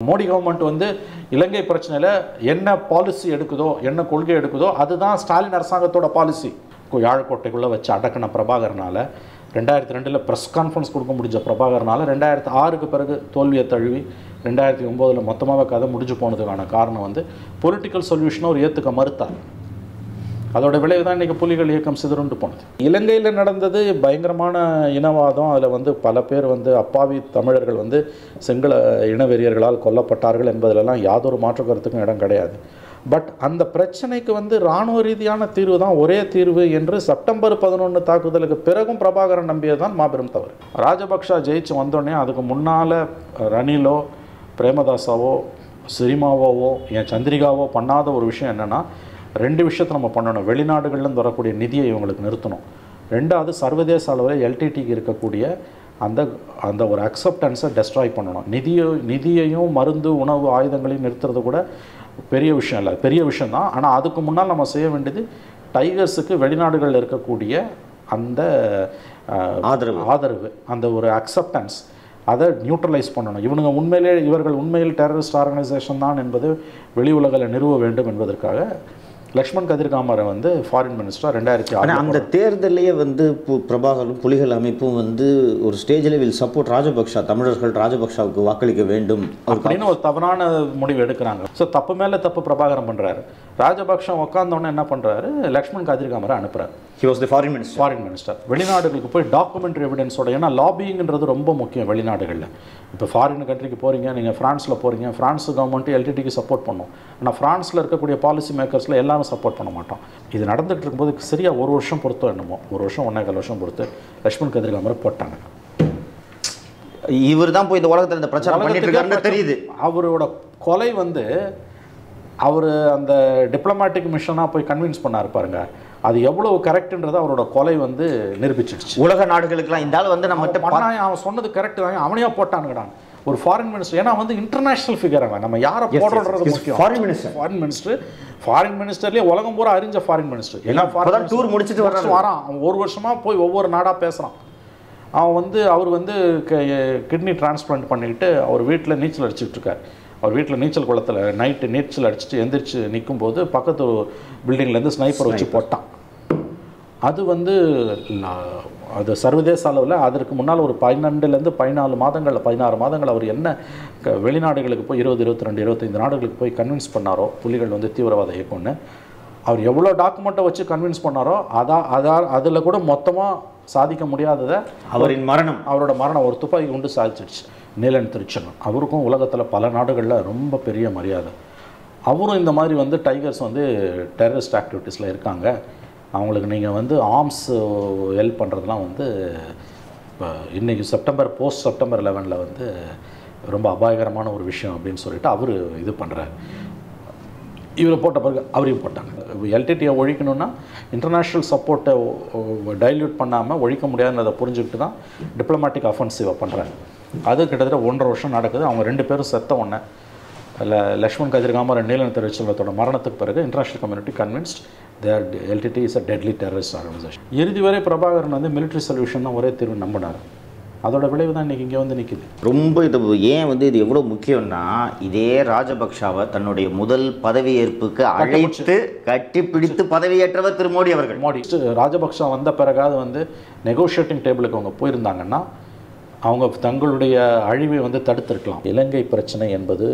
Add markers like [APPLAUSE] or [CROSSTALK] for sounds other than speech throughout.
Modi government வந்து இலங்கை பிரச்சனையில் என்ன பாலிசி எடுக்குதோ என்ன கொள்கை எடுக்குதோ அதுதான் ஸ்டாலின் அரசாங்கத்தோட பாலிசி யாழ்கோட்டைக்குள்ளே வச்சு அடக்கின பிரபாகரனால் ரெண்டாயிரத்தி ரெண்டில் ப்ரெஸ் கான்ஃபரன்ஸ் கொடுக்க முடிஞ்ச பிரபாகரனால் ரெண்டாயிரத்தி ஆறுக்கு பிறகு தோல்வியை தழுவி ரெண்டாயிரத்தி ஒம்போதில் மொத்தமாகவே கதை முடிஞ்சு போனதுக்கான காரணம் வந்து பொலிட்டிக்கல் சொல்யூஷனை ஒரு ஏற்றுக்க மறுத்தார். அதோட விளைவு தான் இன்றைக்கி புலிகள் இயக்கம் சிதறுண்டு போனது. இலங்கையில் நடந்தது பயங்கரமான இனவாதம். அதில் வந்து பல பேர் வந்து அப்பாவி தமிழர்கள் வந்து சிங்கள இனவெறியர்களால் கொல்லப்பட்டார்கள் என்பதிலெல்லாம் யாதொரு மாற்று கருத்துக்கும் இடம் கிடையாது. பட் அந்த பிரச்சனைக்கு வந்து இராணுவ ரீதியான தீர்வு தான் ஒரே தீர்வு என்று செப்டம்பர் பதினொன்று தாக்குதலுக்கு பிறகும் பிரபாகரன் நம்பியது தான் மாபெரும் தவறு. ராஜபக்ஷா ஜெயிச்சு வந்தோடனே அதுக்கு முன்னால் ரணிலோ பிரேமதாசாவோ சிரிமாவோவோ என் சந்திரிகாவோ பண்ணாத ஒரு விஷயம் என்னென்னா ரெண்டு விஷயத்தை நம்ம பண்ணணும். வெளிநாடுகள்லேருந்து வரக்கூடிய நிதியை இவங்களுக்கு நிறுத்தணும். ரெண்டாவது சர்வதேச அளவில் எல்டிடிக்கு இருக்கக்கூடிய அந்த அந்த ஒரு அக்செப்டன்ஸை டெஸ்ட்ராய் பண்ணணும். நிதியை நிதியையும் மருந்து உணவு ஆயுதங்களையும் நிறுத்துறது கூட பெரிய விஷயம் இல்லை. பெரிய விஷயம் தான் ஆனால் அதுக்கு முன்னால் நம்ம செய்ய வேண்டியது டைகர்ஸுக்கு வெளிநாடுகளில் இருக்கக்கூடிய அந்த ஆதரவு. ஆதரவு. அந்த ஒரு அக்செப்டன்ஸ் அதை நியூட்ரலைஸ் பண்ணணும். இவனுங்க உண்மையிலே இவர்கள் உண்மையில் டெரரிஸ்ட் ஆர்கனைசேஷன் தான் என்பது வெளி உலகில் நிறுவ வேண்டும் என்பதற்காக லக்ஷ்மண் கதிர்காமரை வந்து ஃபாரின் மினிஸ்டர் ரெண்டாயிரத்தி ஆனால் ஆறு அந்த தேர்தலையே வந்து பிரபாகரும் புலிகள் அமைப்பும் வந்து ஒரு ஸ்டேஜில் வில் சப்போர்ட் ராஜபக்ஷா தமிழர்கள் ராஜபக்ஷாவுக்கு வாக்களிக்க வேண்டும். அப்படின்னு ஒரு தவறான முடிவு எடுக்கிறாங்க. ஸோ தப்பு மேலே தப்பு பிரபாகரம் பண்ணுறாரு ராஜபக்ஷம் உட்காந்தோன்னே என்ன பண்ணுறாரு லக்ஷ்மண் கதிர்காமரை அனுப்புறாரு. He was the foreign minister foreign minister வெளிநாடுகளுக்கு போய் டாக்குமெண்ட்ரி எவிடன்ஸோட ஏன்னா லாபிங்கிறது ரொம்ப முக்கியம் வெளிநாடுகளில். இப்போ ஃபாரின் கண்ட்ரிக்கு போகிறீங்க நீங்கள் ஃப்ரான்ஸில் போகிறீங்க ஃப்ரான்ஸ் கவர்மெண்ட்டு எல்டிடிக்கு சப்போர்ட் பண்ணும். ஆனால் ஃப்ரான்ஸில் இருக்கக்கூடிய பாலிசி மேக்கர்ஸில் எல்லாரும் சப்போர்ட் பண்ண மாட்டோம். இது நடந்துகிட்டு இருக்கும்போது சரியாக ஒரு வருஷம் பொறுத்தோ என்னமோ ஒரு வருஷம் ஒன்றேகால் வருஷம் பொறுத்து லக்ஷ்மண் கதிர்காமரை போட்டாங்க. இவர் தான் போய் இந்த உலகத்தில் இந்த பிரச்சாரம் பண்ணிட்டு இருக்காருன்னு தெரியுது. அவரோட கொலை வந்து அவர் அந்த டிப்ளமேட்டிக் மிஷனாக போய் கன்வின்ஸ் பண்ணார் பாருங்க. அது எவ்வளவு கரெக்ட்ன்றதை அவரோட கொலை வந்து நிரூபிச்சிடுச்சு. உலக நாடுகளுக்கெல்லாம் இந்த ஆள் வந்து பண்ணான் அவன் சொன்னது கரெக்ட் தான். அவனையா போட்டானுங்கடான் ஒரு ஃபாரின் மினிஸ்டர் ஏன்னா வந்து இன்டர்நேஷனல் ஃபிகர் அவன். நம்ம யாரை he's முக்கியம். foreign minister. Foreign minister foreign மினிஸ்டர்லேயே உலகம் பூரா அறிஞ்ச ஃபாரின் மினிஸ்டர் எல்லா இப்பதான் tour முடிச்சிட்டு வர்றாரு. வரான். அவன் ஒரு வருஷமா போய் ஒவ்வொரு நாடா பேசுறான். அவன் வந்து அவர் வந்து கிட்னி டிரான்ஸ்பிளான்ட் பண்ணிக்கிட்டு அவர் வீட்டில் நீச்சல் அடிச்சுட்டு இருக்கார் அவர் வீட்டில் நீச்சல் குளத்தில் நைட்டு நீச்சல் அடிச்சுட்டு எந்திரிச்சு நிக்கும்போது பக்கத்து பில்டிங்லேருந்து ஸ்னைப்பர் வச்சு போட்டான். அது வந்து அது சர்வதேச அளவில் அதற்கு முன்னால் ஒரு பன்னெண்டுலேருந்து பதினாலு மாதங்கள் பதினாறு மாதங்கள் அவர் என்ன வெளிநாடுகளுக்கு போய் இருபது இருபத்தி ரெண்டு இருபத்தைந்து நாடுகளுக்கு போய் கன்வின்ஸ் பண்ணாரோ புலிகள் வந்து தீவிரவாத இயக்கம்னு அவர் எவ்வளோ டாக்குமெண்ட்டை வச்சு கன்வின்ஸ் பண்ணாரோ அதான் அதான் அதில் கூட மொத்தமாக சாதிக்க முடியாததை அவரின் மரணம். அவரோட மரணம் ஒரு துப்பாக்கி கொண்டு சாதிச்சிடுச்சு நீலன் திருச்செங்கன் அவருக்கும் உலகத்தில் பல நாடுகளில் ரொம்ப பெரிய மரியாதை. அவரும் இந்த மாதிரி வந்து டைகர்ஸ் வந்து டெரரிஸ்ட் ஆக்டிவிட்டீஸில் இருக்காங்க. அவங்களுக்கு நீங்கள் வந்து ஆர்ம்ஸ் ஹெல்ப் பண்ணுறதுலாம் வந்து இப்போ இன்றைக்கி செப்டம்பர் போஸ்ட் செப்டம்பர் லெவனில் வந்து ரொம்ப அபாயகரமான ஒரு விஷயம் அப்படின்னு சொல்லிட்டு அவர் இது பண்ணுறாரு இவரை போட்ட பிறகு அவரையும் போட்டாங்க. எல்டிடியை ஒழிக்கணும்னா இன்டர்நேஷ்னல் சப்போர்ட்டை டைல்யூட் பண்ணாமல் ஒழிக்க முடியாதுன்றதை புரிஞ்சுக்கிட்டு தான் டிப்ளமேட்டிக் அஃபென்சிவை பண்ணுறாங்க அது கிட்டத்தட்ட ஒன்றரை வருஷம் நடக்குது. அவங்க ரெண்டு பேரும் செத்த ஒன்று இல்லை லக்ஷ்மண் கதிர்காமர் நீலன் திருச்செல்வத்தோட மரணத்துக்கு பிறகு international community convinced there LTTE is a deadly terrorist organisation இறுதி வரை பிரபாகரன் வந்து military solution தான் ஒரே தீர்வு நம்பினார். அதோட விளைவு தான் இன்றைக்கி இங்கே வந்து நிற்கிது ரொம்ப இது ஏன் வந்து இது எவ்வளோ முக்கியம்னா இதே ராஜபக்ஷாவை தன்னுடைய முதல் பதவியேற்புக்கு அழைத்து கட்டி பிடித்து பதவியேற்றவர் திரு மோடி அவர்கள். மோடி. ராஜபக்ஷா வந்த பிறகாவது வந்து நெகோஷியேட்டிங் டேபிளுக்கு அவங்க போயிருந்தாங்கன்னா அவங்க தங்களுடைய அழிவை வந்து தடுத்திருக்கலாம். இலங்கை பிரச்சனை என்பது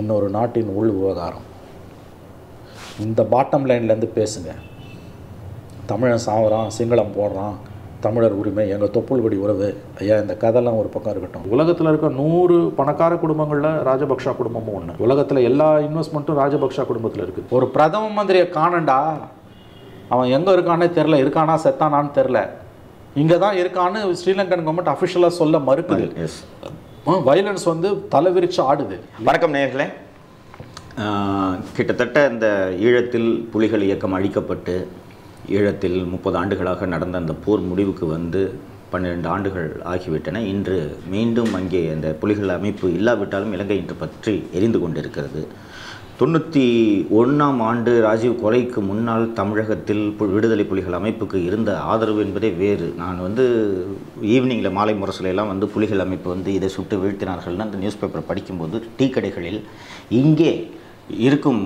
இன்னொரு நாட்டின் உள் விவகாரம். இந்த பாட்டம் லைன்லேருந்து பேசுங்க. தமிழன் சாவறான் சிங்களம் போடுறான் தமிழர் உரிமை எங்கள் தொப்புள்கொடி உறவு. ஐயா இந்த கதைலாம் ஒரு பக்கம் இருக்கட்டும். உலகத்தில் இருக்க நூறு பணக்கார குடும்பங்களில் ராஜபக்ஷா குடும்பமும் ஒன்று உலகத்தில் எல்லா இன்வெஸ்ட்மெண்ட்டும் ராஜபக்ஷா குடும்பத்தில் இருக்குது. ஒரு பிரதம மந்திரியை காணண்டா அவன் எங்கே இருக்கானே தெரில இருக்கானா செத்தானான்னு தெரில இங்கே தான் இருக்கான்னு ஸ்ரீலங்கன் கவர்மெண்ட் அஃபிஷியலாக சொல்ல மறுக்குது. எஸ் வைலன்ஸ் வந்து தலைவிரிச்சு ஆடுது. வணக்கம் நேயர்களே. ஆஹ், கிட்டத்தட்ட இந்த ஈழத்தில் புலிகள் இயக்கம் அழிக்கப்பட்டு ஈழத்தில் முப்பது ஆண்டுகளாக நடந்த அந்த போர் முடிவுக்கு வந்து பன்னிரெண்டு ஆண்டுகள் ஆகிவிட்டன. இன்று மீண்டும் அங்கே அந்த புலிகள் அமைப்பு இல்லாவிட்டாலும் இலங்கை இன்று பற்றி எரிந்து கொண்டிருக்கிறது. தொண்ணூற்றி ஒன்றாம் ஆண்டு ராஜீவ் கொலைக்கு முன்னால் தமிழகத்தில் பு- விடுதலை புலிகள் அமைப்புக்கு இருந்த ஆதரவு என்பதே வேறு. நான் வந்து ஈவினிங்கில் மாலை முரசிலெல்லாம் வந்து புலிகள் அமைப்பு வந்து இதை சுட்டு வீழ்த்தினார்கள்னு அந்த நியூஸ் பேப்பர் படிக்கும்போது டீ கடைகளில் இங்கே இருக்கும்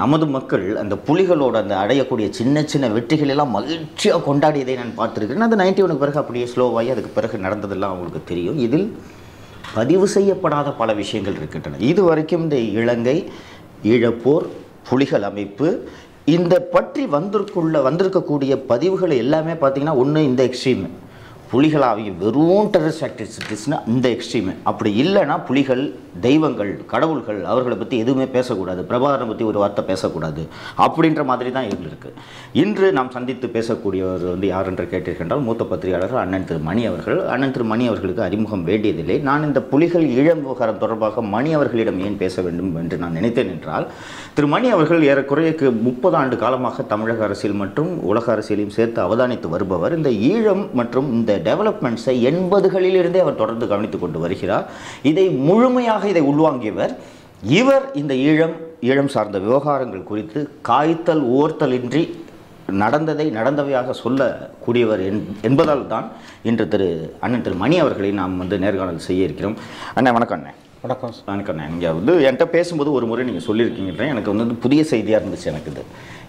நமது மக்கள் அந்த புலிகளோட அந்த அடையக்கூடிய சின்ன சின்ன வெற்றிகள் எல்லாம் மகிழ்ச்சியாக கொண்டாடியதை நான் பார்த்துருக்கிறேன். அது நைன்டி ஒனுக்கு பிறகு அப்படியே ஸ்லோவாகி அதுக்கு பிறகு நடந்ததெல்லாம் அவங்களுக்கு தெரியும். இதில் பதிவு செய்யப்படாத பல விஷயங்கள் இருக்கின்றன. இது வரைக்கும் இந்த இலங்கை ஈழப்போர் புலிகள் அமைப்பு இந்த பற்றி வந்திருக்குள்ள வந்திருக்கக்கூடிய பதிவுகள் எல்லாமே பார்த்தீங்கன்னா ஒன்று இந்த எக்ஸ்ட்ரீமு புலிகளாகிய வெறும் டெரரிஸ்ட் ஆக்டிவிட்டிஸ்னா இந்த எக்ஸ்ட்ரீமு அப்படி இல்லைன்னா புலிகள் தெய்வங்கள் கடவுள்கள் அவர்களை பற்றி எதுவுமே பேசக்கூடாது. பிரபாகரனை பற்றி ஒரு வார்த்தை பேசக்கூடாது. அப்படின்ற மாதிரி தான் இருக்குது இன்று நாம் சந்தித்து பேசக்கூடியவர் வந்து யார் என்று கேட்டிருக்கின்றால் மூத்த பத்திரிகையாளர் அண்ணன் திரு மணி அவர்கள். அண்ணன் திரு மணி அவர்களுக்கு அறிமுகம் வேண்டியதில்லை. நான் இந்த புலிகள் ஈழம் விவகாரம் தொடர்பாக மணி அவர்களிடம் ஏன் பேச வேண்டும் என்று நான் நினைத்தேன் என்றால் திரு மணி அவர்கள் ஏறக்குறையக்கு முப்பது ஆண்டு காலமாக தமிழக அரசியல் மற்றும் உலக அரசியலையும் சேர்த்து அவதானித்து வருபவர். இந்த ஈழம் மற்றும் இந்த டெவலப்மெண்ட்ஸை எண்பதுகளிலிருந்தே அவர் தொடர்ந்து கவனித்துக் கொண்டு வருகிறார். இதை முழுமையாக இதை உள்வாங்கியவர் இவர் இந்த ஈழம் ஈழம் சார்ந்த விவகாரங்கள் குறித்து காய்த்தல் ஓர்த்தலின்றி நடந்ததை நடந்தவையாக சொல்லக்கூடியவர் என் என்பதால் தான் இன்று திரு அண்ணன் திரு மணி அவர்களை நாம் வந்து நேர்காணல் செய்ய இருக்கிறோம். அண்ணன் வணக்கம் அண்ணன் வணக்கம். வணக்கம் அண்ணன் இங்கே வந்து என்கிட்ட பேசும்போது ஒரு முறை நீங்கள் சொல்லியிருக்கீங்க எனக்கு வந்து புதிய செய்தியாக இருந்துச்சு எனக்கு இது.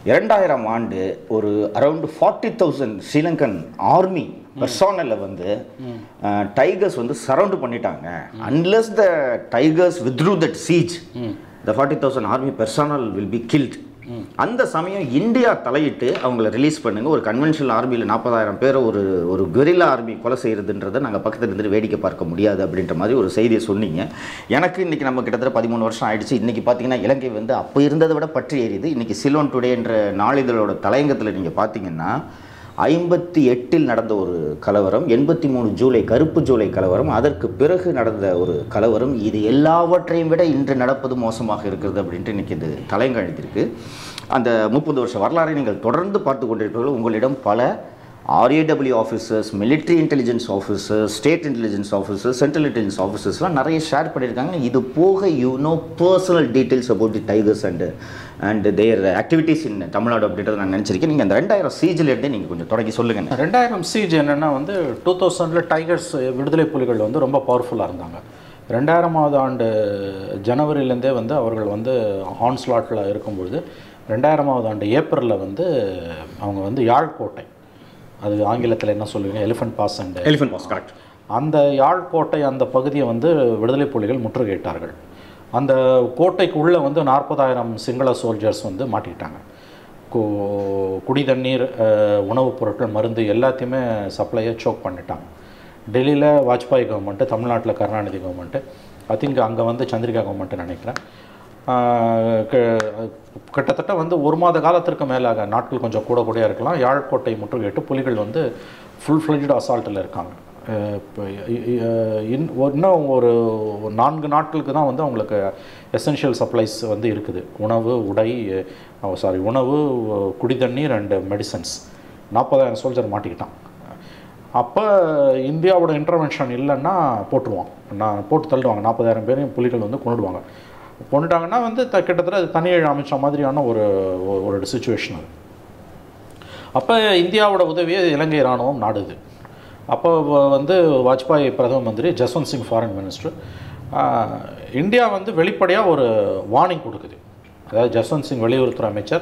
இரண்டாயிரம் ஆண்டு ஒரு around forty thousand Sri Lankan army பர்சானலை வந்து டைகர்ஸ் வந்து சரவுண்ட் பண்ணிட்டாங்க. Unless the tigers withdraw that siege the forty thousand army personnel will be killed அந்த சமயம் இந்தியா தலையிட்டு அவங்கள ரிலீஸ் பண்ணுங்க. ஒரு கன்வென்ஷனல் ஆர்மியில் நாற்பதாயிரம் பேரை ஒரு ஒரு கெரில்லா ஆர்மி கொலை செய்கிறதுன்றதை நாங்கள் பக்கத்தில் இருந்துட்டு வேடிக்கை பார்க்க முடியாது அப்படின்ற மாதிரி ஒரு செய்தியை சொன்னீங்க. எனக்கு இன்னைக்கு நம்ம கிட்டத்தட்ட பதிமூணு வருஷம் ஆயிடுச்சு. இன்றைக்கி பார்த்தீங்கன்னா இலங்கை வந்து அப்போ இருந்ததை விட பற்றி எரியுது. இன்றைக்கி சிலோன் டுடேன்ற நாளிதழோட தலையங்கத்தில் நீங்கள் பார்த்தீங்கன்னா ஐம்பத்தி எட்டில் நடந்த ஒரு கலவரம் எண்பத்தி மூணு ஜூலை கருப்பு ஜூலை கலவரம் அதற்கு பிறகு நடந்த ஒரு கலவரம். இது எல்லாவற்றையும் விட இன்று நடப்பது மோசமாக இருக்கிறது அப்படின்ட்டு இன்னைக்கு இது தலையங்கழித்திருக்கு அந்த முப்பது வருஷ வரலாறை நீங்கள் தொடர்ந்து பார்த்து கொண்டிருப்பீர்கள். உங்களிடம் பல RAW officers military intelligence officers state intelligence officers central intelligence ஆஃபீஸர்ஸ்லாம் நிறைய ஷேர் பண்ணியிருக்காங்க. இது போக you know personal details about the tigers and and their activities in Tamil Nadu அப்படின்றத நான் நினச்சிருக்கேன். நீங்கள் அந்த ரெண்டாயிரம் சீஜில் இருந்தே நீங்கள் கொஞ்சம் தொடங்கி சொல்லுங்கள் ரெண்டாயிரம் சீஜ் என்னென்னா வந்து டூ தௌசண்டில் டைகர்ஸ் விடுதலை புலிகள் வந்து ரொம்ப பவர்ஃபுல்லாக இருந்தாங்க. ரெண்டாயிரமாவது ஆண்டு ஜனவரியிலேருந்தே வந்து அவர்கள் வந்து ஆன்ஸ்லாட்டில் இருக்கும்பொழுது ரெண்டாயிரமாவது ஆண்டு ஏப்ரலில் வந்து அவங்க வந்து யாழ்கோட்டை அது ஆங்கிலத்தில் என்ன சொல்லுவீங்க? Elephant Pass and Elephant Pass correct அந்த யாழ்கோட்டை அந்த பகுதியை வந்து விடுதலை புலிகள் முற்றுகையிட்டார்கள். அந்த கோட்டைக்கு உள்ளே வந்து நாற்பதாயிரம் சிங்கள சோல்ஜர்ஸ் வந்து மாட்டிக்கிட்டாங்க. குடி தண்ணீர் உணவுப் பொருட்கள் மருந்து எல்லாத்தையுமே சப்ளையை சோக் பண்ணிட்டாங்க. டெல்லியில் வாஜ்பாய் கவர்மெண்ட்டு தமிழ்நாட்டில் கருணாநிதி கவர்மெண்ட்டு ஐ திங்க் அங்கே வந்து சந்திரிகா கவர்மெண்ட்டு நினைக்கிறேன். கிட்டத்தட்ட வந்து ஒரு மாத காலத்திற்கு மேலாக நாட்கள் கொஞ்சம் கூட கூட இருக்கலாம். யாழ்கோட்டை முற்றுகையிட்டு புலிகள் வந்து ஃபுல் ஃப்ளெஜ்டு அசால்ட்டில் இருக்காங்க. இப்போ இன் இன்னும் ஒரு நான்கு நாட்களுக்கு தான் வந்து அவங்களுக்கு எசென்ஷியல் சப்ளைஸ் வந்து இருக்குது. உணவு உடை சாரி உணவு குடிதண்ணீர் அண்டு மெடிசன்ஸ் நாற்பதாயிரம் சோல்ஜர் மாட்டிக்கிட்டான். அப்போ இந்தியாவோட இன்டர்வென்ஷன் இல்லைன்னா போட்டுருவான். நான் போட்டு தள்ளிடுவாங்க நாற்பதாயிரம் பேரையும் புலிகள் வந்து கொண்டுடுவாங்க கொண்டுட்டாங்கன்னா வந்து த கிட்டத்தட்ட அது அமைச்ச மாதிரியான ஒரு ஒரு- சுச்சுவேஷன் அது. அப்போ இந்தியாவோட உதவியை இலங்கை இராணுவம் நாடுது அப்போ வந்து வாஜ்பாய் பிரதம மந்திரி Jaswant Singh foreign minister India வந்து வெளிப்படையாக ஒரு வார்னிங் கொடுக்குது. அதாவது ஜஸ்வந்த் சிங் வெளியுறவுத்துறை அமைச்சர்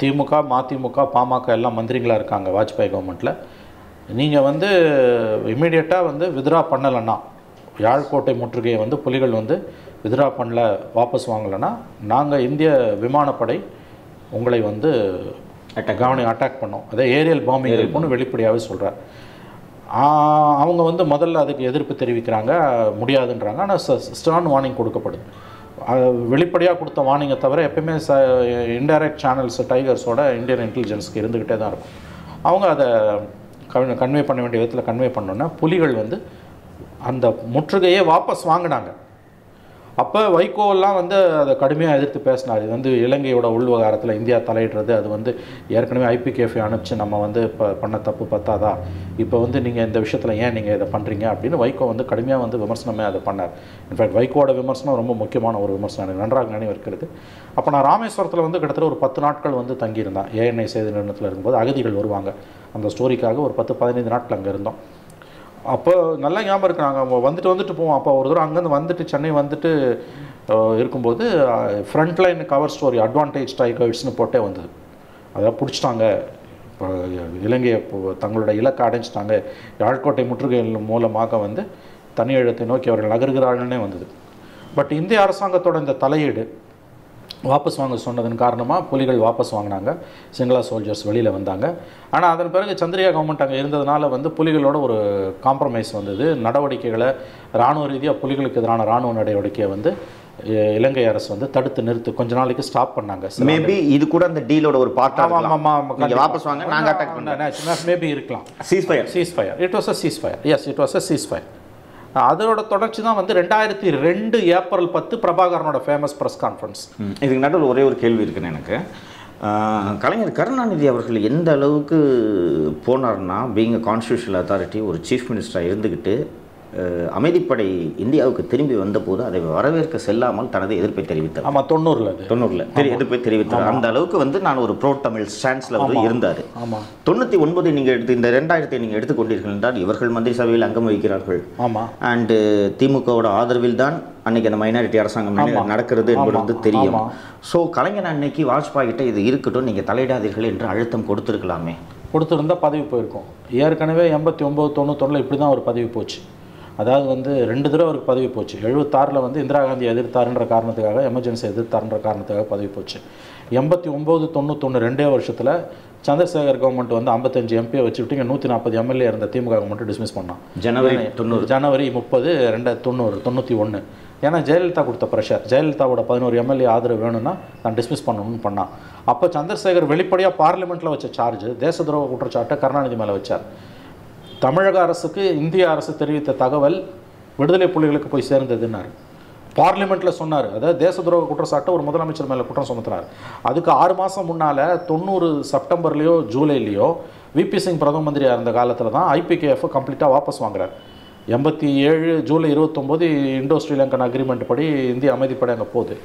திமுக மதிமுக பாமக எல்லாம் மந்திரிகளாக இருக்காங்க வாஜ்பாய் கவர்மெண்ட்டில் நீங்கள் வந்து இமீடியட்டாக வந்து வித்ரா பண்ணலைன்னா யாழ்கோட்டை முற்றுகையை வந்து புலிகள் வந்து வித்ரா பண்ணல வாபஸ் வாங்கலைன்னா நாங்கள் இந்திய விமானப்படை உங்களை வந்து கவனி அட்டாக் பண்ணோம். அதே ஏரியல் பாம்பிங் இருக்கும்னு வெளிப்படையாகவே சொல்கிறார் அவங்க வந்து முதல்ல அதுக்கு எதிர்ப்பு தெரிவிக்கிறாங்க முடியாதுன்றாங்க. ஆனால் ஸ்டான் வார்னிங் கொடுக்கப்படுது. வெளிப்படையாக கொடுத்த வார்னிங்கை தவிர எப்பயுமே ச இன்டைரக்ட் சேனல்ஸ் டைகர்ஸோட இந்தியன் இன்டெலிஜென்ஸ்க்கு இருந்துக்கிட்டே தான் இருக்கும். அவங்க அதை கன் கன்வே பண்ண வேண்டிய விதத்தில் கன்வே பண்ணோன்னா புலிகள் வந்து அந்த முற்றுகையை வாபஸ் வாங்கினாங்க. அப்போ வைகோலாம் வந்து அதை கடுமையாக எதிர்த்து பேசினார். இது வந்து இலங்கையோட உள்விவகாரத்தில் இந்தியா தலையிடுறது. அது வந்து ஏற்கனவே ஐபிகேஃபை அனுப்பிச்சு நம்ம வந்து இப்போ பண்ண தப்பு பத்தாதா? இப்போ வந்து நீங்கள் இந்த விஷயத்தில் ஏன் நீங்கள் இதை பண்ணுறீங்க அப்படின்னு வைகோ வந்து கடுமையாக வந்து விமர்சனமே அதை பண்ணார். இன்ஃபேக்ட் வைகோட விமர்சனம் ரொம்ப முக்கியமான ஒரு விமர்சனம். எனக்கு நன்றாக நினைவு இருக்கிறது. அப்போ நான் ராமேஸ்வரத்தில் வந்து கிட்டத்தட்ட ஒரு பத்து நாட்கள் வந்து தங்கியிருந்தேன். ஏஎன்ஐ செய்தி நிறுவனத்தில் இருக்கும்போது அகதிகள் வருவாங்க. அந்த ஸ்டோரிக்காக ஒரு பத்து பதினைந்து நாட்கள் அங்கே இருந்தோம். அப்போ நல்லா ஞாபகம் இருக்கு. நாங்கள் வந்துட்டு வந்துட்டு போவோம். அப்போ ஒரு தூரம் அங்கேருந்து வந்துட்டு சென்னை வந்துட்டு இருக்கும்போது front line cover story advantage டைகர்ஸ்னு போட்டே வந்தது. அதெல்லாம் பிடிச்சிட்டாங்க. இப்போ இலங்கையை இப்போ தங்களோட இலக்கை அடைஞ்சிட்டாங்க. யாழ்கோட்டை முற்றுகையின் மூலமாக வந்து தனியெழுத்தை நோக்கி அவர்கள் நகர்கிறார்கள்னே வந்தது. பட் இந்திய அரசாங்கத்தோட இந்த தலையீடு வாபஸ் வாங்க சொன்னதன் காரணமாக புலிகள் வாபஸ் வாங்கினாங்க. சிங்களா சோல்ஜர்ஸ் வெளியில் வந்தாங்க. ஆனால் அதன் பிறகு சந்திரியா கவர்மெண்ட் அங்கே இருந்ததுனால வந்து புலிகளோட ஒரு காம்ப்ரமைஸ் வந்தது. நடவடிக்கைகளை இராணுவ ரீதியாக புலிகளுக்கு எதிரான இராணுவ நடவடிக்கையை வந்து இலங்கை அரசு வந்து தடுத்து நிறுத்து கொஞ்ச நாளைக்கு ஸ்டாப் பண்ணாங்க. மேபி இது கூட அந்த டீலோட ஒரு பார்ட்டா ஆமாம் ஆமாம் நீங்க வாபஸ் வாங்க நாங்க அட்டாக் பண்றோம். மேபி இருக்கலாம் cease fire cease fire it was a cease fire as it was a cease fire அதோட தொடர்ச்சி தான் வந்து ரெண்டாயிரத்தி ரெண்டு ஏப்ரல் பத்து பிரபாகரனோட ஃபேமஸ் ப்ரெஸ் கான்ஃபரன்ஸ் இதுக்கு நடுவில் ஒரே ஒரு கேள்வி இருக்குன்னு எனக்கு. கலைஞர் கருணாநிதி அவர்கள் எந்த அளவுக்கு போனார்னா பீங் கான்ஸ்டியூஷனல் அத்தாரிட்டி ஒரு சீஃப் மினிஸ்டராக இருந்துக்கிட்டு அமைதிப்படை இந்தியாவுக்கு திரும்பி வந்தபோது அதை வரவேற்க செல்லாமல் தனது எதிர்ப்பை தெரிவித்தார். ஆமாம் தொண்ணூறில் தொண்ணூறில். தெரி எதிர்ப்பை தெரிவித்தார். அந்த அளவுக்கு வந்து நான் ஒரு ப்ரோ தமிழ் ஸ்டான்ஸில் வந்து இருந்தார். ஆமாம் தொண்ணூற்றி ஒன்பது நீங்கள் எடுத்து இந்த ரெண்டாயிரத்தை நீங்கள் எடுத்துக்கொண்டீர்கள் என்றால் இவர்கள் மந்திரி சபையில் அங்கம் வகிக்கிறார்கள். ஆமாம் அண்டு திமுகவோட ஆதரவில் தான் அன்னைக்கு அந்த மைனாரிட்டி அரசாங்கம் நட- நடக்கிறது என்பது வந்து தெரியும். ஸோ கலைஞர் அன்னைக்கு வாஜ்பாய் கிட்ட இது இருக்கட்டும் நீங்கள் தலையிடாதீர்கள் என்று அழுத்தம் கொடுத்துருக்கலாமே. கொடுத்துருந்தா பதவி போயிருக்கும். ஏற்கனவே எண்பத்தி ஒம்பது தொண்ணூத்தொன்னில் இப்படி தான் ஒரு பதவி போச்சு. அதாவது வந்து ரெண்டு தடவை அவருக்கு பதவி போச்சு. எழுபத்தாறில் வந்து இந்திரா காந்தி எதிர்த்தாருன்ற காரணத்துக்காக எமர்ஜென்சி எதிர்த்தாருன்ற காரணத்துக்காக பதவி போச்சு. எண்பத்தி ஒம்பது தொண்ணூத்தொன்று ரெண்டே வருஷத்தில் சந்திரசேகர் கவர்மெண்ட் வந்து ஐம்பத்தஞ்சு எம்பியை வச்சுக்கிட்டு இங்கே நூற்றி நாற்பது எம்எல்ஏ இருந்த திமுக கவர்மெண்ட் டிஸ்மிஸ் பண்ணான். ஜனவரி தொண்ணூறு. ஜனவரி முப்பது ரெண்டு தொண்ணூறு தொண்ணூற்றி ஒன்று ஏன்னா ஜெயலலிதா கொடுத்த ப்ரெஷர் ஜெயலலிதாவோட பதினோரு எம்எல்ஏ ஆதரவு வேணும்னா நான் டிஸ்மிஸ் பண்ணணும்னு பண்ணான். அப்போ சந்திரசேகர் வெளிப்படையாக பார்லிமெண்ட்டில் வச்ச சார்ஜ் தேச துரோக குற்றச்சாட்டை கருணாநிதி மேலே வச்சார். தமிழக அரசுக்கு இந்திய அரசு தெரிவித்த தகவல் விடுதலை புலிகளுக்கு போய் சேர்ந்ததுன்னாரு. பார்லிமெண்ட்டில் சொன்னார். அதாவது தேச துரோக குற்றச்சாட்டை ஒரு முதலமைச்சர் மேலே குற்றம் சுமத்துறாரு. அதுக்கு ஆறு மாதம் முன்னால் தொண்ணூறு செப்டம்பர்லேயோ ஜூலைலேயோ விபி சிங் பிரதம மந்திரியாக இருந்த காலத்தில் தான் ஐபிகேஎஃப் கம்ப்ளீட்டாக வாபஸ் வாங்குறார். எண்பத்தி ஏழு ஜூலை இருபத்தொம்போது இண்டோ ஸ்ரீலங்கன் அக்ரிமெண்ட் படி இந்திய அமைதிப்படை அங்கே போகுது.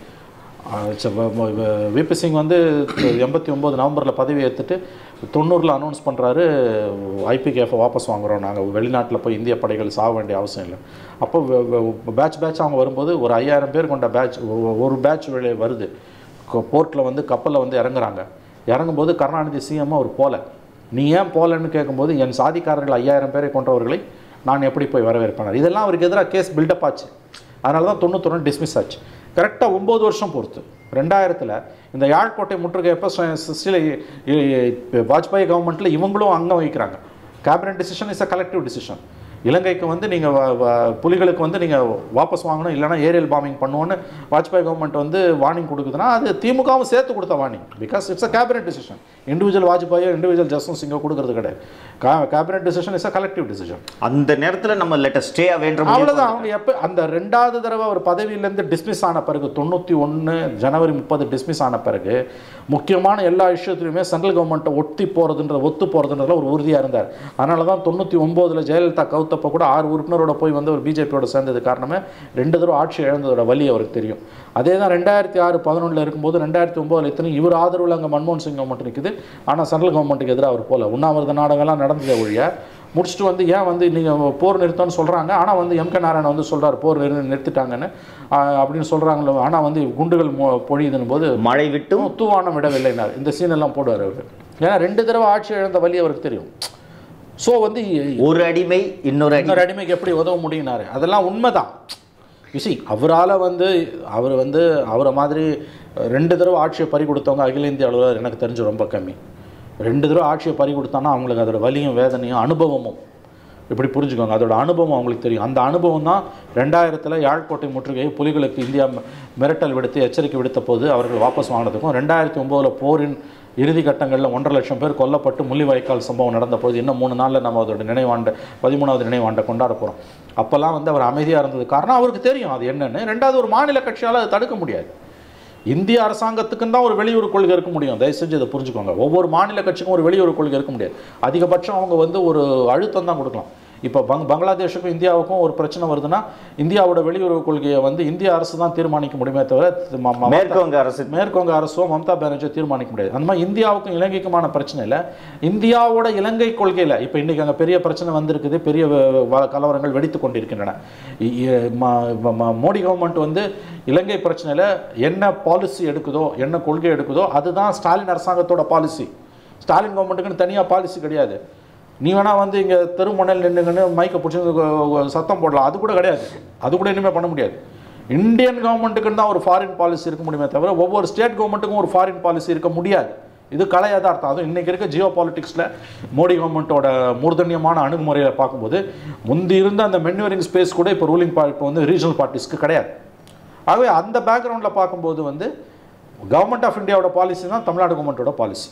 விபி சிங் வந்து எண்பத்தி ஒம்பது நவம்பரில் பதவி ஏற்றுட்டு தொண்ணூறில் அனௌன்ஸ் பண்ணுறாரு ஐபிகேஎஃப்பை வாபஸ் வாங்குறோம் நாங்கள் வெளிநாட்டில் போய் இந்திய படைகள் சாக வேண்டிய அவசியம் இல்லை. அப்போ பேட்ச் பேட்ச் அவங்க வரும்போது ஒரு ஐயாயிரம் பேர் கொண்ட பேட்ச் ஒரு பேட்ச் வருது. போர்ட்டில் வந்து கப்பலில் வந்து இறங்குறாங்க. இறங்கும்போது கருணாநிதி சிஎம் அவர் போல. நீ ஏன் போலன்னு கேட்கும்போது என் சாதிக்காரர்கள் ஐயாயிரம் பேரை கொன்றவர்களை நான் எப்படி போய் வரவேற்பேன்? இதெல்லாம் அவருக்கு எதிராக கேஸ் பில்டப் ஆச்சு. அதனால தான் தொண்ணூத்தொன்று டிஸ்மிஸ் ஆச்சு. கரெக்டாக ஒம்பது வருஷம் பொறுத்து. ரெண்டாயிரத்தில் இந்த யாழ்கோட்டை முற்றுகை எப்போ ஸ்டில் வாஜ்பாய் கவர்மெண்ட்டில் இவங்களும் அங்கம் வகிக்கிறாங்க. Cabinet decision is a collective decision இலங்கைக்கு வந்து நீங்கள் புலிகளுக்கு வந்து நீங்கள் வாபஸ் வாங்கணும் இல்லைனா ஏரியல் பாம்பிங் பண்ணுவோன்னு வாஜ்பாய் கவர்மெண்ட் வந்து வார்னிங் கொடுக்குதுன்னா அது திமுகவும் சேர்த்து கொடுத்த warning because it's a cabinet decision individual வாஜ்பாயோ individual Jaswant சிங்கோ கொடுக்கறது கிடையாது. Cabinet decision is a collective decision அந்த நேரத்தில் நம்ம லெட்டர் ஸ்டே வேண்ட அவ்வளோதான் அவங்க எப்போ அந்த ரெண்டாவது தடவை அவர் பதவியிலேருந்து டிஸ்மிஸ் ஆன பிறகு தொண்ணூற்றி ஒன்று ஜனவரி முப்பது டிஸ்மிஸ் ஆன பிறகு முக்கியமான எல்லா விஷயத்துலையுமே சென்ட்ரல் கவர்மெண்ட்டை ஒத்தி போகிறதுன்ற ஒத்து போகிறதுன்றதுல ஒரு உறுதியாக இருந்தார். அதனால தான் தொண்ணூற்றி ஒம்போதில் ஜெயலலிதா கவுத்தப்போ கூட ஆறு உறுப்பினரோட போய் வந்து ஒரு பிஜேபியோட சேர்ந்தது காரணமே ரெண்டு தடவை ஆட்சி இழந்ததோட வழி அவருக்கு தெரியும். அதே தான் ரெண்டாயிரத்தி ஆறு பதினொன்றில் இருக்கும்போது ரெண்டாயிரத்தி ஒம்போதில் இத்தனை இவர் ஆதரவில் அங்கே மன்மோகன் சிங் கவர்மெண்ட் நிற்குது ஆனால் சென்ட்ரல் கவர்மெண்ட்டுக்கு எதிராக அவர் போல. உண்ணாவிரத நாடகம்லாம் நடந்ததே ஒழிய முடிச்சுட்டு வந்து ஏன் வந்து நீங்கள் போர் நிறுத்தம்னு சொல்கிறாங்க ஆனால் வந்து எம் கே நாராயணன் வந்து சொல்கிறார் போர் நிறு நிறுத்திட்டாங்கன்னு. அப்படின்னு சொல்கிறாங்களோ ஆனால் வந்து குண்டுகள் பொழியுதுன்னு போது மழை விட்டும். தூவானம் விடவில்லைனார். இந்த சீன் எல்லாம் போடுவார் அவர். ஏன்னா ரெண்டு தடவை ஆட்சி இழந்த வழி அவருக்கு தெரியும். ஸோ வந்து ஒரு அடிமை இன்னொரு இன்னொரு அடிமைக்கு எப்படி உதவ முடியும்னாரு? அதெல்லாம் உண்மைதான். யூசி அவரால் வந்து அவர் வந்து அவரை மாதிரி ரெண்டு தடவை ஆட்சியை பறி கொடுத்தவங்க அகில இந்திய அளவில் எனக்கு தெரிஞ்சு ரொம்ப கம்மி. ரெண்டு தடவை ஆட்சியை பறி கொடுத்தான்னா அவங்களுக்கு அதோட வலியும் வேதனையும் அனுபவமும். இப்படி புரிஞ்சுக்கோங்க. அதோட அனுபவம் அவங்களுக்கு தெரியும். அந்த அனுபவம் தான் ரெண்டாயிரத்தில் யாழ்கோட்டை முற்றுகையை புலிகளுக்கு இந்தியா மிரட்டல் விடுத்து எச்சரிக்கை விடுத்த போது அவர்கள் வாபஸ் வாங்கினதுக்கும் ரெண்டாயிரத்தி ஒம்போதில் போரின் இறுதி கட்டங்களில் ஒன்றரை லட்சம் பேர் கொல்லப்பட்டு முள்ளிவாய்க்கால் சம்பவம் நடந்த போது இன்னும் மூணு நாளில் நம்ம அதோட நினைவாண்டை பதிமூணாவது நினைவாண்டை கொண்டாட போகிறோம் அப்போல்லாம் வந்து அவர் அமைதியாக இருந்தது காரணம் அவருக்கு தெரியும். அது என்னென்னு. ரெண்டாவது ஒரு மாநில கட்சியால் அதை தடுக்க முடியாது. இந்திய அரசாங்கத்துக்கும் தான் ஒரு வெளியுறவு கொள்கை இருக்க முடியும். தயவு செஞ்சு இதை புரிஞ்சுக்கோங்க. ஒவ்வொரு மாநில கட்சிக்கும் ஒரு வெளியுறவு கொள்கை இருக்க முடியாது. அதிகபட்சம் அவங்க வந்து ஒரு அழுத்தம் தான் கொடுக்கலாம். இப்போ பங் பங்களாதேஷுக்கும் இந்தியாவுக்கும் ஒரு பிரச்சனை வருதுன்னா இந்தியாவோட வெளியுறவு கொள்கையை வந்து இந்திய அரசு தான் தீர்மானிக்க முடியுமே தவிர ம- ம- மேற்கு வங்க அரசு. மேற்குவங்க அரசோ மம்தா பானர்ஜியோ தீர்மானிக்க முடியாது. அந்த மாதிரி இந்தியாவுக்கும் இலங்கைக்குமான பிரச்சனை இல்லை. இந்தியாவோட இலங்கை கொள்கையில் இப்போ இன்றைக்கி அங்கே பெரிய பிரச்சனை வந்திருக்குது பெரிய கலவரங்கள் வெடித்து கொண்டிருக்கின்றன. மோடி கவர்மெண்ட் வந்து இலங்கை பிரச்சனையில் என்ன பாலிசி எடுக்குதோ என்ன கொள்கை எடுக்குதோ அதுதான் ஸ்டாலின் அரசாங்கத்தோட பாலிசி ஸ்டாலின் கவர்மெண்ட்டுக்குன்னு தனியாக பாலிசி கிடையாது. நீ வேணால் வந்து இங்கே தெருமணையில் நின்றுங்கன்னு மைக்கை பிடிச்சி சத்தம் போடலாம். அது கூட கிடையாது. அது கூட இனிமேல் பண்ண முடியாது. இந்தியன் கவர்மெண்ட்டுக்குன்னு தான் ஒரு ஃபாரின் பாலிசி இருக்க முடியுமே தவிர ஒவ்வொரு ஸ்டேட் கவர்மெண்ட்டுக்கும் ஒரு ஃபாரின் பாலிசி இருக்க முடியாது. இது கலை யதார்த்தம் அதுவும் இன்றைக்கி இருக்க ஜியோ பாலிட்டிக்ஸில் மோடி கவர்மெண்ட்டோட மூர்தன்யமான அணுகுமுறையை பார்க்கும்போது முந்தி இருந்த அந்த மென்யூரிங் ஸ்பேஸ் கூட இப்போ ரூலிங் பார்ட்டி இப்போ வந்து ரீஜனல் பார்ட்டிஸ்க்கு கிடையாது. ஆகவே அந்த பேக்ரவுண்டில் பார்க்கும்போது வந்து கவர்மெண்ட் ஆஃப் இந்தியாவோட பாலிசி தான் தமிழ்நாடு கவர்மெண்ட்டோட பாலிசி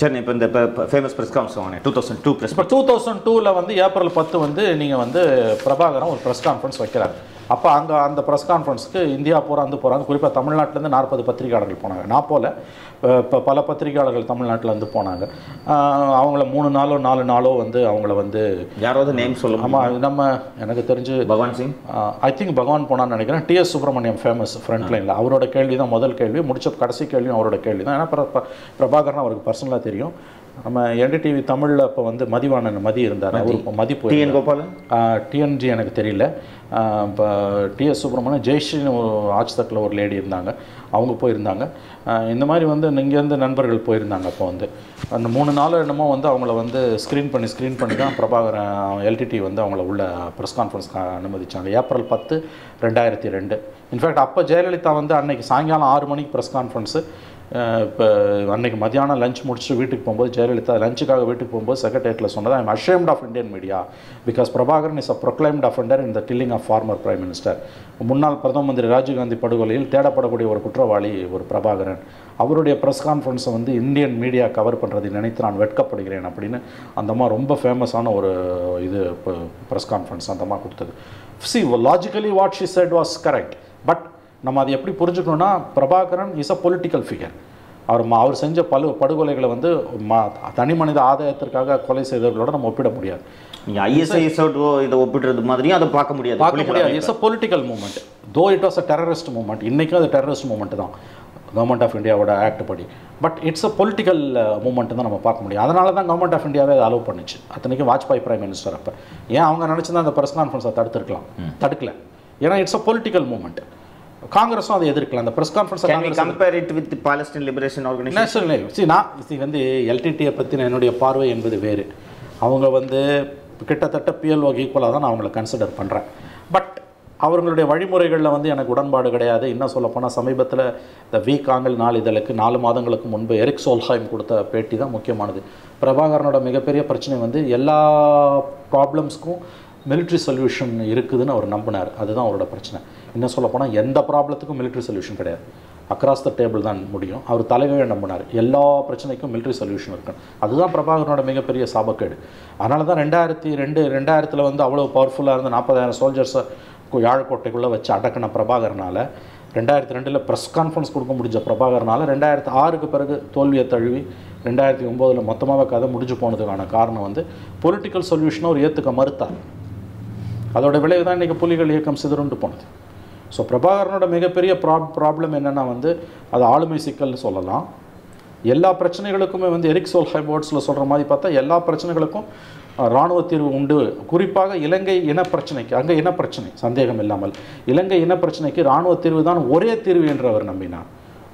சரி இப்போ இந்த ஃபேமஸ் ப்ரெஸ் கான்ஃபரன்ஸ் வாங்கினே டூ தௌசண்ட் டூ ப்ரெஸ் இப்போ டூ தௌசண்ட் டூவில் வந்து ஏப்ரல் பத்து வந்து நீங்கள் வந்து பிரபாகரம் ஒரு ப்ரெஸ் கான்ஃபரன்ஸ் வைக்கிறாங்க அப்போ அங்கே அந்த ப்ரெஸ் கான்ஃபரன்ஸ்க்கு இந்தியா பூரா வந்து போகிறாங்க குறிப்பாக தமிழ்நாட்டிலேருந்து நாற்பது பத்திரிகையாளர்கள் போனாங்க. நான் போல இப்போ பல பத்திரிகையாளர்கள் தமிழ்நாட்டில் வந்து போனாங்க அவங்கள மூணு நாளோ நாலு நாளோ வந்து அவங்கள வந்து யாராவது நேம் சொல்லுமா ஆமாம் நம்ம எனக்கு தெரிஞ்சு பகவான் சிங்? ஐ திங்க் பகவான் போனான்னு நினைக்கிறேன். டிஎஸ் சுப்பிரமணியம் ஃபேமஸ் ஃப்ரண்ட் லைனில் அவரோட கேள்வி தான் முதல் கேள்வி. முடிச்ச கடைசி கேள்வியும் அவரோட கேள்வி தான் ஏன்னா பிர- பிர- பிரபாகரன் அவருக்கு பர்சனலாக தெரியும். நம்ம என்டிடிவி தமிழில் இப்போ வந்து மதிவாணன் மதி இருந்தார். அவர் இப்போ மதி டி போய் என் கோபாலன்? டிஎன்ஜி எனக்கு தெரியல. இப்போ டிஎஸ் சுப்பிரமணியம் ஜெயஸ்ரீன்னு ஒரு ஆட்சித்தக்கில் ஒரு லேடி இருந்தாங்க. அவங்க போயிருந்தாங்க. இந்த மாதிரி வந்து இங்கேருந்து நண்பர்கள் போயிருந்தாங்க அப்போ வந்து. அந்த மூணு நாள் என்னமோ வந்து அவங்கள வந்து ஸ்க்ரீன் பண்ணி ஸ்க்ரீன் பண்ணி தான் பிரபாகரன் எல்டிடி வந்து அவங்கள உள்ள ப்ரெஸ் கான்ஃபரன்ஸ்க்கு அனுமதிச்சாங்க. ஏப்ரல் பத்து ரெண்டாயிரத்தி ரெண்டு. இன்ஃபேக்ட் அப்போ ஜெயலலிதா வந்து அன்னைக்கு சாயங்காலம் ஆறு மணிக்கு ப்ரெஸ் கான்ஃபரன்ஸு இப்போ அன்னைக்கு மதியானம் லஞ்ச் முடிச்சுட்டு வீட்டுக்கு போகும்போது ஜெயலலிதா லஞ்சுக்காக வீட்டுக்கு போகும்போது செக்ரட்டேரியட்டில் சொன்னது I'm ashamed of Indian media because Prabhakaran is a proclaimed offender in the killing of former prime minister முன்னாள் பிரதம மந்திரி ராஜீவ்காந்தி படுகொலையில் தேடப்படக்கூடிய ஒரு குற்றவாளி ஒரு பிரபாகரன். அவருடைய ப்ரெஸ் கான்ஃபரன்ஸை வந்து இந்தியன் மீடியா கவர் பண்ணுறதை நினைத்து நான் வெட்கப்படுகிறேன் அப்படின்னு அந்தம்மா ரொம்ப ஃபேமஸான ஒரு இது ப்ரெஸ் கான்ஃபரன்ஸ் அந்தம்மா கொடுத்தது. See logically what she said was correct but நம்ம அதை எப்படி புரிஞ்சுக்கணும்னா Prabhakaran is a political figure அவர் அவர் செஞ்ச பல படுகொலைகளை வந்து ம தனி மனித ஆதாயத்திற்காக கொலை செய்தவர்களோட நம்ம ஒப்பிட முடியாது. நீங்கள் ஐஎஸ்ஐஎஸோட இதை ஒப்பிடுறது மாதிரியும் அதை பார்க்க முடியாது. பார்க்க முடியாது. It's a political movement though it was a terrorist movement இன்றைக்கும் அது டெரரிஸ்ட் மூமெண்ட் தான். கவர்மெண்ட் ஆஃப் இந்தியாவோட ஆக்ட் படி. But it's a political movement தான் நம்ம பார்க்க முடியும். அதனால தான் கவர்மெண்ட் ஆஃப் இந்தியாவே அதை அலோவ் பண்ணுச்சு. அத்தனைக்கும் வாஜ்பாய் பிரைம் மினிஸ்டர் அப்போ. ஏன் அவங்க நினச்சிருந்தா அந்த ப்ரெஸ் கான்ஃபரன்ஸை தடுத்துருக்கலாம்? தடுக்கல. ஏன்னா இட்ஸ் அ பொலிட்டிக்கல் மூமெண்ட் காங்கிரஸும் அதை எதிர்க்கலாம் அந்த press conference with the Palestine Liberation Organization? National C நான் வந்து எல்டிடியை பற்றின என்னுடைய பார்வை என்பது வேறு. அவங்க வந்து கிட்டத்தட்ட பிஎல்ஓக்கு ஈக்குவலாக தான் நான் அவங்கள கன்சிடர் பண்ணுறேன் பட் அவர்களுடைய வழிமுறைகளில் வந்து எனக்கு உடன்பாடு கிடையாது. இன்னும் சொல்லப்போனால் சமீபத்தில் இந்த வீக் ஆங்கிள் நாளிதழுக்கு நாலு மாதங்களுக்கு முன்பு எரிக் சோல்ஹாய்ம் கொடுத்த பேட்டி தான் முக்கியமானது. பிரபாகரனோட மிகப்பெரிய பிரச்சனை வந்து எல்லா ப்ராப்ளம்ஸ்க்கும் military சொல்யூஷன் இருக்குதுன்னு அவர் நம்பினார். அதுதான் அவரோட பிரச்சனை. இன்னும் சொல்லப்போனால் எந்த ப்ராப்ளத்துக்கும் மிலிட்ரி சொல்யூஷன் கிடையாது. அக்ராஸ் த டேபிள் தான் முடியும். அவர் தலைவே நம்பினார். எல்லா பிரச்சனைக்கும் மிலிட்ரி சொல்யூஷன் இருக்கணும் அதுதான் பிரபாகரனோட மிகப்பெரிய சாபக்கேடு. அதனால தான் ரெண்டாயிரத்தி ரெண்டு ரெண்டாயிரத்தில் வந்து அவ்வளோ பவர்ஃபுல்லாக இருந்த நாற்பதாயிரம் சோல்ஜர்ஸை யாழ்கோட்டைக்குள்ளே வச்சு அடக்கின பிரபாகரனால் ரெண்டாயிரத்தி ரெண்டில் ப்ரெஸ் கான்ஃபரன்ஸ் கொடுக்க முடிஞ்ச பிரபாகரனால் ரெண்டாயிரத்து ஆறுக்கு பிறகு தோல்வியை தழுவி ரெண்டாயிரத்தி ஒம்போதில் மொத்தமாக கதை முடிஞ்சு போனதுக்கான காரணம் வந்து பொலிட்டிக்கல் சொல்யூஷனை அவர் ஏற்றுக்க மறுத்தார். அதோட விளைவு தான் இன்றைக்கி புலிகள் இயக்கம் சிதறுண்டு போனது. ஸோ பிரபாகரனோட மிகப்பெரிய ப்ராப் ப்ராப்ளம் என்னென்னா வந்து அது ஆளுமை சிக்கல்னு சொல்லலாம். எல்லா பிரச்சனைகளுக்குமே வந்து எரிக் சோல்ஹை வேர்ட்ஸில் சொல்கிற மாதிரி பார்த்தா எல்லா பிரச்சனைகளுக்கும் இராணுவ தீர்வு உண்டு. குறிப்பாக இலங்கை இனப்பிரச்சனைக்கு அங்கே இனப்பிரச்சனை சந்தேகம் இல்லாமல். இலங்கை இனப்பிரச்சனைக்கு இராணுவ தீர்வு தான் ஒரே தீர்வு என்று அவர் நம்பினார்.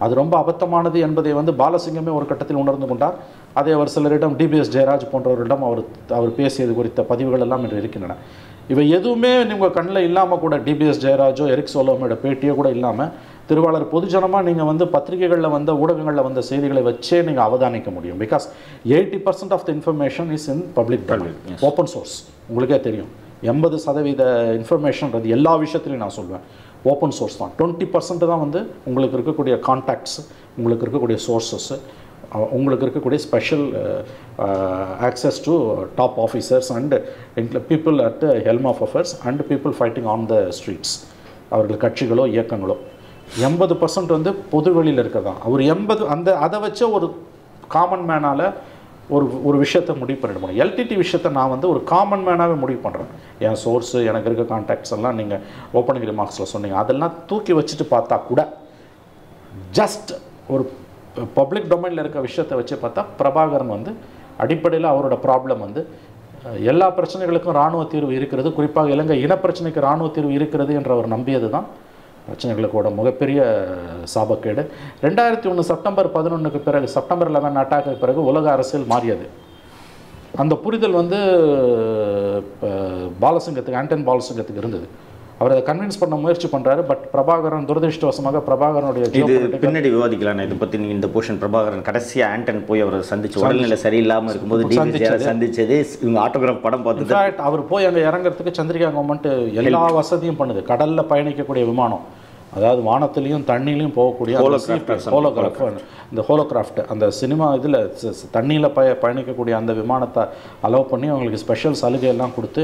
அது ரொம்ப அபத்தமானது என்பதை வந்து பாலசிங்கமே ஒரு கட்டத்தில் உணர்ந்து கொண்டார். அதை அவர் சிலரிடம் டிபிஎஸ் ஜெயராஜ் போன்றவரிடம் அவர் அவர் பேசியது குறித்த பதிவுகள் எல்லாம் இன்று இருக்கின்றன. இவை எதுவுமே உங்கள் கண்ணில் இல்லாமல் கூட டிபிஎஸ் ஜெயராஜோ எரிக் சோலோமோட பேட்டியோ கூட இல்லாமல் திருவாளர் பொதுஜனமாக நீங்கள் வந்து பத்திரிகைகளில் வந்த ஊடகங்களில் வந்த செய்திகளை வச்சே நீங்கள் அவதானிக்க முடியும். Because eighty percent of the information is in public open source உங்களுக்கே தெரியும். எண்பது சதவீத இன்ஃபர்மேஷன்றது எல்லா விஷயத்துலையும் நான் சொல்வேன். ஓப்பன் சோர்ஸ் தான். டுவெண்ட்டி பர்சன்ட் தான் வந்து உங்களுக்கு இருக்கக்கூடிய கான்டாக்ட்ஸ் உங்களுக்கு இருக்கக்கூடிய சோர்சஸ் அஹ் உங்களுக்கு இருக்கக்கூடிய special access to top officers and people at helm of affairs and people fighting on the streets அவர்கள் கட்சிகளோ இயக்கங்களோ. எண்பது பர்சன்ட் வந்து பொது வெளியில் இருக்கிறதான் அவர் எண்பது அந்த அதை வச்ச ஒரு காமன் மேனால் ஒரு ஒரு விஷயத்தை முடிவு பண்ணிட முடியும். எல்டிடி விஷயத்தை நான் வந்து ஒரு காமன் மேனாகவே முடிவு பண்ணுறேன் என் சோர்ஸு எனக்கு இருக்க கான்டாக்ட்ஸ் எல்லாம் நீங்கள் ஓப்பனிங் ரிமார்க்ஸில் சொன்னீங்க. அதெல்லாம் தூக்கி வச்சுட்டு பார்த்தா கூட ஜஸ்ட் ஒரு பப்ளிக் டொமைனில் இருக்க விஷயத்தை வச்சு பார்த்தா பிரபாகரன் வந்து அடிப்படையில் அவரோட ப்ராப்ளம் வந்து எல்லா பிரச்சனைகளுக்கும் இராணுவ தீர்வு இருக்கிறது. குறிப்பாக இலங்கை இனப்பிரச்சனைக்கு இராணுவ தீர்வு இருக்கிறது என்ற அவர் நம்பியது தான் பிரச்சனைகளுக்கோட மிகப்பெரிய சாபக்கேடு. ரெண்டாயிரத்தி ஒன்று செப்டம்பர் பதினொன்றுக்கு பிறகு செப்டம்பர் லெவன் அட்டாக்கு பிறகு உலக அரசியல் மாறியது. அந்த புரிதல் வந்து அஹ், பாலசிங்கத்துக்கு ஆண்டன் பாலசிங்கத்துக்கு இருந்தது. அவர் அதை கன்வின்ஸ் பண்ண முயற்சி பண்ணுறாரு பட் பிரபாகரன் துரதிருஷ்டவசமாக பிரபாகரனுடைய இது பின்னாடி விவாதிக்கலாம் இதை பற்றி நீங்க இந்த போர்ஷன் பிரபாகரன் கடைசியா ஆண்டன் போய் அவரை சந்திச்சு உடல்நிலை சரியில்லாம இருக்கும்போது சந்திச்சது இவங்க ஆட்டோகிராஃப் படம் இன்ஃபேக்ட் அவர் போய் அங்கே இறங்குறதுக்கு சந்திரிகா கவர்மெண்ட் எல்லா வசதியும் பண்ணுது. கடலில் பயணிக்கக்கூடிய விமானம். அதாவது வானத்திலையும் தண்ணிலையும் போகக்கூடிய ஹோலோகிராஃப் இந்த ஹோலோகிராஃப்ட் அந்த சினிமா இதில் தண்ணியில் பய பயணிக்கக்கூடிய அந்த விமானத்தை அலோவ் பண்ணி அவங்களுக்கு ஸ்பெஷல் சலுகை எல்லாம் கொடுத்து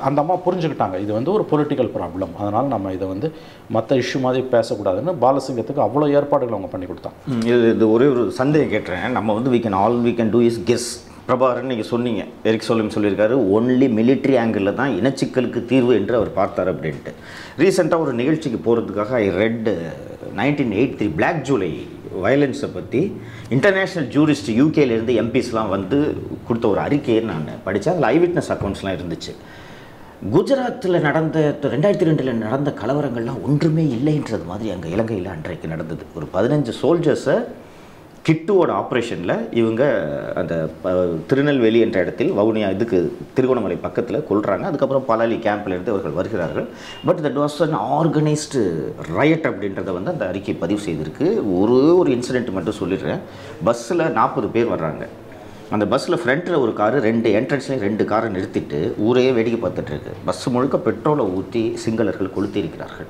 அந்த அம்மா புரிஞ்சுக்கிட்டாங்க. இது வந்து ஒரு பொலிட்டிக்கல் ப்ராப்ளம் அதனால் நம்ம இதை வந்து மற்ற இஷ்யூ மாதிரி பேசக்கூடாதுன்னு பாலசிங்கத்துக்கு அவ்வளோ ஏற்பாடுகள் அவங்க பண்ணி கொடுத்தாங்க இது இது ஒரே ஒரு சந்தேகம் கேட்டுறேன் நம்ம வந்து we can all we can do is guess Prabhakaran நீங்கள் சொன்னீங்க எரிக் சோலம் சொல்லியிருக்காரு ஒன்லி மிலிட்ரி ஆங்கிளில் தான் இனச்சிக்கலுக்கு தீர்வு என்று அவர் பார்த்தார் அப்படின்ட்டு. ரீசெண்டாக ஒரு நிகழ்ச்சிக்கு போகிறதுக்காக I read nineteen eighty three black July வயலன்ஸை பற்றி இன்டர்நேஷ்னல் ஜூரிஸ்ட் யூகேலேருந்து எம்பிஸ்லாம் வந்து கொடுத்த ஒரு அறிக்கையை நான் படித்தேன். அதில் விட்னஸ் அக்கௌண்ட்ஸ்லாம் இருந்துச்சு. குஜராத்தில் நடந்த ரெண்டாயிரத்தி ரெண்டில் நடந்த கலவரங்கள்லாம் ஒன்றுமே இல்லைன்றது மாதிரி அங்கே இலங்கையில் அன்றைக்கு நடந்தது. ஒரு பதினஞ்சு சோல்ஜர்ஸை கிட்டுவோட ஆப்ரேஷனில் இவங்க அந்த ப- திருநெல்வேலி என்ற இடத்தில் வவுனியா இதுக்கு திருகோணமலை பக்கத்தில் கொள்கிறாங்க அதுக்கப்புறம் பலாலி கேம்ப்ல இருந்து அவர்கள் வருகிறார்கள். But that was an organised riot அப்படின்றத வந்து அந்த அறிக்கை பதிவு செய்திருக்கு. ஒரு ஒரு இன்சிடென்ட் மட்டும் சொல்லிடுறேன். பஸ்ஸில் நாற்பது பேர் வர்றாங்க. அந்த பஸ்ஸில் ஃப்ரண்ட்டில் ஒரு காரு ரெண்டு என்ட்ரன்ஸ்லேயும் ரெண்டு காரை நிறுத்திட்டு ஊரையே வேடிக்கை பார்த்துட்டு இருக்கு. பஸ் முழுக்க பெட்ரோலை ஊற்றி சிங்களர்கள் கொளுத்தி இருக்கிறார்கள்.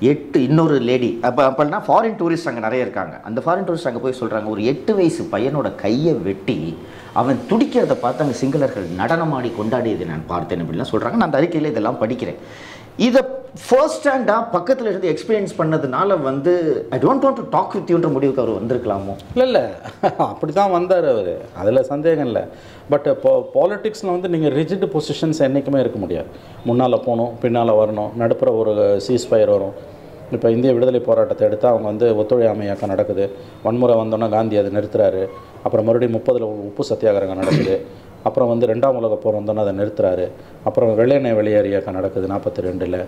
எட்டு இன்னொரு லேடி அப்போ அப்போனா ஃபாரின் டூரிஸ்ட் அங்கே நிறைய இருக்காங்க. அந்த ஃபாரின் டூரிஸ்ட் அங்கே போய் சொல்கிறாங்க ஒரு எட்டு வயசு பையனோட கையை வெட்டி அவன் துடிக்கிறத பார்த்து அங்கே சிங்களர்கள் நடனமாடி கொண்டாடியதை நான் பார்த்தேன் அப்படின்லாம் சொல்கிறாங்க நான் அந்த அறிக்கையில் இதெல்லாம் படிக்கிறேன். இதை ஃபர்ஸ்ட் ஹேண்டாக பக்கத்தில் இருந்து எக்ஸ்பீரியன்ஸ் பண்ணதுனால வந்து I don't want to talk with யூன்ற முடிவுக்கு அவர் வந்திருக்கலாமோ? இல்லை இல்லை. அப்படி தான் வந்தார் அவர். அதில் சந்தேகம் இல்லை. பட் இப்போ பாலிட்டிக்ஸில் வந்து நீங்கள் ரிஜிட் பொசிஷன்ஸ் என்றைக்குமே இருக்க முடியாது. முன்னால் போகணும் பின்னால் வரணும் நடுப்புற ஒரு சீஸ்ஃபயர் வரும். இப்போ இந்திய விடுதலை போராட்டத்தை எடுத்து அவங்க வந்து ஒத்துழையாமை இயக்கம் நடக்குது. வன்முறை வந்தோன்னே காந்தி அதை நிறுத்துறாரு. அப்புறம் மறுபடியும் முப்பதில் உப்பு சத்தியாகிரகம் நடக்குது. அப்புறம் வந்து ரெண்டாம் உலக போர் வந்தோன்னே அதை நிறுத்துறாரு. அப்புறம் வெள்ளையனை வெளியேறு இயக்கம் நடக்குது நாற்பத்தி ரெண்டில்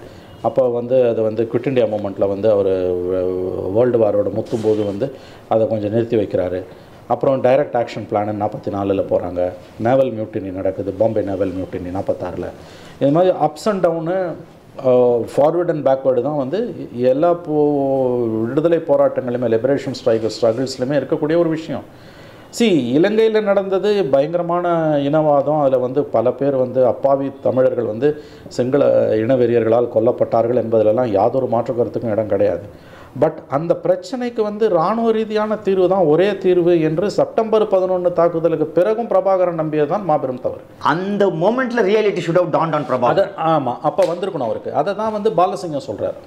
அப்போ வந்து அது வந்து குவிட் இண்டியா மூமெண்ட்டில் வந்து அவர் வேர்ல்டு வாரோட முத்தும் போது வந்து அதை கொஞ்சம் நிறுத்தி வைக்கிறாரு. அப்புறம் டைரக்ட் ஆக்ஷன் பிளான் நாற்பத்தி நாலில் போகிறாங்க நேவல் மியூட்டினி நடக்குது. பாம்பே நேவல் மியூட்டினி நாற்பத்தாறில் இது மாதிரி ups and down forward and backward தான் வந்து எல்லா போ விடுதலை போராட்டங்களையுமே லிபரேஷன் ஸ்ட்ரைக் ஸ்ட்ரகிள்ஸ்லையுமே இருக்கக்கூடிய ஒரு விஷயம். சி இலங்கையில் நடந்தது பயங்கரமான இனவாதம். அதில் வந்து பல பேர் வந்து அப்பாவி தமிழர்கள் வந்து சிங்கள இனவெறியர்களால் கொல்லப்பட்டார்கள் என்பதிலெல்லாம் யாதொரு மாற்று கருத்துக்கும் இடம் கிடையாது. பட் அந்த பிரச்சனைக்கு வந்து இராணுவ ரீதியான தீர்வு தான் ஒரே தீர்வு என்று செப்டம்பர் பதினொன்று தாக்குதலுக்கு பிறகும் பிரபாகரன் நம்பியது தான் மாபெரும் தவறு. அந்த மோமெண்ட்ல reality should have dawn dawn Prabha அதை ஆமாம் அப்போ வந்திருக்கணும் அவருக்கு. அதை தான் வந்து பாலசிங்கம் சொல்கிறார்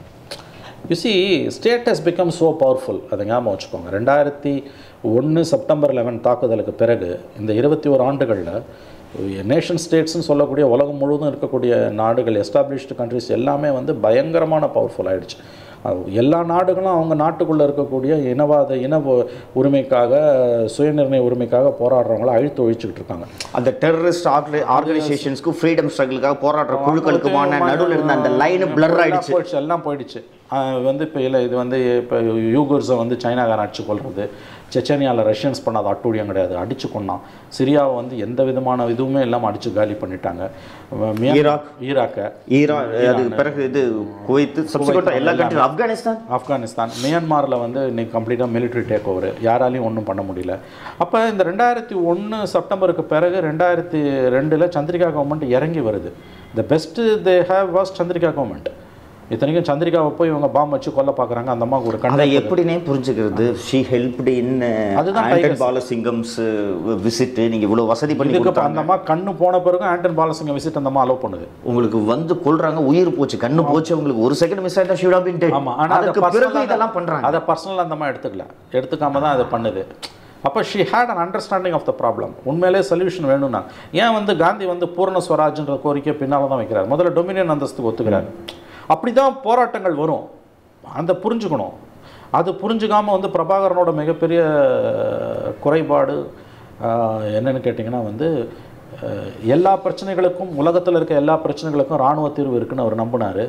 you see state has become so powerful அதை ஞாபகம் வச்சுக்கோங்க. ரெண்டாயிரத்தி ஒன்று செப்டம்பர் லெவன் தாக்குதலுக்கு பிறகு இந்த இருபத்தி ஓரு ஆண்டுகளில் நேஷன் ஸ்டேட்ஸ்னு சொல்லக்கூடிய உலகம் முழுவதும் இருக்கக்கூடிய நாடுகள் எஸ்டாப்ளிஷ்டு கண்ட்ரிஸ் எல்லாமே வந்து பயங்கரமான பவர்ஃபுல் ஆயிடுச்சு. அது எல்லா நாடுகளும் அவங்க நாட்டுக்குள்ளே இருக்கக்கூடிய இனவாத இன உரிமைக்காக சுயநிர்ணய உரிமைக்காக போராடுறவங்கள அழித்து ஒழிச்சுக்கிட்டு இருக்காங்க. அந்த டெரரிஸ்ட் ஆர்கனைசேஷன்ஸ்க்கு ஃப்ரீடம் ஸ்ட்ரகிளுக்காக போராடுற குழுக்களுக்குமான நடுவில் இருந்த அந்த லைன் பிளர் ஆயிடுச்சு. போயிடுச்சு எல்லாம் போயிடுச்சு. வந்து இப்போ இல்லை இது வந்து இப்போ யூகர்ஸை வந்து சைனாக்காரன் அடிச்சு கொள்வது செச்சனியாவில் ரஷ்யன்ஸ் பண்ணாத அட்டூழியம் கிடையாது. அடிச்சு கொண்டான் சிரியாவை வந்து எந்த விதமான இதுவுமே இல்லாமல் அடிச்சு காலி பண்ணிட்டாங்க. ஈராக். ஈராக்கை. அது பிறகு இது குவைத்து எல்லா கண்ட்ரி ஆப்கானிஸ்தான்? ஆப்கானிஸ்தான். மியான்மாரில் வந்து இன்னைக்கு கம்ப்ளீட்டாக மிலிட்ரி டேக் ஓவர் யாராலையும் ஒன்றும் பண்ண முடியல. அப்போ இந்த ரெண்டாயிரத்தி ஒன்று செப்டம்பருக்கு பிறகு ரெண்டாயிரத்தி ரெண்டில் சந்திரிகா கவர்மெண்ட் இறங்கி வருது. The best they have was Chandrika government இத்தனைக்கும் சந்திரிகாவை போய் இவங்க பாம் வச்சு கொல்ல பார்க்குறாங்க. அந்த அம்மாவுக்கு ஒரு அதை கண்ணை எப்படினே புரிஞ்சுக்கிறது. ஷீ ஹெல்ப்டு இன் அதுதான் ஆண்டன். பாலசிங்கம்ஸ் விசிட் நீங்க இவ்வளவு வசதி பண்ணி இதுக்கு அந்த அம்மா கண்ணு போன பிறகு ஆண்டன் பாலசிங்க விசிட் அந்த அம்மா அலோவ் பண்ணுது. உங்களுக்கு வந்து கொல்றாங்க உயிர் போச்சு கண்ணு போச்சு உங்களுக்கு ஒரு செகண்ட் மிஸ் ஆயிட்டா ஷூட் பின் டெட் ஆமா ஆனா அதை அதுக்கு பிறகு இதெல்லாம் பண்றாங்க. அதை பர்சனலாக அந்த அம்மா எடுத்துக்கல. எடுத்துக்காம தான் அதை பண்ணுது. அப்போ she had an understanding of the problem உண்மையிலே சொல்யூஷன் வேணும்னா ஏன் வந்து காந்தி வந்து பூரண ஸ்வராஜ்ன்ற கோரிக்கை பின்னால் தான் வைக்கிறார்? முதல்ல டொமினியன் அந்தஸ்துக்கு ஒத்துக்கிறார். அப்படி தான் போராட்டங்கள் வரும். அந்த புரிஞ்சுக்கணும். அது புரிஞ்சுக்காமல் வந்து பிரபாகரனோட மிகப்பெரிய குறைபாடு என்னென்னு கேட்டிங்கன்னா வந்து எல்லா பிரச்சனைகளுக்கும் உலகத்தில் இருக்க எல்லா பிரச்சனைகளுக்கும் இராணுவ தீர்வு இருக்குன்னு அவர் நம்பினார்.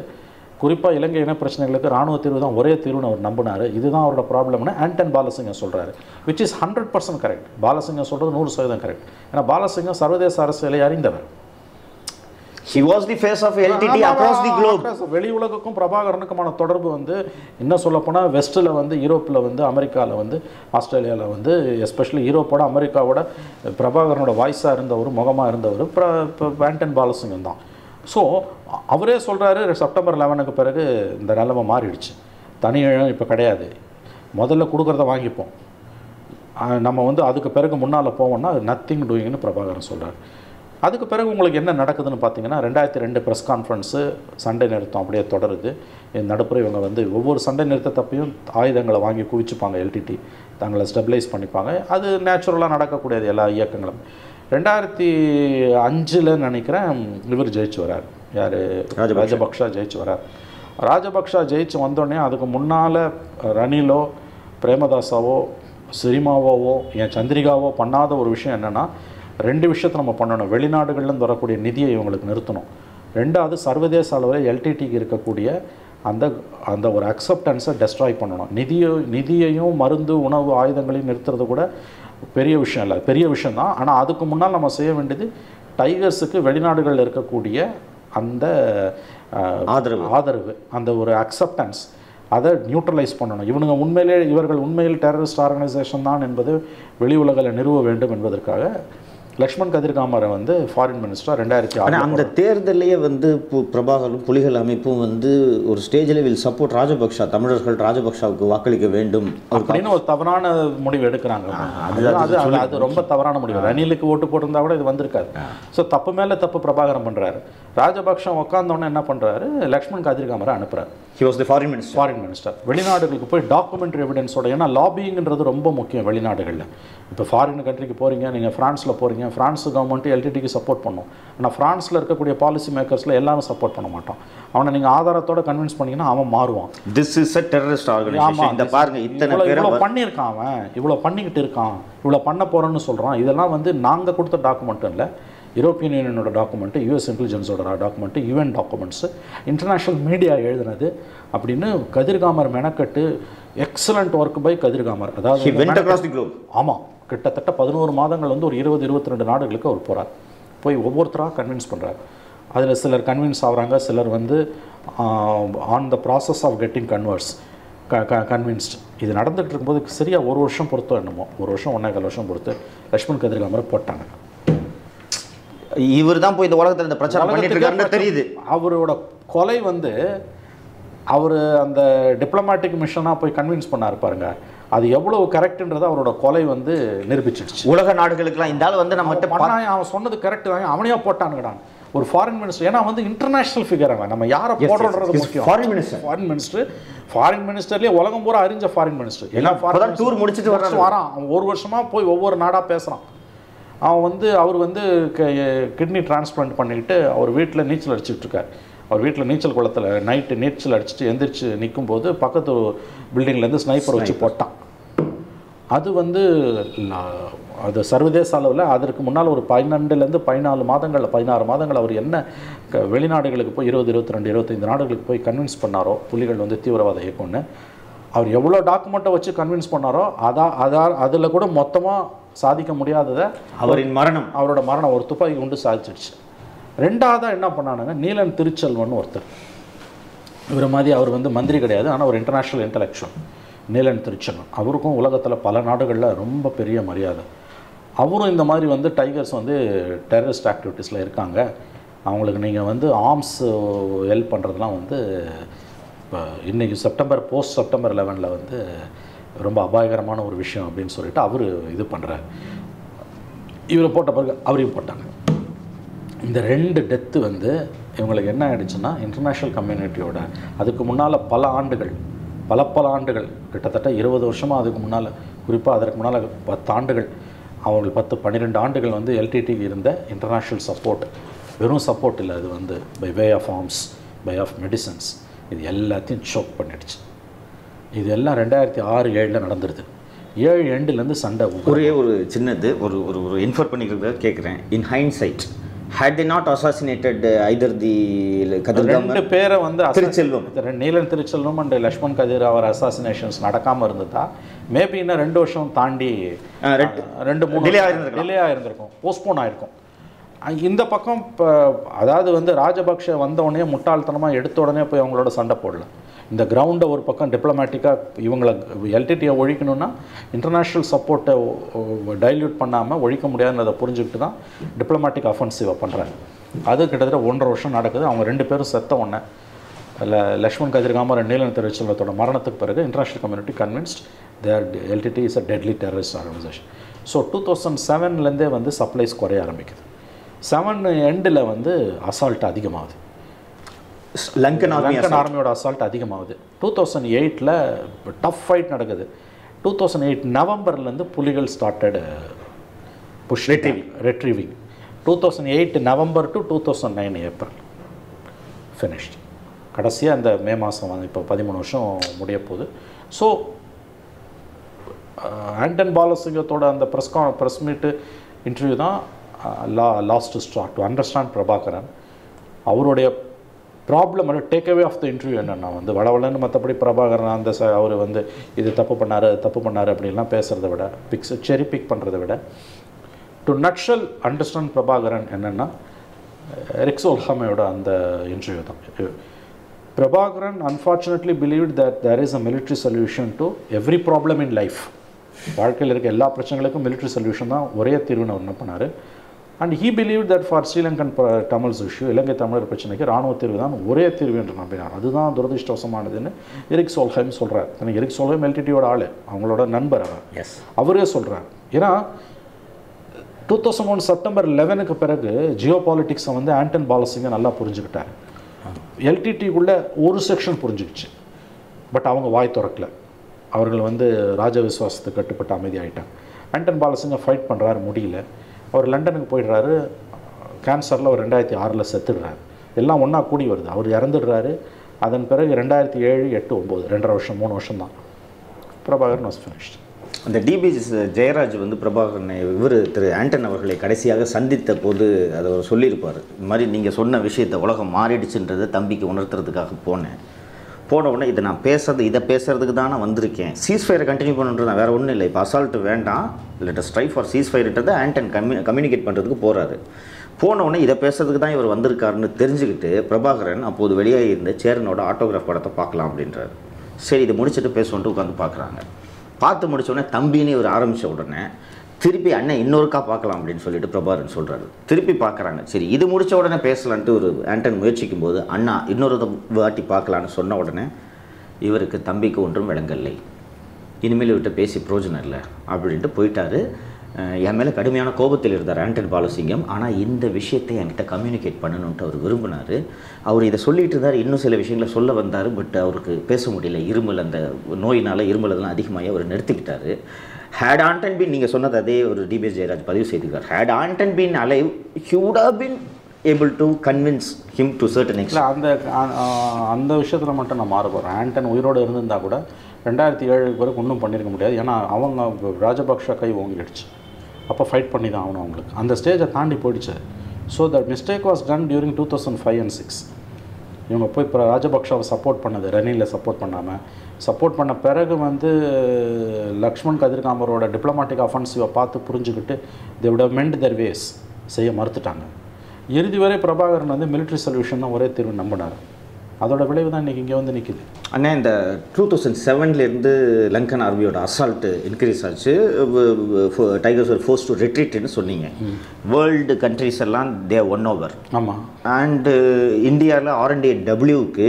குறிப்பாக இலங்கை இன பிரச்சனைகளுக்கு ராணுவ தீர்வு தான் ஒரே தீர்வுன்னு அவர் நம்பினார். இதுதான் அவரோட ப்ராப்ளம்னு ஆண்டன் பாலசிங்கம் சொல்கிறாரு which is hundred percent correct Balasingham சொல்கிறது நூறு சதவீதம் கரெக்ட் ஏன்னா பாலசிங்கம் சர்வதேச அரசியலை அறிந்தவர். He was the face of LTT across the globe. வெளி உலகுக்கும் பிரபாகரனுக்குமான தொடர்பு வந்து இன்னும் சொல்லப்போனால் வெஸ்ட்டில் வந்து யூரோப்பில் வந்து அமெரிக்காவில் வந்து ஆஸ்திரேலியாவில் வந்து எஸ்பெஷலி யூரோப்போட அமெரிக்காவோட பிரபாகரனோட வாய்ஸாக இருந்தவர் முகமாக இருந்தவர் பிர ப- ஆண்டன் பாலசிங்கம் தான். ஸோ அவரே சொல்கிறாரு செப்டம்பர் லெவனுக்கு பிறகு இந்த நிலைமை மாறிடுச்சு. தனி இழம் இப்போ கிடையாது. முதல்ல கொடுக்குறத வாங்கிப்போம். நம்ம வந்து அதுக்கு பிறகு முன்னால் போவோம்னா நத்திங் டூயிங்னு பிரபாகரன் சொல்றார். அதுக்கு பிறகு உங்களுக்கு என்ன நடக்குதுன்னு பார்த்தீங்கன்னா ரெண்டாயிரத்தி ரெண்டு ப்ரெஸ் கான்ஃபரன்ஸு சண்டை நிறுத்தம் அப்படியே தொடருது. நடுப்புற இவங்க வந்து ஒவ்வொரு சண்டை நிறுத்தத்தப்பையும் ஆயுதங்களை வாங்கி குவிச்சுப்பாங்க எல்டிடி தங்களை ஸ்டெபிலைஸ் பண்ணிப்பாங்க. அது நேச்சுரலாக நடக்கக்கூடியது எல்லா இயக்கங்களும். ரெண்டாயிரத்தி அஞ்சில் நினைக்கிறேன் இவர் ஜெயிச்சு வரார் யார். ராஜபக்ஷா. ஜெயிச்சு வரார் ராஜபக்ஷா ஜெயிச்சு வந்தோடனே அதுக்கு முன்னால் ரணிலோ பிரேமதாசாவோ சிரிமாவோவோ என் சந்திரிகாவோ பண்ணாத ஒரு விஷயம் என்னென்னா ரெண்டு விஷயத்தை நம்ம பண்ணணும். வெளிநாடுகள்லேருந்து வரக்கூடிய நிதியை இவங்களுக்கு நிறுத்தணும். ரெண்டாவது சர்வதேச அளவில் எல்டிடிக்கு இருக்கக்கூடிய அந்த அந்த ஒரு அக்செப்டன்ஸை டெஸ்ட்ராய் பண்ணணும். நிதியை நிதியையும் மருந்து உணவு ஆயுதங்களையும் நிறுத்துறது கூட பெரிய விஷயம் இல்லை. பெரிய விஷயம் தான். ஆனால் அதுக்கு முன்னால் நம்ம செய்ய வேண்டியது டைகர்ஸுக்கு வெளிநாடுகளில் இருக்கக்கூடிய அந்த ஆதரவு. ஆதரவு அந்த ஒரு அக்செப்டன்ஸ் அதை நியூட்ரலைஸ் பண்ணணும். இவனுங்க உண்மையிலே இவர்கள் உண்மையில் டெரரிஸ்ட் ஆர்கனைசேஷன் தான் என்பது வெளி உலகில் நிறுவ வேண்டும் என்பதற்காக லக்ஷ்மண் கதிர்காமரை வந்து ஃபாரின் மினிஸ்டர் ரெண்டாயிரத்தி ஆனா ஆறு அந்த தேர்தலையே வந்து பிரபாகரும் புலிகள் அமைப்பும் வந்து ஒரு ஸ்டேஜில் வில் சப்போர்ட் ராஜபக்ஷா தமிழர்கள் ராஜபக்ஷாவுக்கு வாக்களிக்க வேண்டும். அப்படின்னு ஒரு தவறான முடிவு எடுக்கிறாங்க. அது அது ரொம்ப தவறான முடிவு. ரணிலுக்கு ஓட்டு போட்டிருந்தா கூட இது வந்திருக்காது. ஸோ தப்பு மேல தப்பு பிரபாகரன் பண்றாரு. ராஜபக்ஷம் உட்கார்ந்தோன்னே என்ன பண்றாரு? லக்ஷ்மண் கதிர்காமரை அனுப்புறாரு. He was the foreign minister foreign minister வெளிநாடுகளுக்கு போய் டாக்குமெண்ட்ரி எவிடன்ஸோட ஏன்னா லாபிங்கிறது ரொம்ப முக்கியம் வெளிநாடுகளில். இப்போ ஃபாரின் கண்ட்ரிக்கு போகிறீங்க நீங்கள் ஃப்ரான்ஸில் போகிறீங்க ஃப்ரான்ஸ் கவர்மெண்ட் எல்டிடிக்கு சப்போர்ட் பண்ணும். ஆனால் ஃப்ரான்ஸில் இருக்கக்கூடிய பாலிசி மேக்கர்ஸில் எல்லாரும் சப்போர்ட் பண்ண மாட்டோம். அவனை நீங்கள் ஆதாரத்தோட கன்வின்ஸ் பண்ணீங்கன்னா அவன் மாறுவான். This is a terrorist organisation இந்த பாருங்க இத்தனை பேரை இவ்வளவு பண்ணியிருக்கான் அவன். இவ்வளோ பண்ணிக்கிட்டு இருக்கான். இவ்வளோ பண்ண போகிறோன்னு சொல்கிறான் இதெல்லாம் வந்து நாங்கள் கொடுத்த டாக்குமெண்ட் இல்லை. யூரோப்பியன் யூனியனோட document US இன்டெலிஜென்ஸோட document UN documents international media எழுதுனது அப்படின்னு கதிர்காமர் மெனக்கட்டு எக்ஸலண்ட் ஒர்க் பை கதிர்காமர் அதாவது ஆமாம் கிட்டத்தட்ட பதினோரு மாதங்கள் வந்து ஒரு இருபது இருபத்தி ரெண்டு நாடுகளுக்கு அவர் போகிறார் போய் ஒவ்வொருத்தராக கன்வின்ஸ் பண்ணுறார் அதில் சிலர் கன்வின்ஸ் ஆகுறாங்க சிலர் வந்து on the process of getting converse க க கன்வின்ஸ்ட் இது நடந்துட்டு இருக்கும்போது சரியாக ஒரு வருஷம் பொறுத்தோ என்னமோ ஒரு வருஷம் ஒன்றே கால் வருஷம் பொறுத்து லக்ஷ்மண் கதிர்காமரை போட்டாங்க. இவர் தான் போய் இந்த உலகத்துல இந்த பிரச்சாரம் பண்ணிட்டு இருக்காருன்னு தெரியுது. அவரோட கொலை வந்து அவர் அந்த டிப்ளமேட்டிக் மிஷனாக போய் கன்வின்ஸ் பண்ணார் பாருங்க. அது எவ்வளவு கரெக்ட்ன்றதை அவரோட கொலை வந்து நிரூபிச்சிடுச்சு. உலக நாடுகளுக்கெல்லாம் இந்த ஆள் வந்து பண்ணான் அவன் சொன்னது கரெக்ட் தான். அவனையா போட்டானுங்கடான் ஒரு ஃபாரின் மினிஸ்டர் ஏன்னா வந்து இன்டர்நேஷனல் ஃபிகர் அவன். நம்ம யாரை போடுறது. முக்கியம். Foreign minister. Foreign minister foreign மினிஸ்டர்லேயே உலகம் பூரா அறிஞ்ச ஃபாரின் மினிஸ்டர் tour minister. முடிச்சிட்டு. வரான். அவன் ஒரு வருஷமா போய் ஒவ்வொரு நாடா பேசுறான். அவன் வந்து அவர் வந்து கிட்னி டிரான்ஸ்பிளான்ட் பண்ணிக்கிட்டு அவர் வீட்டில் நீச்சல் அடிச்சுட்டு இருக்கார் அவர் வீட்டில் நீச்சல் குளத்தில் நைட்டு நீச்சல் அடிச்சுட்டு எந்திரிச்சு நிக்கும்போது பக்கத்து பில்டிங்லேருந்து ஸ்னைப்பர் வச்சு போட்டான். அது வந்து அது சர்வதேச அளவில் அதற்கு முன்னால் ஒரு பன்னெண்டுலேருந்து பதினாலு மாதங்கள் பதினாறு மாதங்கள் அவர் என்ன வெளிநாடுகளுக்கு போய் இருபது இருபத்தி ரெண்டு இருபத்தைந்து நாடுகளுக்கு போய் கன்வின்ஸ் பண்ணாரோ புலிகள் வந்து தீவிரவாத இயக்கம்னு அவர் எவ்வளோ டாக்குமெண்ட்டை வச்சு கன்வின்ஸ் பண்ணாரோ அதான் அதான் அதில் கூட மொத்தமாக சாதிக்க முடியாததை அவரின் மரணம். அவரோட மரணம் ஒரு துப்பாக்கி கொண்டு சாதிச்சிடுச்சு ரெண்டாவதாக என்ன பண்ணானுங்க? நீலன் திருச்செல்வன் ஒருத்தர். இவரை மாதிரி அவர் வந்து மந்திரி கிடையாது ஆனால் ஒரு இன்டர்நேஷ்னல் இன்டலெக்சுவல் நீலன் திருச்செல்வன். அவருக்கும் உலகத்தில் பல நாடுகளில் ரொம்ப பெரிய மரியாதை. அவரும் இந்த மாதிரி வந்து டைகர்ஸ் வந்து டெரரிஸ்ட் ஆக்டிவிட்டீஸில் இருக்காங்க. அவங்களுக்கு நீங்கள் வந்து ஆர்ம்ஸ் ஹெல்ப் பண்ணுறதுலாம் வந்து இப்போ இன்றைக்கி செப்டம்பர் போஸ்ட் செப்டம்பர் லெவனில் வந்து ரொம்ப அபாயகரமான ஒரு விஷயம் அப்படின்னு சொல்லிட்டு அவர் இது பண்ணுறாரு இவரை போட்ட பிறகு அவரையும் போட்டாங்க. இந்த ரெண்டு டெத்து வந்து இவங்களுக்கு என்ன ஆகிடுச்சுன்னா இன்டர்நேஷ்னல் கம்யூனிட்டியோட அதுக்கு முன்னால் பல ஆண்டுகள் பல பல ஆண்டுகள் கிட்டத்தட்ட இருபது வருஷமாக அதுக்கு முன்னால் குறிப்பாக அதற்கு முன்னால் பத்து ஆண்டுகள் அவங்களுக்கு பத்து பன்னிரெண்டு ஆண்டுகள் வந்து எல்டிடிக்கு இருந்த இன்டர்நேஷ்னல் சப்போர்ட் வெறும் சப்போர்ட் இல்லை அது வந்து by way of arms by of medicines இது எல்லாத்தையும் சோக் பண்ணிடுச்சு. இது எல்லாம் ரெண்டாயிரத்தி ஆறு ஏழில் நடந்துருது. ஏழு எண்டுலேருந்து சண்டை ஒரே ஒரு சின்னது ஒரு ஒரு ஒரு இன்ஃபர் பண்ணிக்கிறத கேட்குறேன் in hindsight had the not assassinated either the ரெண்டு பேரை வந்து திருச்செல்வம். நீலன் திருச்செல்வம் அண்ட் லக்ஷ்மண் கதிர் அவர் அசாசினேஷன்ஸ் நடக்காமல் இருந்ததா மேபி இன்னும் ரெண்டு வருஷம் தாண்டி ரெண்டு- மூணு delay ஆயிருந்திருக்கலாம். டிலே ஆயிருந்திருக்கும். போஸ்ட்போன் ஆயிருக்கும். இந்த பக்கம் இப்போ அதாவது வந்து ராஜபக்ஷ வந்த உடனே முட்டாள்தனமாக எடுத்த உடனே போய் அவங்களோட சண்டை போடல. இந்த கிரவுண்டை ஒரு பக்கம் டிப்ளமேட்டிக்காக இவங்களை எல்டிடியை ஒழிக்கணும்னா இன்டர்நேஷ்னல் சப்போர்ட்டை டைல்யூட் பண்ணாமல் ஒழிக்க முடியாதுன்றதை புரிஞ்சுக்கிட்டு தான் டிப்ளமேட்டிக் அஃபென்சிவை பண்ணுறாங்க அது கிட்டத்தட்ட ஒன்றரை வருஷம் நடக்குது. அவங்க ரெண்டு பேரும் செத்த உடனே இல்லை லக்ஷ்மண் கதிர்காமர் நீலன் திருச்செல்வத்தோட மரணத்துக்கு பிறகு international community convinced there LTTE is a deadly terrorist organisation so two thousand செவன்லேருந்தே வந்து சப்ளைஸ் குறைய ஆரம்பிக்குது. செவன் எண்டில் வந்து அசால்ட் அதிகமாகுது. லங்கன் ஆர்மி லங்கன் ஆர்மியோட அசால்ட் அதிகமாகுது. டூ தௌசண்ட் எயிட்டில் டஃப் ஃபைட் நடக்குது. டூ தௌசண்ட் எயிட் நவம்பர்லேருந்து புலிகள் started push retreating retreating two thousand eight November to two thousand nine April. Finished கடைசியாக அந்த மே மாதம் வந்து இப்போ பதிமூணு வருஷம் முடிய போகுது. ஸோ ஆண்டன் பாலசிங்கத்தோட அந்த ப்ரெஸ் கா ப்ரெஸ் மீட்டு இன்டர்வியூ தான் லா last start to understand Prabhakaran அவருடைய ப்ராப்ளம் அல்ல டேக்அவே ஆஃப் த இன்டர்வியூ என்னென்னா வந்து வளவளன்னு மற்றபடி பிரபாகரன் அந்த ச அவர் வந்து இது தப்பு பண்ணாரு அது தப்பு பண்ணாரு அப்படின்லாம் பேசுகிறத விட பிக்ஸ் செரி பிக் பண்ணுறதை விட டு நட்ஷல் அண்டர்ஸ்டாண்ட் பிரபாகரன் என்னென்னா எரிக்ஸ் ஒல்ஹாமையோட அந்த இன்டர்வியூ தான். Prabhakaran unfortunately believe that there is a military solution to every problem in life வாழ்க்கையில் இருக்க எல்லா பிரச்சனைகளுக்கும் மிலிட்ரி சொல்யூஷன் தான் ஒரே தீர்வுன்னு அவர் என்ன பண்ணார்? And he believe that for Sri Lankan Tamils issue இலங்கை தமிழர் பிரச்சனைக்கு ராணுவ தீர்வு தான் ஒரே தீர்வு என்று நம்பினார். அதுதான் துரதிருஷ்டவசமானதுன்னு எரிக் சோல்ஹைம் சொல்கிறார் எனக்கு எரிக் சோல்ஹைம் எல்டிடியோட ஆள். அவங்களோட நண்பர் அவர். எஸ் அவரே சொல்கிறார் ஏன்னா டூ தௌசண்ட் ஒன் செப்டம்பர் லெவனுக்கு பிறகு ஜியோ பாலிட்டிக்ஸை வந்து ஆண்டன் பாலசிங்க நல்லா புரிஞ்சுக்கிட்டார். எல்டிடிக்குள்ளே ஒரு செக்ஷன் புரிஞ்சுக்கிச்சு. பட் அவங்க வாய் திறக்கல. அவர்கள் வந்து ராஜ விசுவாசத்துக்கு கட்டுப்பட்டு அமைதியாயிட்டாங்க. ஆண்டன் பாலசிங்க ஃபைட் பண்ணுறாரு முடியல. அவர் லண்டனுக்கு போயிடுறாரு. கேன்சரில் அவர் ரெண்டாயிரத்தி ஆறில் செத்துடுறாரு. எல்லாம் ஒன்றா கூடி வருது. அவர் இறந்துடுறாரு. அதன் பிறகு ரெண்டாயிரத்தி ஏழு எட்டு ஒம்பது ரெண்டரை வருஷம் மூணு வருஷம் தான் பிரபாகரன் வாஸ் ஃபினிஷ்ட் அந்த டிபிஜி ஜெயராஜ் வந்து பிரபாகரனை இவர் திரு ஆண்டன் அவர்களை கடைசியாக சந்தித்த போது அதை அவர் சொல்லியிருப்பார். இது மாதிரி நீங்கள் சொன்ன விஷயத்தை உலகம் மாறிடுச்சுன்றதை தம்பிக்கு உணர்த்துறதுக்காக போனேன். போன உடனே இதை நான் பேசுறது இதை பேசுறதுக்கு தானே வந்திருக்கேன். சீஸ் ஃபயரை கண்டினியூ பண்ணுறது நான் வேறு ஒன்றும் இல்லை. இப்போ அசால்ட் வேண்டாம். லெட் ஸ்ட்ரைக் ஃபார் சீஸ் ஃபயர்ன்றதை ஆண்டன் கம்யூ கம்யூனிகேட் பண்ணுறதுக்கு போகிறாரு போன உடனே இதை பேசுறதுக்கு தான் இவர் வந்திருக்காருன்னு தெரிஞ்சுக்கிட்டு பிரபாகரன் அப்போது வெளியாக இருந்த சேரனோட ஆட்டோகிராஃப் படத்தை பார்க்கலாம் அப்படின்றாரு. சரி இதை முடிச்சுட்டு பேசுவோன்ட்டு உட்காந்து பார்க்குறாங்க. பார்த்து முடிச்ச உடனே தம்பின்னு இவர் ஆரம்பித்த உடனே திருப்பி அண்ணன் இன்னொருக்கா பார்க்கலாம் அப்படின்னு சொல்லிட்டு பிரபாகரன் சொல்கிறாரு திருப்பி பார்க்குறாங்க. சரி இது முடித்த உடனே பேசலான்ட்டு ஒரு ஆண்டன் முயற்சிக்கும் போது அண்ணா இன்னொரு வாட்டி பார்க்கலான்னு சொன்ன உடனே இவருக்கு தம்பிக்கு ஒன்றும் விளங்கவில்லை இனிமேல் இவர்கிட்ட பேசி பிரயோஜனம் இல்லை அப்படின்ட்டு போயிட்டாரு. என் மேலே கடுமையான கோபத்தில் இருந்தார் ஆண்டன் பாலசிங்கம். ஆனால் இந்த விஷயத்தை என்கிட்ட கம்யூனிகேட் பண்ணணுன்ட்டு அவர் விரும்பினார். அவர் இதை சொல்லிட்டு இருந்தார். இன்னும் சில விஷயங்களை சொல்ல வந்தார். பட் அவருக்கு பேச முடியல. இருமல் அந்த நோயினால் இருமல் அதெல்லாம் அதிகமாகி அவர் நிறுத்திக்கிட்டார். ஹேட் ஆண்டன் பின் நீங்கள் சொன்னது அதே ஒரு டிபிஎஸ் ஜெயராஜ் பதிவு செய்திருக்கார். Had Anton been alive he'd been able to convince him to certain ex இல்லை அந்த அந்த விஷயத்தில் மட்டும் நான் மாற போகிறேன் ஆண்டன் உயிரோடு இருந்திருந்தா கூட ரெண்டாயிரத்தி ஏழுக்கு பிறகு ஒன்றும் பண்ணியிருக்க முடியாது. ஏன்னா அவங்க ராஜபக்ஷ கை ஓங்கிடுச்சு. அப்போ ஃபைட் பண்ணி தான் ஆகணும் அவங்களுக்கு. அந்த ஸ்டேஜை தாண்டி போயிடுச்சு. So that mistake was done during two thousand five and six இவங்க போய் இப்போ ராஜபக்ஷாவை சப்போர்ட் பண்ணது ரணியில் சப்போர்ட் பண்ணாமல் சப்போர்ட் பண்ண பிறகு வந்து லக்ஷ்மண் கதிர்காமரோட டிப்ளமாட்டிக் அஃபென்சிவை பார்த்து புரிஞ்சுக்கிட்டு they விட மெண்ட் தர் வேஸ் செய்ய மறுத்துட்டாங்க. இறுதி வரை பிரபாகரன் வந்து மிலிட்ரி சொல்யூஷன் தான் ஒரே தீர்வு நம்பினார். அதோட விளைவு தான் இன்றைக்கி இங்கே வந்து நிற்குது அண்ணா இந்த டூ தௌசண்ட் செவன்லேருந்து லங்கன் ஆர்மியோட அசால்ட்டு இன்க்ரீஸ் ஆச்சு. டைகர்ஸ் ஒரு ஃபோர்ஸ் டு ரிட்ரீட்னு சொன்னீங்க. வேர்ல்டு கண்ட்ரிஸ் எல்லாம் தே ஒன் ஓவர் ஆமாம் அண்டு இந்தியாவில் R&D டபிள்யூக்கு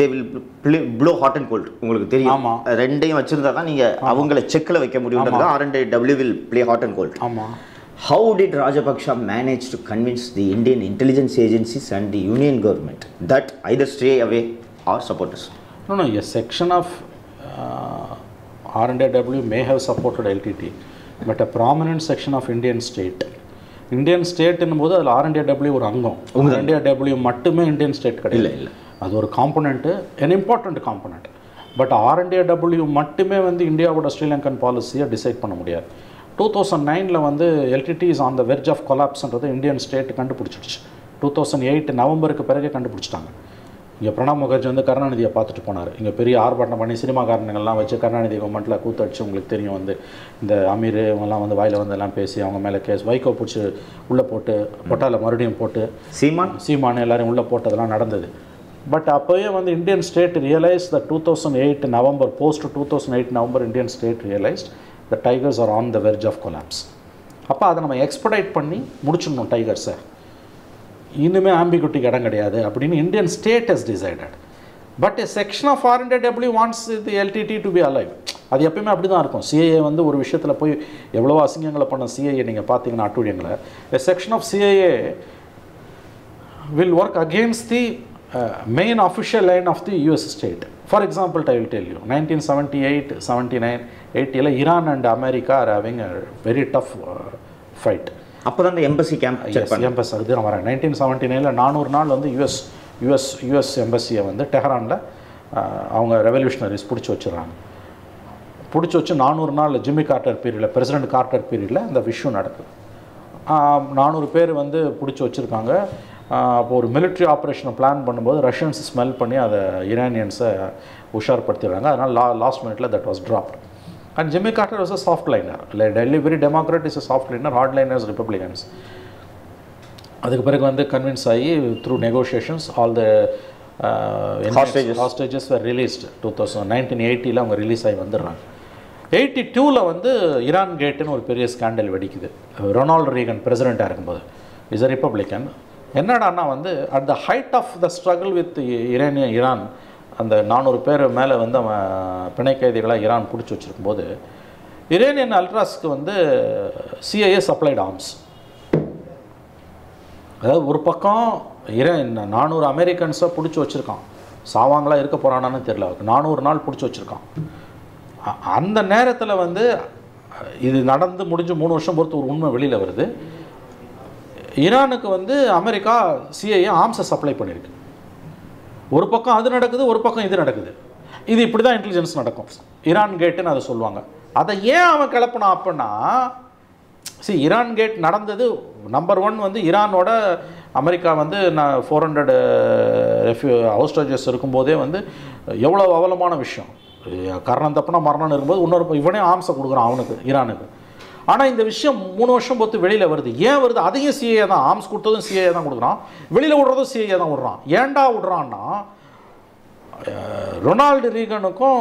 they will play hot and cold உங்களுக்கு தெரியும். ரெண்டையும் வச்சிருந்தா தான் நீங்கள் அவங்கள செக்கில் வைக்க முடியுன்றது R and A W will play hot and cold ஆமாம் How did Rajapaksa manage to convince the Indian intelligence agencies and the union government that either stay away or support us? No, no, a section of uh, R&AW may have supported LTT, but a prominent section of Indian state. Indian ஸ்டேட்னும் போது அதில் ஆர்என்டிஏடபிள்யூ ஒரு அங்கம் ஆர்என்டிஏடபிள்யூ மட்டுமே Indian state கிடையாது இல்லை இல்லை அது ஒரு component an important component but R and A W மட்டுமே வந்து இந்தியாவோட ஸ்ரீலங்கன் பாலிசியை டிசைட் பண்ண முடியாது டூ தௌசண்ட் நைனில் வந்து LTTE is on the verge of கொலாப்ஸ்ன்றது Indian state கண்டுபிடிச்சிடுச்சு. டூ தௌசண்ட் எயிட் நவம்பருக்கு பிறகு கண்டுபிடிச்சிட்டாங்க. இங்கே பிரணாப் முகர்ஜி வந்து கருணாநிதியை பார்த்துட்டு போனார். இங்கே பெரிய ஆர்ப்பாட்டம் பண்ணி சினிமாக்காரனுங்கள்லாம் வச்சு கருணாநிதி கவர்மெண்ட்டில் கூத்தடிச்சு உங்களுக்கு தெரியும் வந்து. இந்த அமீர் இவங்கெல்லாம் வந்து வாயில் வந்து எல்லாம் பேசி அவங்க மேலே கேஸ் வைகோ பிடிச்சி உள்ளே போட்டு பொட்டாவில் மறுபடியும் போட்டு சீமான்? சீமான் எல்லாரும் உள்ளே போட்டதெல்லாம் நடந்தது. பட் அப்போயே வந்து Indian state realise the two thousand eight November post two thousand eight November Indian state realised the tigers are on the verge of collapse அப்போ அதை நம்ம எக்ஸ்படைட் பண்ணி முடிச்சிடணும் டைகர்ஸை இன்னுமே ஆம்பிகுட்டிக்கு இடம் கிடையாது அப்படின்னு Indian state has decided but a section of R W wants the LTTE to be alive அது எப்பயுமே அப்படி தான் இருக்கும் சிஏஏ வந்து ஒரு விஷயத்தில் போய் எவ்வளோ அசிங்கங்களை பண்ண சிஏஏ நீங்கள் பார்த்தீங்கன்னா அட்டுழியங்களை. A section of CIA will work against the main official line of the US state For example, I will tell you, 1978, 79, 80, like Iran and America are having a very tough uh, fight. அப்போ தான் இந்த embassy camp emboss அது நான் வரேன் nineteen seventy நைனில் நானூறு நாள் வந்து யூஎஸ் யூஎஸ் யூஎஸ் எம்பசியை வந்து டெஹரானில் அவங்க ரெவல்யூஷனரிஸ் பிடிச்சி வச்சிடுறாங்க. பிடிச்சி வச்சு நானூறு நாள் ஜிம்மி கார்ட்டர் பீரியடில் பிரசிடென்ட் கார்ட்டர் பீரியடில் அந்த விஷயம் நடக்குது. நானூறு பேர் வந்து பிடிச்சி வச்சுருக்காங்க. அப்போ ஒரு military ஆப்ரேஷனை பிளான் பண்ணும்போது ரஷ்யன்ஸ் ஸ்மெல் பண்ணி அதை இரானியன்ஸை உஷார்படுத்திடுறாங்க. அதனால் லா லாஸ்ட் மினிட்ல that was dropped and Jimmy Carter was a soft liner இல்லை Delhi very Democrat is a soft liner hard liners Republicans அதுக்கு பிறகு வந்து கன்வின்ஸ் ஆகி through negotiations all the. Hostages were released. Two thousand nineteen எயிட்டியில் அவங்க release ஆகி வந்துடுறாங்க. Eighty டூவில் வந்து ஈரான் கேட்டுன்னு ஒரு பெரிய ஸ்கேண்டல் வெடிக்குது. ரொனால்டு ரீகன் பிரசிடெண்ட்டாக இருக்கும்போது. இஸ் அ ரிப்பப்ளிக்கன் என்னடான்னா வந்து at the height of the struggle with இரேனிய Iran அந்த நானூறு பேர் மேலே வந்து அவன் பிணை கைதிகளாக ஈரான் பிடிச்சி வச்சுருக்கும்போது இரேனியன் அல்ட்ராஸ்க்கு வந்து சிஐஏ சப்ளைட் ஆர்ம்ஸ் அதாவது ஒரு பக்கம் இர நானூறு அமெரிக்கன்ஸை பிடிச்சி வச்சுருக்கான். சாவாங்களா இருக்க போகிறானான்னு தெரியல. நானூறு நாள் பிடிச்சி வச்சுருக்கான். அந்த நேரத்தில் வந்து இது நடந்து முடிஞ்சு மூணு வருஷம் பொறுத்து ஒரு உண்மை வெளியில் வருது. ஈரானுக்கு வந்து அமெரிக்கா சிஐஏ ஆம்ஸை சப்ளை பண்ணியிருக்கு ஒரு பக்கம் அது நடக்குது ஒரு பக்கம் இது நடக்குது. இது இப்படி தான் இன்டெலிஜென்ஸ் நடக்கும். ஈரான் கேட்டுன்னு அதை சொல்லுவாங்க. அதை ஏன் அவன் கிளப்பினான் அப்படின்னா சி ஈரான் கேட் நடந்தது நம்பர் ஒன் வந்து ஈரானோட அமெரிக்கா வந்து நான் ஃபோர் ஹண்ட்ரட் ரெஃப்யூ ஹவுஸ்டேஜஸ் இருக்கும்போதே வந்து எவ்வளோ அவலமான விஷயம். கரணம் தப்புனா மரணம்னு இருக்கும்போது இன்னொரு இவனே ஆம்சை கொடுக்குறான் அவனுக்கு ஈரானுக்கு. ஆனால் இந்த விஷயம் மூணு வருஷம் பொறுத்து வெளியில் வருது. ஏன் வருது? அதையும் சிஏ தான் ஆர்ம்ஸ் கொடுத்ததும் சிஏ தான் கொடுக்குறான். வெளியில் விடுறதும் சிஏ தான் விடுறான். ஏன்டா விடுறான்னா ரொனால்டு ரீகனுக்கும்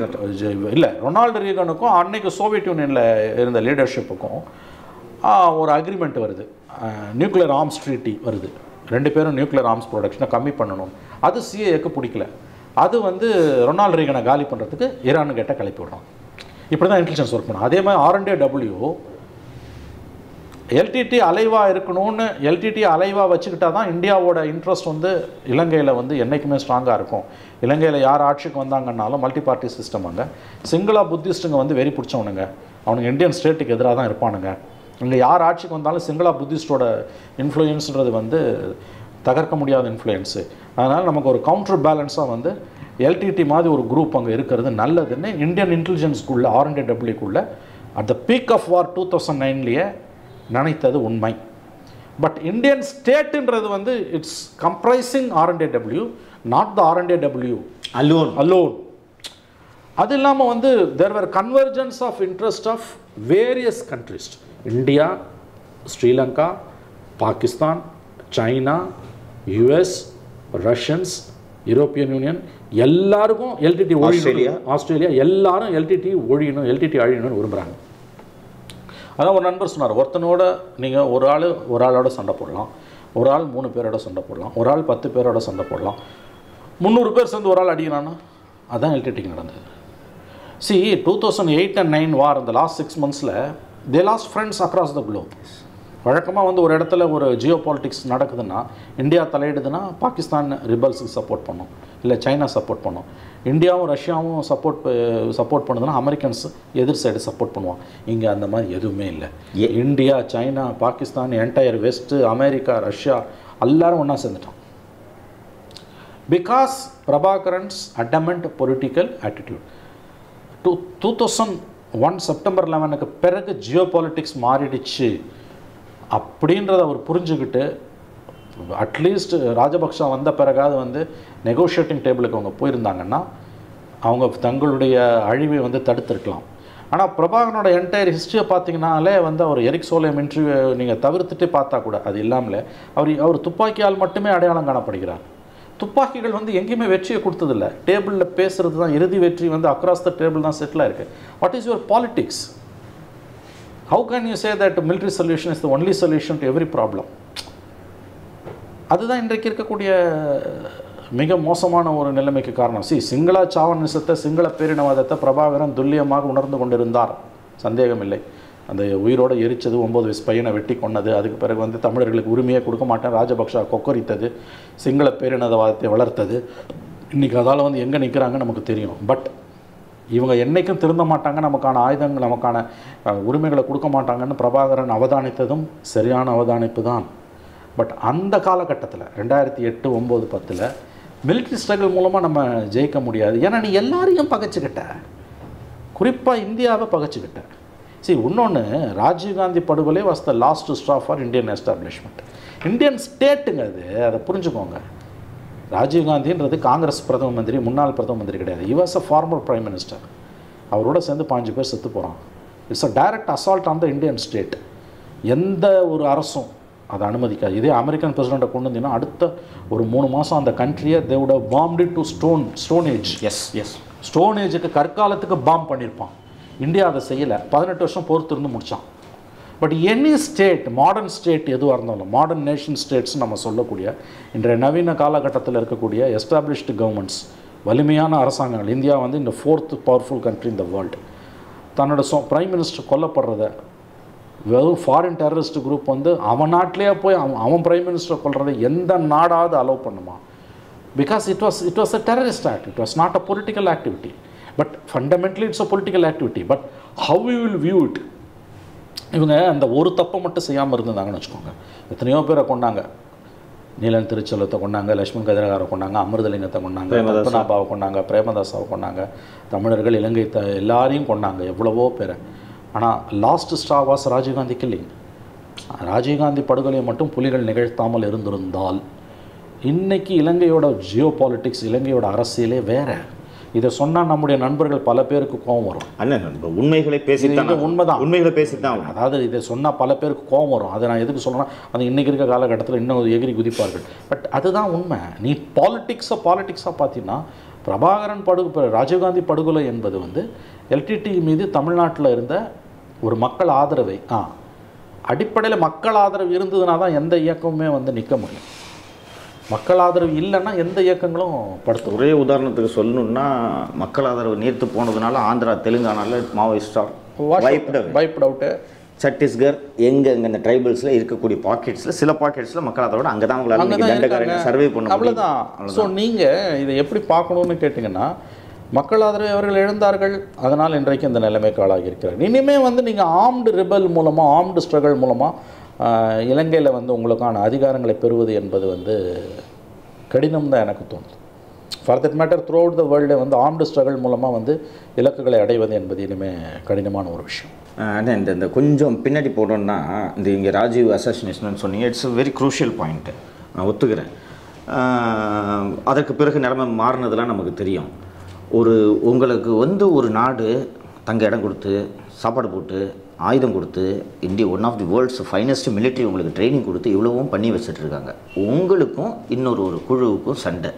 கார்ட்டர் இல்லை ரொனால்டு ரீகனுக்கும் அன்னைக்கு சோவியத் யூனியனில் இருந்த லீடர்ஷிப்புக்கும் ஒரு அக்ரிமெண்ட் வருது. நியூக்ளியர் ஆர்ம்ஸ் ட்ரீட்டி வருது. ரெண்டு பேரும் நியூக்ளியர் ஆர்ம்ஸ் ப்ரொடக்ஷனை கம்மி பண்ணணும். அது சிஏக்கு பிடிக்கல. அது வந்து ரொனால்டு ரீகனை காலி பண்ணுறதுக்கு ஈரானு கிட்ட கிளப்பி விடுறான். இப்படி தான் இன்டெலிஜென்ஸ் ஒர்க் பண்ணும் அதே மாதிரி ஆர்என்டே டபிள்யூ எல்டிடி அலைவாக இருக்கணும்னு எல்டிடி அலைவாக வச்சுக்கிட்டா தான் இந்தியாவோட இன்ட்ரெஸ்ட் வந்து இலங்கையில் வந்து என்றைக்குமே ஸ்ட்ராங்காக இருக்கும். இலங்கையில் யார் ஆட்சிக்கு வந்தாங்கன்னாலும் மல்டி பார்ட்டி சிஸ்டம் அங்கே. சிங்களா புத்திஸ்ட்டுங்க வந்து வெறி பிடிச்சவனுங்க. அவனுங்க இந்தியன் ஸ்டேட்டுக்கு எதிராக தான் இருப்பானுங்க. இங்கே யார் ஆட்சிக்கு வந்தாலும் சிங்களா புத்திஸ்டோட இன்ஃப்ளூயன்ஸுன்றது வந்து தகர்க்க முடியாத இன்ஃப்ளூயன்ஸு அதனால் நமக்கு ஒரு கவுண்டர் பேலன்ஸாக வந்து எல்டிடி மாதிரி ஒரு குரூப் அங்கே இருக்கிறது நல்லதுன்னு இந்தியன் இன்டெலிஜென்ஸ்க்குள்ளே ஆர்என்டே டபிள்யூக்குள்ளே at the peak of war two thousand நைன்லேயே நினைத்தது உண்மை. பட் இந்தியன் ஸ்டேட்டுன்றது வந்து it's comprising R and A W not the R and A W alone alone அது இல்லாமல் வந்து there were convergence of interest of various countries India Sri Lanka Pakistan China US Russians European Union எல்லாருக்கும் LTD Australia. Australia எல்லாரும் LTD ஒழியணும் LTD அழியணும்னு விரும்புகிறாங்க அதான் ஒரு நண்பர் சொன்னார் ஒருத்தனோட நீங்கள் ஒரு ஆள் ஒரு ஆளோட சண்டை போடலாம் ஒரு ஆள் மூணு பேரோட சண்டை போடலாம் ஒரு ஆள் பத்து பேரோட சண்டை போடலாம் முந்நூறு பேர் சேர்ந்து ஒரு ஆள் அடிக்கிறான்னா அதான் எல்டிடிக்கு நடந்தது. See two thousand eight and nine war இந்த last six மந்த்ஸில் they lost friends across the globe வழக்கமாக வந்து ஒரு இடத்துல ஒரு ஜியோ பாலிட்டிக்ஸ் நடக்குதுன்னா இந்தியா தலையிடுதுன்னா பாகிஸ்தான் ரிபல்ஸுக்கு சப்போர்ட் பண்ணும். இல்லை சைனா சப்போர்ட் பண்ணும். இந்தியாவும் ரஷ்யாவும் சப்போர்ட் சப்போர்ட் பண்ணுதுன்னா அமெரிக்கன்ஸ் எதிர் சைடு சப்போர்ட் பண்ணுவான். இங்கே அந்த மாதிரி எதுவுமே இல்லை. India China Pakistan entire west America Russia எல்லாரும் ஒன்றா சேர்ந்துட்டோம் because Prabhakaran's adamant political attitude to two thousand one September லெவனுக்கு பிறகு ஜியோ பாலிட்டிக்ஸ் மாறிடுச்சு. அப்படின்றத அவர் புரிஞ்சுக்கிட்டு அட்லீஸ்ட் uh, ராஜபக்ஷா வந்த பிறகாவது வந்து நெகோஷியேட்டிங் டேபிளுக்கு அவங்க போயிருந்தாங்கன்னா அவங்க தங்களுடைய அழிவை வந்து தடுத்திருக்கலாம். ஆனால் பிரபாகரனோட என்டையர் ஹிஸ்ட்ரியை பார்த்தீங்கனாலே வந்து அவர் எரிக் சோலியம் இன்டர்வியூ நீங்கள் தவிர்த்துட்டு பார்த்தா கூட அது இல்லாமலே அவர் அவர் துப்பாக்கியால் மட்டுமே அடையாளம் காணப்படுகிறார். துப்பாக்கிகள் வந்து எங்கேயுமே வெற்றியை கொடுத்ததில்ல. டேபிளில் பேசுகிறது தான் இறுதி வெற்றி வந்து அக்ராஸ் த டேபிள் தான் செட்டில் இருக்குது what is your politics how can you say that military solution is the only solution to every problem அதுதான் இன்றைக்கு இருக்கக்கூடிய மிக மோசமான ஒரு நிலைமைக்கு காரணம். சி சிங்கள சாவனிசத்தை சிங்கள பேரினவாதத்தை பிரபாகரன் துல்லியமாக உணர்ந்து கொண்டிருந்தார். சந்தேகமில்லை. அந்த உயிரோடு எரிச்சது ஒம்பது வயசு பையனை வெட்டி கொண்டது அதுக்கு பிறகு வந்து தமிழர்களுக்கு உரிமையை கொடுக்க மாட்டேன் ராஜபக்ஷா கொக்கரித்தது சிங்கள பேரினவாதத்தை வளர்த்தது. இன்றைக்கி அதால் வந்து எங்கே நிற்கிறாங்க நமக்கு தெரியும். பட் இவங்க என்றைக்கும் திருந்த மாட்டாங்க நமக்கான ஆயுதங்கள் நமக்கான உரிமைகளை கொடுக்க மாட்டாங்கன்னு பிரபாகரன் அவதானித்ததும் சரியான அவதானிப்பு தான். பட் அந்த காலகட்டத்தில் ரெண்டாயிரத்தி எட்டு ஒம்பது பத்தில் மிலிட்ரி ஸ்ட்ரகிள் மூலமாக நம்ம ஜெயிக்க முடியாது. ஏன்னா நீ எல்லாரையும் பகைச்சிக்கிட்ட. குறிப்பாக இந்தியாவை பகைச்சிக்கிட்ட. சரி இன்னொன்று ராஜீவ்காந்தி படுகொலை was the last stop for Indian establishment Indian ஸ்டேட்டுங்க அது. அதை புரிஞ்சுக்கோங்க. ராஜீவ்காந்தின்றது காங்கிரஸ் பிரதம மந்திரி முன்னாள் பிரதம மந்திரி கிடையாது. He was a former prime minister அவரோட சேர்ந்து பாஞ்சு பேர் செத்து போகிறான் it's a direct assault on the Indian state எந்த ஒரு அரசும் அதை அனுமதிக்காது. இதே அமெரிக்கன் பிரசிடெண்ட்டை கொண்டு வந்தீங்கன்னா அடுத்த ஒரு மூணு மாதம் அந்த கண்ட்ரியை தேவோட bombed to stone stone age S எஸ் ஸ்டோன் ஏஜுக்கு கற்காலத்துக்கு பாம் பண்ணியிருப்பான். இந்தியா அதை செய்யலை. பதினெட்டு வருஷம் பொறுத்து இருந்து முடிச்சான். But any state modern state எதுவாக இருந்தாலும் மாடர்ன் நேஷன் ஸ்டேட்ஸ் நம்ம சொல்லக்கூடிய இன்றைய நவீன காலகட்டத்தில் இருக்கக்கூடிய எஸ்டாப்ளிஷ்டு கவர்மெண்ட்ஸ் வலிமையான அரசாங்கங்கள் இந்தியா வந்து இந்த ஃபோர்த் பவர்ஃபுல் கண்ட்ரி இந்த வேர்ல்டு தன்னோட சொ பிரைம் மினிஸ்டர் கொல்லப்படுறத வெறும் ஃபாரின் டெரரிஸ்ட் குரூப் வந்து அவன் நாட்டிலேயே போய் அவன் அவன் பிரைம் மினிஸ்டர் கொல்றதை எந்த நாடாவது அலோவ் பண்ணுமா? Because it was it was a terrorist act it was not a political activity but fundamentally it's a political activity but how you will view it இவங்க அந்த ஒரு தப்பை மட்டும் செய்யாமல் இருந்திருந்தாங்கன்னு வச்சுக்கோங்க. எத்தனையோ பேரை கொண்டாங்க நீலன் திருச்செல்வத்தை கொண்டாங்க லட்சுமண் கதிரகாரை கொண்டாங்க அமிர்தலிங்கத்தை கொண்டாங்க. பத்மநாபாவை கொண்டாங்க பிரேமதாசாவை கொண்டாங்க தமிழர்கள் இலங்கை த எல்லாரையும் கொண்டாங்க எவ்வளவோ பேரை. ஆனால் லாஸ்ட் ஸ்டா வாஸ் ராஜீவ்காந்தி கில்லிங் ராஜீவ்காந்தி படுகொலையை மட்டும் புலிகள் நிகழ்த்தாமல் இருந்திருந்தால் இன்னைக்கு இலங்கையோட ஜியோ பாலிட்டிக்ஸ் இலங்கையோட அரசியலே வேற. இதை சொன்னால் நம்முடைய நண்பர்கள் பல பேருக்கு கோபம் வரும். அண்ணன் உண்மைகளை இது உண்மைதான். உண்மைகளை பேசித்தான். அதாவது இதை சொன்னால் பல பேருக்கு கோபம் வரும். அதை நான் எதுக்கு சொல்கிறேன்னா அது இன்றைக்கி இருக்க காலகட்டத்தில் இன்னும் எகிரி குதிப்பார்கள். பட் அதுதான் உண்மை. நீ பாலிட்டிக்ஸை பாலிட்டிக்ஸாக பார்த்தீங்கன்னா பிரபாகரன் படு ராஜீவ்காந்தி படுகொலை என்பது வந்து எல்டிடி மீது தமிழ்நாட்டில் இருந்த ஒரு மக்கள் ஆதரவை ஆ அடிப்படையில் மக்கள் ஆதரவு இருந்ததுனா தான் எந்த இயக்கமுமே வந்து நிற்க முடியும். மக்கள் ஆதரவு இல்லைன்னா எந்த இயக்கங்களும் படுத்தும் ஒரே உதாரணத்துக்கு சொல்லணும்னா மக்கள் ஆதரவு நீர்த்து போனதுனால ஆந்திரா தெலுங்கானால மாவோயிஸ்டா வைப்டு அவுட்டு சத்தீஸ்கர் எங்க எங்க இந்த ட்ரைபல்ஸ்ல இருக்கக்கூடிய பாக்கெட்ஸ்ல சில பாக்கெட்ஸ்ல மக்கள் ஆதரவோட அங்கே தான் உங்களால் சர்வே பண்ண அவ்வளோதான் ஸோ நீங்கள் இதை எப்படி பார்க்கணும்னு கேட்டிங்கன்னா மக்கள் ஆதரவை அவர்கள் இழந்தார்கள் அதனால் இன்றைக்கு இந்த நிலைமைக்கு ஆளாகி இருக்கிறார்கள் இனிமேல் வந்து நீங்கள் ஆம்டு ரிபல் மூலமாக ஆம்டு ஸ்ட்ரகல் மூலமாக இலங்கையில் வந்து உங்களுக்கான அதிகாரங்களை பெறுவது என்பது வந்து கடினம் தான் எனக்கு தோணுது. For that matter throughout the world வந்து ஆம்டு ஸ்ட்ரகிள் மூலமாக வந்து இலக்குகளை அடைவது என்பது இனிமேல் கடினமான ஒரு விஷயம். அஹ் அண்ணா இந்த இந்த கொஞ்சம் பின்னாடி போனோம்னா இந்த இங்கே ராஜீவ் அசாசினேஷன் சொன்னீங்க. It's a very crucial point நான் ஒத்துக்கிறேன். அதற்கு பிறகு நிலைமை மாறினதெல்லாம் நமக்கு தெரியும். ஒரு உங்களுக்கு வந்து ஒரு நாடு தங்க இடம் கொடுத்து சாப்பாடு போட்டு ஆயுதம் கொடுத்து India one of the world's finest military உங்களுக்கு ட்ரைனிங் கொடுத்து இவ்வளவும் பண்ணி வச்சுட்ருக்காங்க உங்களுக்கும் இன்னொரு ஒரு குழுவுக்கும் சண்டை.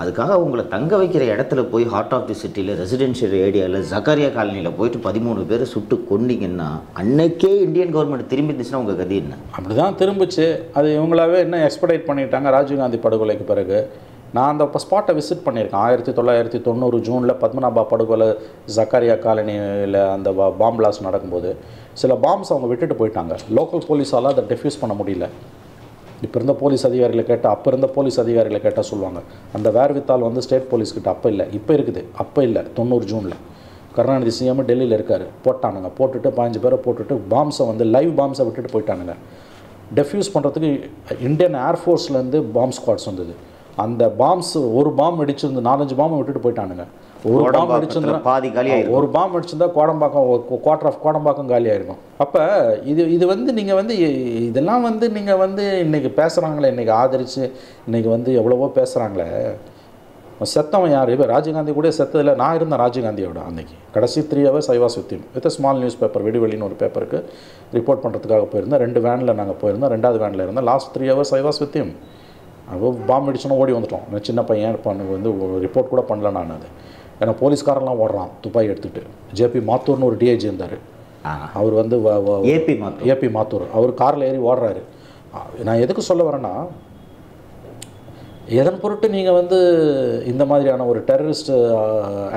அதுக்காக உங்களை தங்க வைக்கிற இடத்துல போய் ஹார்ட் ஆஃப் தி சிட்டியில் ரெசிடென்ஷியல் ஏரியாவில் ஜக்காரியா காலனியில் போயிட்டு பதிமூணு பேர் சுட்டு கொண்டீங்கன்னா அன்னைக்கே இந்தியன் கவர்மெண்ட் திரும்பி இருந்துச்சுன்னா உங்கள் கதி என்ன? அப்படி தான் திரும்பிச்சு. அது இவங்களாவே என்ன எக்ஸ்படைட் பண்ணிட்டாங்க? ராஜீவ்காந்தி படுகொலைக்கு பிறகு. நான் அந்த ஸ்பாட்டை விசிட் பண்ணியிருக்கேன். ஆயிரத்தி தொள்ளாயிரத்தி தொண்ணூறு ஜூனில் பத்மநாபா படுகொலை ஜக்காரியா காலனியில் அந்த பாம் பிளாஸ்ட் நடக்கும்போது சில பாம்ஸ் அவங்க விட்டுட்டு போயிட்டாங்க. லோக்கல் போலீஸால் அதை டெஃப்யூஸ் பண்ண முடியல. இப்போ இருந்த போலீஸ் அதிகாரிகளை கேட்டால் அப்போ இருந்த போலீஸ் அதிகாரிகளை கேட்டால் சொல்லுவாங்க. அந்த வேர் வித்தால் வந்து ஸ்டேட் போலீஸ்கிட்ட அப்போ இல்லை இப்போ இருக்குது. அப்போ இல்லை தொண்ணூறு ஜூனில். கருணாநிதி சிஎம் டெல்லியில் இருக்கார். போட்டானுங்க. போட்டுட்டு பதினஞ்சு பேரை போட்டுட்டு பாம்ஸை வந்து லைவ் பாம்ஸை விட்டுட்டு போயிட்டானுங்க. டெஃப்யூஸ் பண்ணுறதுக்கு இந்தியன் ஏர்ஃபோர்ஸ்லேருந்து பாம்ப் ஸ்குவாட்ஸ் வந்தது. அந்த பாம்ஸ் ஒரு பாம் வெடிச்சிருந்து நாலஞ்சு பாம்பை விட்டுட்டு போயிட்டானுங்க. ஒரு பாம் வெடிச்சிருந்தா பாதி காலியாயிருக்கும். ஒரு பாம் அடிச்சிருந்தா கோடம்பாக்கம் குவார்டர் ஆஃப் கோடம்பாக்கம் காலி ஆயிருக்கும் அப்போ இது இது வந்து நீங்கள் வந்து இதெல்லாம் வந்து நீங்கள் வந்து இன்னைக்கு பேசுகிறாங்களே இன்னைக்கு ஆதரித்து இன்னைக்கு வந்து எவ்வளவோ பேசுகிறாங்களே செத்தவன் யார்? இப்போ ராஜீவ்காந்தி கூட செத்ததில் நான் இருந்தேன் ராஜீவ்காந்தியோட அன்னைக்கு. கடைசி three hours I was with small newspaper வெடிவெளின்னு ஒரு பேப்பருக்கு ரிப்போர்ட் பண்ணுறதுக்காக போயிருந்தேன். ரெண்டு வேனில் நாங்கள் போயிருந்தோம். ரெண்டாவது வேனில் இருந்தோம். Last three hours I was with அப்போ பாம்பு அடிச்சோன்னா ஓடி வந்துட்டோம். நான் சின்ன பையன் பண்ண வந்து ரிப்போர்ட் கூட பண்ணல நான் அது. ஏன்னா போலீஸ்காரெல்லாம் ஓடுறான் துப்பாக்கி எடுத்துகிட்டு ஜேபி மாத்தூர்னு ஒரு டிஐஜி இருந்தார். அவர் வந்து ஏபி மாத்திரம் ஏபி மாத்தூர். அவர் காரில் ஏறி ஓடுறாரு. நான் எதுக்கு சொல்ல வரேன்னா எதன் பொருட்டு நீங்கள் வந்து இந்த மாதிரியான ஒரு டெரரிஸ்ட்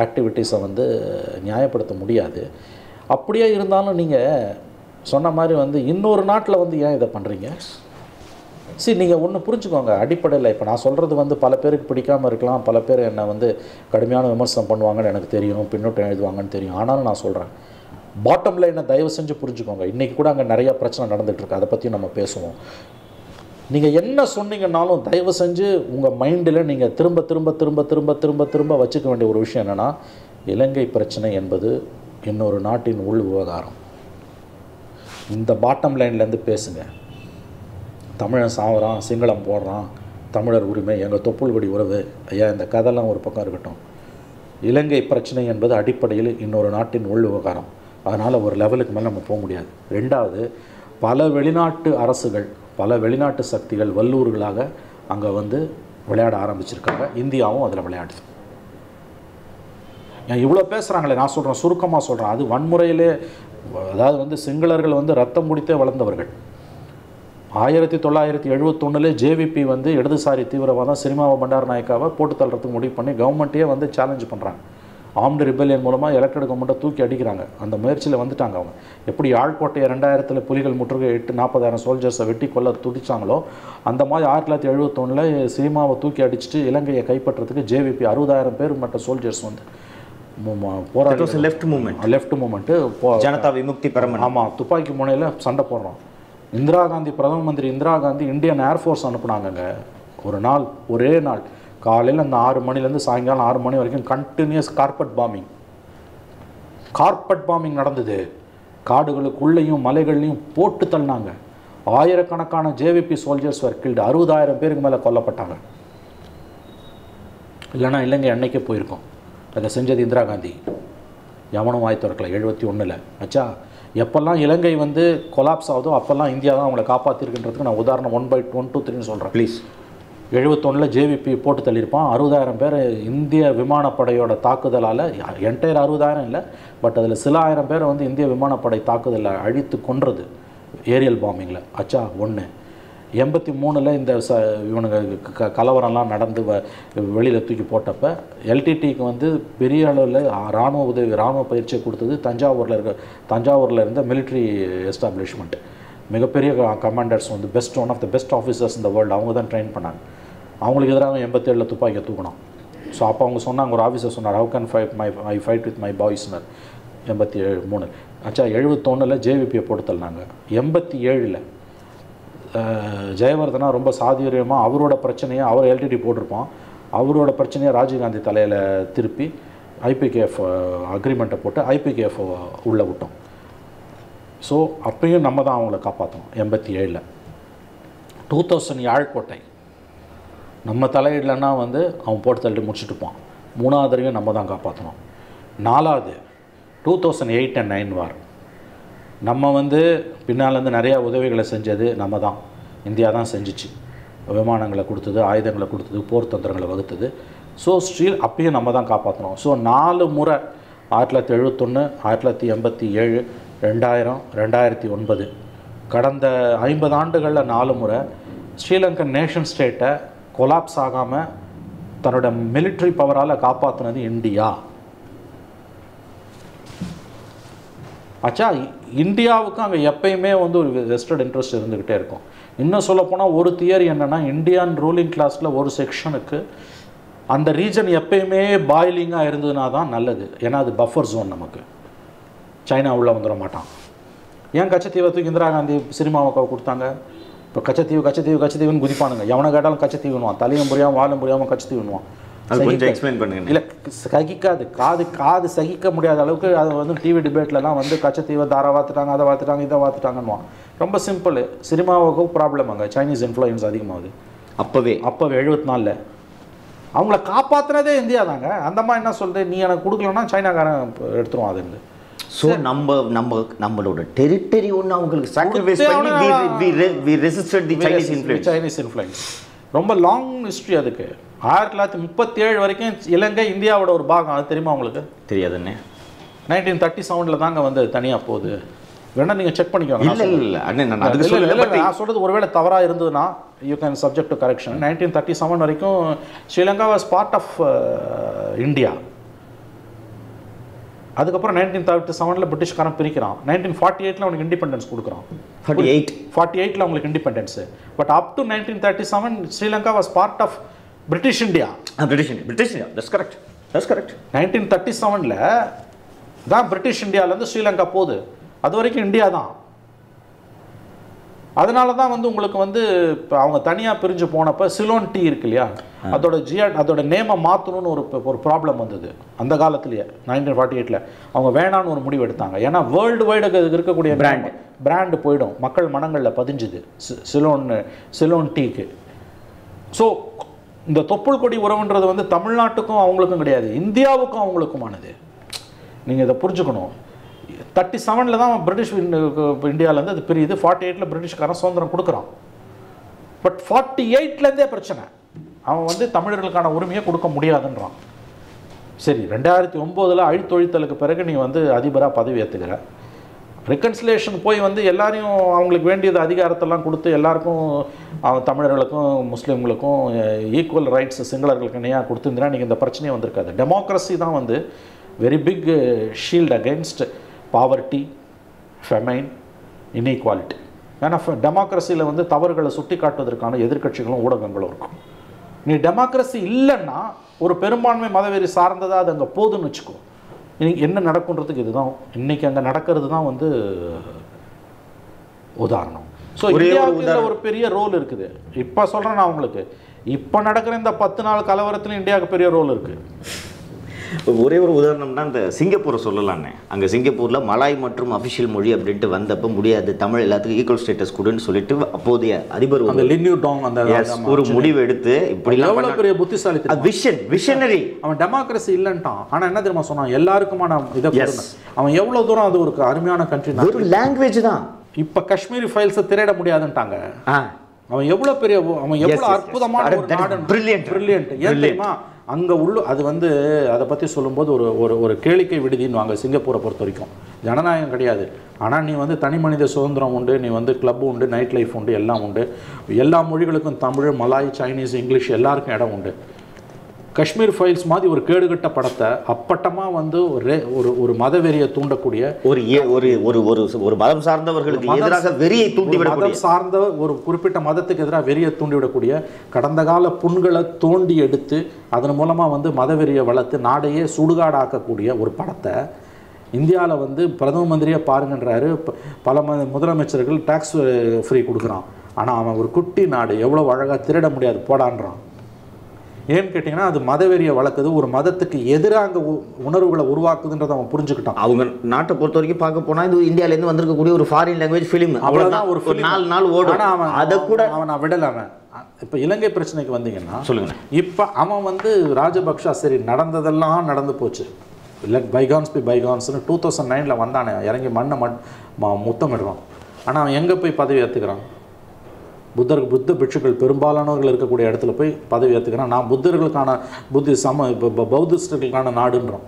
ஆக்டிவிட்டீஸை வந்து நியாயப்படுத்த முடியாது. அப்படியே இருந்தாலும் நீங்கள் சொன்ன மாதிரி வந்து இன்னொரு நாட்டில் வந்து ஏன் இதை பண்ணுறீங்க சரி நீங்கள் ஒன்று புரிஞ்சுக்கோங்க. அடிப்படையில் இப்போ நான் சொல்கிறது வந்து பல பேருக்கு பிடிக்காமல் இருக்கலாம். பல பேர் என்னை வந்து கடுமையான விமர்சனம் பண்ணுவாங்கன்னு எனக்கு தெரியும். பின்னோட்டம் எழுதுவாங்கன்னு தெரியும். ஆனாலும் நான் சொல்கிறேன் பாட்டம் லைனை தயவு செஞ்சு புரிஞ்சுக்கோங்க. இன்றைக்கி கூட அங்கே நிறையா பிரச்சனை நடந்துகிட்ருக்கு அதை பற்றி நம்ம பேசுவோம். நீங்கள் என்ன சொன்னீங்கன்னாலும் தயவு செஞ்சு உங்கள் மைண்டில் நீங்கள் திரும்ப திரும்ப திரும்ப திரும்ப திரும்ப திரும்ப வச்சுக்க வேண்டிய ஒரு விஷயம் என்னென்னா இலங்கை பிரச்சனை என்பது இன்னொரு நாட்டின் உள் விவகாரம். இந்த பாட்டம் லைன்லேருந்து பேசுங்க. தமிழன் சாவறான் சிங்களம் போடுறான் தமிழர் உரிமை எங்கள் தொப்புள்கொடி உறவு. ஐயா இந்த கதைலாம் ஒரு பக்கம் இருக்கட்டும். இலங்கை பிரச்சனை என்பது அடிப்படையில் இன்னொரு நாட்டின் உள் விவகாரம். அதனால் ஒரு லெவலுக்கு மேலே நம்ம போக முடியாது. ரெண்டாவது பல வெளிநாட்டு அரசுகள் பல வெளிநாட்டு சக்திகள் வல்லூர்களாக அங்கே வந்து விளையாட ஆரம்பிச்சிருக்காங்க. இந்தியாவும் அதில் விளையாடுது. ஏன் இவ்வளோ பேசுகிறாங்களே நான் சொல்கிறேன் சுருக்கமாக சொல்கிறேன் அது வன்முறையிலே அதாவது வந்து சிங்களர்கள் வந்து ரத்தம் குடித்தே வளர்ந்தவர்கள். ஆயிரத்தி தொள்ளாயிரத்தி எழுபத்தொன்னுல ஜேவிபி வந்து இடதுசாரி தீவிரவாதம் சினிமாவை பண்டார் நாயக்காவை போட்டு தள்ளுறதுக்கு முடிவு பண்ணி கவர்மெண்ட்டே வந்து சேலஞ்ச் பண்ணுறாங்க ஆம்டு ரிபெலியன் மூலமாக எலக்டட் கவர்மெண்ட்டை தூக்கி அடிக்கிறாங்க. அந்த முயற்சியில் வந்துட்டாங்க அவங்க. எப்படி ஆழ்கோட்டையை ரெண்டாயிரத்தில் புலிகள் முற்றுகை எட்டு நாற்பதாயிரம் சோல்ஜர்ஸை வெட்டி கொல்ல துடிச்சாங்களோ அந்த மாதிரி ஆயிரத்தி தொள்ளாயிரத்தி எழுபத்தொன்னில் சினிமாவை தூக்கி அடிச்சுட்டு இலங்கையை கைப்பற்றதுக்கு ஜேவிபி அறுபதாயிரம் பேர் மற்ற சோல்ஜர்ஸ் வந்து மு- மு- போராடி left movement left movement Janatha Vimukthi Peramuna. ஆமாம் துப்பாக்கி முனையில் சண்டை போடுறோம். இந்திரா காந்தி பிரதம மந்திரி Indira Gandhi Indian air force அனுப்புனாங்கங்க. ஒரு நாள் ஒரே நாள். காலையில் அந்த ஆறு மணிலேருந்து சாயங்காலம் ஆறு மணி வரைக்கும் continuous carpet bombing carpet bombing நடந்தது. காடுகளுக்குள்ளேயும் மலைகள்லையும் போட்டு தள்ளினாங்க. ஆயிரக்கணக்கான ஜேவிபி சோல்ஜர்ஸ் வர் கில்டு அறுபதாயிரம் பேருக்கு மேலே கொல்லப்பட்டாங்க. இல்லைன்னா இல்லைங்க அன்னைக்கே போயிருக்கோம். அதை செஞ்சது இந்திரா காந்தி. எவனும் வாய் திறக்கல எழுபத்தி ஒன்றில் ஆச்சா எப்போல்லாம் இலங்கை வந்து கொலாப்ஸ் ஆகுதோ அப்போல்லாம் இந்தியா தான் அவங்கள காப்பாற்றிருக்குன்றதுக்கு நான் உதாரணம் ஒன் பை ஒன் டூ த்ரீன்னு சொல்கிறேன் ப்ளீஸ் எழுபத்தொன்னில் ஜேவிபி போட்டு தள்ளியிருப்பான். அறுபதாயிரம் பேர் இந்திய விமானப்படையோட தாக்குதலால் என்டையர் அறுபதாயிரம் இல்லை பட் அதில் சில ஆயிரம் பேரை வந்து இந்திய விமானப்படை தாக்குதலில் அழித்து கொன்றது. ஏரியல் பாம்பிங்கில் அச்சா ஒன்று எண்பத்தி மூணில் இந்த ச இவனுங்க க கலவரம்லாம் நடந்து வ வெளியில் தூக்கி போட்டப்ப எல்டிடிக்கு வந்து பெரிய அளவில் இராணுவ உதவி இராணுவ பயிற்சியை கொடுத்தது தஞ்சாவூரில் இருக்க தஞ்சாவூரில் இருந்த மிலிட்ரி எஸ்டாப்ளிஷ்மெண்ட் மிகப்பெரிய கமாண்டர்ஸ் வந்து best one of the best officers இந்த வேர்ல்டு அவங்க தான் ட்ரெயின் பண்ணாங்க. அவங்களுக்கு எதிராக எண்பத்தேழில் துப்பாக்கியை தூக்கணும் ஸோ அப்போ அவங்க சொன்னாங்க ஒரு ஆஃபீஸர் சொன்னார் how can fight my I fight with my பாய்ஸ்னர் எண்பத்தி ஏழு மூணு. ஆச்சா எழுபத்தொன்னில் ஜேவிபியை போட்டு தள்ளினாங்க. எண்பத்தி ஏழில் ஜெயவர்தனா ரொம்ப சாதுரியமாக அவரோட பிரச்சனையை அவர் எல்டிடி போட்டிருப்போம் அவரோட பிரச்சனையை ராஜீவ்காந்தி தலையில் திருப்பி ஐபிகேஎஃப் அக்ரிமெண்ட்டை போட்டு ஐபிகேஎஃப் உள்ளே விட்டோம். ஸோ அப்பயும் நம்ம தான் அவங்கள காப்பாற்றணும் எண்பத்தி ஏழில். டூ தௌசண்ட் யாழ்கோட்டை நம்ம தலையிடலன்னா வந்து அவன் போட்டு தள்ளிட்டு முடிச்சுட்டுப்பான் மூணாவது வரையும் நம்ம தான் காப்பாற்றணும் நாலாவது two thousand eight and nine war. நம்ம வந்து பின்னாலேருந்து நிறையா உதவிகளை செஞ்சது நம்ம தான். இந்தியா தான் செஞ்சுச்சு. விமானங்களை கொடுத்தது ஆயுதங்களை கொடுத்தது போர் தந்திரங்களை வகுத்தது. ஸோ ஸ்ரீ அப்பயும் நம்ம தான் காப்பாற்றணும் ஸோ நாலு முறை ஆயிரத்தி தொள்ளாயிரத்தி எழுபத்தொன்று ஆயிரத்தி தொள்ளாயிரத்தி எண்பத்தி ஏழு ரெண்டாயிரம் ரெண்டாயிரத்தி ஒன்பது. கடந்த ஐம்பது ஆண்டுகளில் நாலு முறை ஸ்ரீலங்கன் நேஷன் ஸ்டேட்டை கொலாப்ஸ் ஆகாமல் தன்னோட மிலிட்ரி பவரால் காப்பாற்றினது இந்தியா. ஆச்சா இ- இந்தியாவுக்கும் அங்கே எப்பயுமே வந்து ஒரு வெஸ்டட் இன்ட்ரெஸ்ட் இருந்துக்கிட்டே இருக்கும். இன்னும் சொல்லப்போனால் ஒரு தியரி என்னென்னா இந்தியன் ரூலிங் கிளாஸில் ஒரு செக்ஷனுக்கு அந்த ரீஜன் எப்பயுமே பாயிலிங்காக இருந்ததுனா தான் நல்லது. ஏன்னா அது பஃபர் ஜோன் நமக்கு. சைனா உள்ளே வந்துட மாட்டான். ஏன் கச்சத்தீவத்துக்கு இந்திரா காந்தி சினிமாவுக்கு கொடுத்தாங்க? இப்போ கச்சத்தீவு கச்சத்தீவு கச்சத்தீவுன்னு குதிப்பானுங்க. எவனை கேட்டாலும் கச்சத்தீவுன்னுவான். தலையும் புரியாமல் வாழும் புரியாமல் கச்சத்தீவுன்னுவான். அது கொஞ்சம் எக்ஸ்பிளைன் பண்ணுங்க. இல்லை சகிக்காது. காது காது சகிக்க முடியாத அளவுக்கு அது வந்து டிவி டிபேட்லலாம் வந்து கச்சத்தீவை தாரை வாத்துட்டாங்க அதை வாத்துட்டாங்க இதை வாத்துட்டாங்கன்னுவான் ரொம்ப சிம்பிள் சினிமாவுக்கு ப்ராப்ளம் அங்கே. சைனீஸ் இன்ஃப்ளூயன்ஸ் அதிகமாகுது. அப்பவே. அப்போ எழுபத்தி நாலில் அவங்கள காப்பாத்துனதே இந்தியா தாங்க. அந்த மாதிரி என்ன சொல்றது நீ எனக்கு கொடுக்கலன்னா சைனாக்காரன் எடுத்துருவான் அதுலேருந்து ஸோ நம்ம நம்ம நம்மளோட டெரிட்டரி ஒன்று அவங்களுக்கு சாக்ரிஃபைஸ் பண்ணி the Chinese influence. Chinese influence ரொம்ப லாங் ஹிஸ்ட்ரி அதுக்கு. ஆயிரத்தி தொள்ளாயிரத்தி முப்பத்தி ஏழு வரைக்கும் இலங்கை இந்தியாவோட ஒரு பாகம். அது தெரியுமா உங்களுக்கு? தெரியாதுண்ணே. நைன்டீன் தேர்ட்டி செவனில் தாங்க வந்து தனியாக போகுது. வேணா நீங்கள் செக் பண்ணிக்கோங்க. இல்ல இல்ல நான் அதுக்கு சொல்லல நான் சொல்றது ஒருவேளை தவறா இருந்ததுன்னா you can subject to correction nineteen thirty seven வரைக்கும் Sri Lanka was part of India அதுக்கப்புறம் நைன்டீன் தேர்ட்டி செவனில் பிரிட்டிஷ்காரன் பிரிக்கிறான். நைன்டீன் ஃபார்ட்டி எயிட்டில் அவனுக்கு இண்டிபெண்டன்ஸ் கொடுக்குறான். ஃபார்ட்டி எயிட் ஃபார்ட்டி எயிட்டில் அவங்களுக்கு independence but up to nineteen thirty seven Sri Lanka was part of British India British British that's correct that's correct nineteen thirty செவனில் தான் பிரிட்டிஷ் இந்தியாவிலேருந்து ஸ்ரீலங்கா போகுது. அது வரைக்கும் இந்தியா தான். அதனால தான் வந்து உங்களுக்கு வந்து இப்போ அவங்க தனியாக பிரிஞ்சு போனப்போ சிலோன் டீ இருக்கு இல்லையா? அதோட ஜியா அதோட நேமை மாற்றணும்னு ஒரு ஒரு ப்ராப்ளம் வந்தது. அந்த காலத்திலேயே நைன்டீன் ஃபார்ட்டி எயிட்டில் அவங்க வேணான்னு ஒரு முடிவு எடுத்தாங்க. ஏன்னா வேர்ல்டு வைடு இருக்கக்கூடிய Brand. பிராண்டு போயிடும். மக்கள் மனங்களில் பதிஞ்சுது. சி- சிலோன் சிலோன் டீக்கு ஸோ இந்த தொப்புள் கொடி உறவுன்றது வந்து தமிழ்நாட்டுக்கும் அவங்களுக்கும் கிடையாது இந்தியாவுக்கும் அவங்களுக்குமானது. நீங்கள் இதை புரிஞ்சுக்கணும். தேர்ட்டி செவனில் தான் பிரிட்டிஷ் இந்தியாவிலேருந்து அது பிரியுது ஃபார்ட்டி எயிட்டில் பிரிட்டிஷ்காரன் சுதந்திரம் கொடுக்குறான். பட் ஃபார்ட்டி எயிட்லேருந்தே பிரச்சனை. அவன் வந்து தமிழர்களுக்கான உரிமையை கொடுக்க முடியாதுன்றான். சரி ரெண்டாயிரத்தி ஒம்போதில் அழித்தொழித்தலுக்கு பிறகு நீ வந்து அதிபராக பதவி ஏற்றுக்கிற ரெக்கன்சிலேஷன் போய் வந்து எல்லாரையும் அவங்களுக்கு வேண்டியது அதிகாரத்தெல்லாம் கொடுத்து எல்லாருக்கும் தமிழர்களுக்கும் முஸ்லீம்களுக்கும் ஈக்குவல் ரைட்ஸ் சிங்களர்களுக்கு இணையாக கொடுத்துருந்தா நீங்கள் இந்த பிரச்சனையே வந்திருக்காது. டெமோக்ரஸி தான் வந்து very big shield against poverty famine inequality ஏன்னா டெமோக்ரஸியில் வந்து தவறுகளை சுட்டி காட்டுவதற்கான எதிர்க்கட்சிகளும் ஊடகங்களும் இருக்கும். நீ டெமோக்ரஸி இல்லைன்னா ஒரு பெரும்பான்மை மதவெறி சார்ந்ததாக அது அங்கே போதுன்னு வச்சுக்கோ. இன்னைக்கு என்ன நடக்குன்றதுக்கு இதுதான் இன்னைக்கு அங்கே நடக்கிறது தான் வந்து உதாரணம். ஸோ இந்தியாவுக்கு. ஒரு பெரிய ரோல் இருக்குது. இப்போ சொல்கிறேன் நான் உங்களுக்கு. இப்போ நடக்கிற இந்த பத்து நாள் கலவரத்துல இந்தியாவுக்கு பெரிய ரோல் இருக்குது ஒரே ஒரு உதாரணம்னா இந்த சிங்கப்பூரை சொல்லலாண்ணே அங்கே சிங்கப்பூரில் மலாய் மற்றும் அஃபிஷியல் மொழி அப்படின்ட்டு வந்தப்போ முடியாது. தமிழ் எல்லாத்துக்கும் ஈக்குவல் ஸ்டேட்டஸ் கொடுன்னு சொல்லிட்டு அப்போதைய அதிபர் அந்த லின்யூ டாங் அந்த ஒரு முடிவு எடுத்து இப்படிலாம் எவ்வளோ பெரிய புத்திசாலி? விஷன் விஷனரி அவன் டெமோக்ரஸி இல்லைன்ட்டான். ஆனா என்ன தெரியுமா சொன்னான்? எல்லாருக்குமான இதை. அவன் எவ்வளவு தூரம் அது ஒரு அருமையான கண்ட்ரி ஒரு லாங்குவேஜ் தான். இப்ப காஷ்மீரி ஃபைல்ஸை திரையிட முடியாதுன்ட்டாங்க. அவன் எவ்வளவு பெரிய அவன் yes. அற்புதமான ஒரு நாடு. brilliant. பிரில்லியன்ட் ஏன். தெரியுமா? அங்கே உள்ள அது வந்து அதை பற்றி சொல்லும்போது ஒரு ஒரு ஒரு கேளிக்கை விடுதின்னுவாங்க சிங்கப்பூரை பொறுத்த வரைக்கும். ஜனநாயகம் கிடையாது. ஆனால் நீ வந்து தனி மனித சுதந்திரம் உண்டு நீ வந்து கிளப் உண்டு நைட் லைஃப் உண்டு எல்லாம் உண்டு. எல்லா மொழிகளுக்கும் தமிழ் மலாய் சைனீஸ் இங்கிலீஷ் எல்லாருக்கும் இடம் உண்டு. காஷ்மீர் ஃபைல்ஸ் மாதிரி ஒரு கேடுகட்ட படத்தை அப்பட்டமா வந்து ஒரு ஒரு ஒரு மதவெறியை தூண்டக்கூடிய ஒரு ஏ- ஒரு ஒரு ஒரு ஒரு மதம் சார்ந்தவர்களுக்கு எதிராக வெறியை தூண்டிவிடக்கூடிய மதம் சார்ந்த ஒரு குறிப்பிட்ட மதத்துக்கு எதிராக வெறியை தூண்டிவிடக்கூடிய கடந்த கால புண்களை தோண்டி எடுத்து அதன் மூலமாக வந்து மதவெறியை வளர்த்து நாடையே சுடுகாடாக்கக்கூடிய ஒரு படத்தை இந்தியாவில் வந்து பிரதம மந்திரியை பாருங்கன்றாரு. பல ம முதலமைச்சர்கள் டேக்ஸ் ஃப்ரீ கொடுக்குறான். ஆனால் அவன் ஒரு குட்டி நாடு எவ்வளோ அழகாக திருட முடியாது போடான்றான். ஏன்னு கேட்டிங்கன்னா அது மதவெறியை வளர்க்குது. ஒரு மதத்துக்கு எதிராக அங்கே உணர்வுகளை உருவாக்குதுன்றதை அவன் புரிஞ்சுக்கிட்டான். அவங்க நாட்டை பொறுத்த வரைக்கும் பார்க்க போனா இது இந்தியால இருந்து வந்திருக்கக்கூடிய ஒரு ஃபாரின் லாங்குவேஜ் ஃபிலிம் அவ்வளவுதான் ஒரு. நாலு நாள் ஓடும். அவன் அதை கூட அவன் நான் விடல அவன். இப்போ இலங்கை பிரச்சனைக்கு வந்தீங்கன்னா சொல்லுங்க. இப்போ அவன் வந்து ராஜபக்ஷா சரி நடந்ததெல்லாம் நடந்து போச்சு. இல்லை பைகான்ஸ் பி பைகான்ஸ்னு டூ தௌசண்ட் நைனில் வந்தானே இறங்கி மண்ணை மண் ம- முத்தமிடுறான். ஆனால் அவன் எங்கே போய் பதவி ஏற்றுக்கிறான் புத்தர் புத்த பிட்சுக்கள் பெரும்பாலானவர்கள் இருக்கக்கூடிய இடத்துல போய் பதவி ஏற்றுக்கிறேன் நான் புத்தர்களுக்கான புத்தி சம இப்போ பௌத்திஸ்டர்களுக்கான நாடுன்றோம்.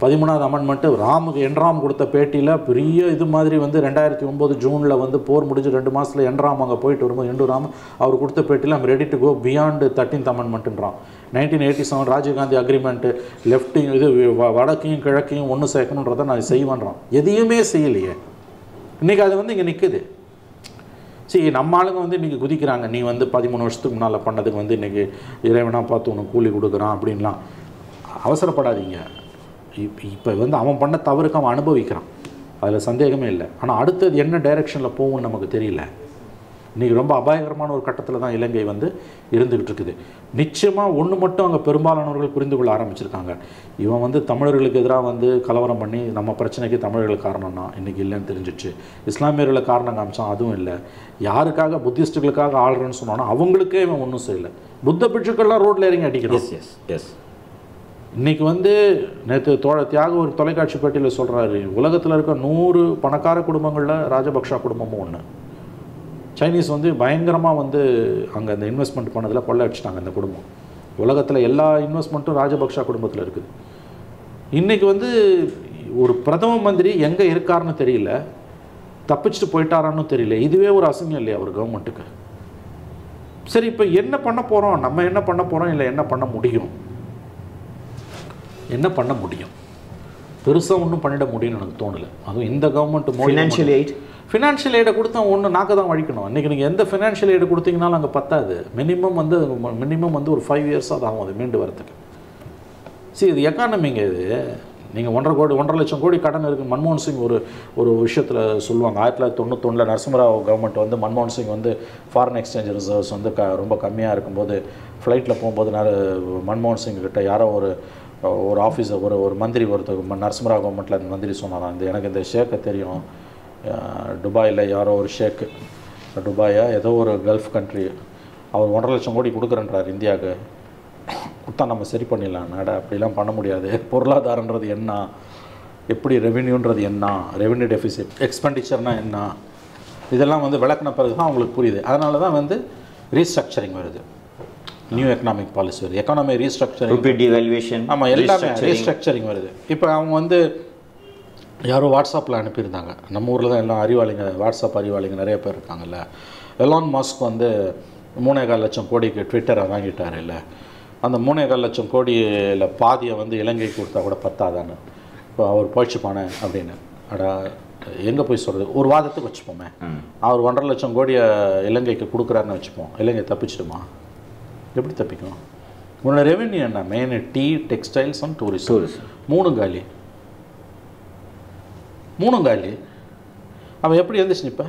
பதிமூணாவது அமெண்ட்மெண்ட்டு ராமுக்கு என்ராம் கொடுத்த பேட்டியில் பெரிய இது மாதிரி வந்து ரெண்டாயிரத்தி ஒம்பது ஜூனில் வந்து போர் முடிஞ்சு ரெண்டு மாதத்தில் என்ராம் அங்கே போயிட்டு வரும்போது எண்டு ராம் அவர் கொடுத்த பேட்டியில் I'm ready to go beyond thirteenth அமெண்ட்மெண்ட்டுன்றான் nineteen eighty seven Rajiv Gandhi agreement லெஃப்ட்டையும் இது வ- வடக்கையும் கிழக்கையும் ஒன்று சேர்க்கணுன்றதை நான் செய்வேன்றான். எதையுமே செய்யலையே. இன்றைக்கி அது வந்து இங்கே நிற்குது சரி நம்ம ஆளுங்க வந்து இன்றைக்கி குதிக்கிறாங்க. நீ வந்து பதிமூணு வருஷத்துக்கு முன்னால் பண்ணதுக்கு வந்து இன்றைக்கி இறைவனாக பார்த்து உனக்கு கூலி கொடுக்குறான் அப்படின்லாம். அவசரப்படாதீங்க. இப்போ இப்போ வந்து அவன் பண்ண தவறுக்கு அவன் அனுபவிக்கிறான். அதில் சந்தேகமே இல்லை. ஆனால் அடுத்தது என்ன டைரெக்ஷனில் போகும்னு நமக்கு தெரியல. இன்றைக்கி ரொம்ப அபாயகரமான ஒரு கட்டத்தில் தான் இலங்கை வந்து இருந்துக்கிட்டு இருக்குது. நிச்சயமாக ஒன்று மட்டும் அங்கே பெரும்பாலானவர்கள் புரிந்து கொள்ள ஆரம்பிச்சிருக்காங்க. இவன் வந்து தமிழர்களுக்கு எதிராக வந்து கலவரம் பண்ணி நம்ம பிரச்சனைக்கு தமிழர்கள் காரணம்னா இன்றைக்கி இல்லைன்னு தெரிஞ்சிச்சு. இஸ்லாமியர்களை காரணம் காமிச்சான் அதுவும் இல்லை. யாருக்காக புத்திஸ்டுகளுக்காக ஆள்றேன்னு சொன்னானோ அவங்களுக்கே இவன் ஒன்றும் செய்யலை. புத்த பிட்சுக்கள்லாம் ரோட்டில் இறங்கி அடிக்கிறான் எஸ் எஸ் எஸ் இன்னைக்கு வந்து நேற்று தோழ தியாக ஒரு தொலைக்காட்சி பேட்டியில் சொல்கிறாரு உலகத்தில் இருக்க நூறு பணக்கார குடும்பங்களில் ராஜபக்ஷா குடும்பமும் ஒன்று சைனீஸ் வந்து பயங்கரமாக வந்து அங்கே அந்த இன்வெஸ்ட்மெண்ட் பண்ணதில் கொள்ளை அடிச்சிட்டாங்க அந்த குடும்பம். உலகத்தில் எல்லா இன்வெஸ்ட்மெண்ட்டும் ராஜபக்ஷா குடும்பத்தில் இருக்குது. இன்றைக்கி வந்து ஒரு பிரதம மந்திரி எங்கே இருக்காருன்னு தெரியல. தப்பிச்சுட்டு போயிட்டாரான்னு தெரியல. இதுவே ஒரு அசிங்கம் இல்லையா அவர் கவர்மெண்ட்டுக்கு சரி இப்போ என்ன பண்ண போகிறோம் நம்ம என்ன பண்ண போகிறோம் இல்லை என்ன பண்ண முடியும்? என்ன பண்ண முடியும்? பெருசாக ஒன்றும் பண்ணிட முடியும்னு எனக்கு தோணலை. அதுவும் இந்த கவர்மெண்ட் ஃபினான்ஷியல் எய்ட் ஃபினான்ஷியல் எய்டை கொடுத்தா ஒன்று நாக்க தான் வழிக்கணும் இன்றைக்கி நீங்கள் எந்த ஃபினான்ஷியல் எய்டு கொடுத்தீங்கனாலும் அங்கே பத்தாது. மினிமம் வந்து மினிமம் வந்து ஒரு ஃபைவ் இயர்ஸாக தான் ஆகும் அது மீண்டு வரத்துக்கு. சரி இது எக்கானமிங்க இது. நீங்கள் ஒன்றரை கோடி ஒன்றரை லட்சம் கோடி கடன் இருக்குது மன்மோகன் சிங் ஒரு ஒரு விஷயத்தில் சொல்லுவாங்க. ஆயிரத்தி தொள்ளாயிரத்தி தொண்ணூத்தொன்னில் நரசிம்மராவ் கவர்மெண்ட் வந்து மன்மோகன் சிங் வந்து ஃபாரின் எக்ஸ்சேஞ்ச் ரிசர்வ்ஸ் வந்து க ரொம்ப கம்மியாக இருக்கும்போது ஃப்ளைட்டில் போகும்போது மன்மோகன் சிங் கிட்ட யாரோ ஒரு ஒரு ஆஃபீஸர் ஒரு ஒரு மந்திரி ஒருத்தர் நரசிம்மரா கவர்மெண்ட்டில் அந்த மந்திரி சொன்னாராம். இந்த எனக்கு இந்த ஷேக்கை தெரியும். துபாயில் யாரோ ஒரு ஷேக்கு துபாயா? ஏதோ ஒரு கல்ஃப் கண்ட்ரி அவர் ஒன்றரை லட்சம் கோடி கொடுக்குறேன்றார் இந்தியாவுக்கு. கொடுத்தா நம்ம சரி பண்ணிடலாம். நட அப்படிலாம் பண்ண முடியாது. பொருளாதாரன்றது என்ன? எப்படி ரெவென்யூன்றது என்ன? ரெவென்யூ டெஃபிசிட் எக்ஸ்பெண்டிச்சர்னால் என்ன? இதெல்லாம் வந்து விளக்குன பிறகு தான் அவங்களுக்கு புரியுது. அதனால தான் வந்து ரீஸ்ட்ரக்சரிங் வருது. நியூ எக்கனாமிக் பாலிசி வருது. எக்கானமி ரீஸ்ட்ரக்சரிங் டிவேல்யூஷன் ஆமாம் எல்லாமே ரீஸ்ட்ரக்சரிங் வருது. இப்போ அவங்க வந்து யாரோ வாட்ஸ்அப்பில் அனுப்பியிருந்தாங்க. நம்ம ஊரில் தான் எல்லாம் அறிவாளிங்க வாட்ஸ்அப் அறிவாளிங்க நிறைய பேர் இருக்காங்கல்ல. எலான் மாஸ்க் வந்து மூணே கால் லட்சம் கோடிக்கு ட்விட்டரை வாங்கிட்டாரு இல்லை அந்த மூணே கால் லட்சம் கோடியில் பாதியை வந்து இலங்கைக்கு கொடுத்தா கூட பத்தாதான்னு. இப்போ அவர் போயிடுச்சுப்பானே அப்படின்னு. அடா எங்கே போய் சொல்கிறது ஒரு வாதத்துக்கு வச்சுப்போமே. அவர் ஒன்றரை லட்சம் கோடியை இலங்கைக்கு கொடுக்குறாருன்னு வச்சுப்போம். இலங்கை தப்பிச்சிடுமா? எப்படி தப்பிக்கும் உன்னோட ரெவென்யூ என்ன? Main tea textiles and tourism tourism மூணு காலி. மூணும் காலி. அவன் எப்படி எழுந்துச்சு நிற்ப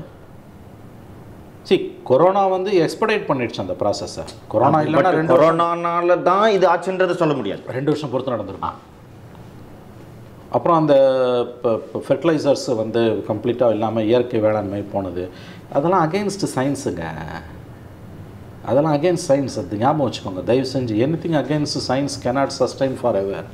சி கொரோனா வந்து எக்ஸ்படைட் பண்ணிடுச்சு அந்த ப்ராசஸை கொரோனா இல்லைன்னா ரெண்டு கொரோனானால தான் இது ஆச்சுன்றதை சொல்ல முடியாது. ரெண்டு வருஷம் பொறுத்து நடந்திருக்கும். அப்புறம் அந்த ஃபெர்டிலைசர்ஸ் வந்து கம்ப்ளீட்டாக இல்லாமல் இயற்கை வேளாண்மை போனது. அதெல்லாம் அகெயின்ஸ்ட் சயின்ஸுங்க அதெல்லாம் அகெயின்ஸ்ட் சயின்ஸ் அது ஞாபகம் வச்சுக்கோங்க. தயவு செஞ்சு anything against science cannot sustain forever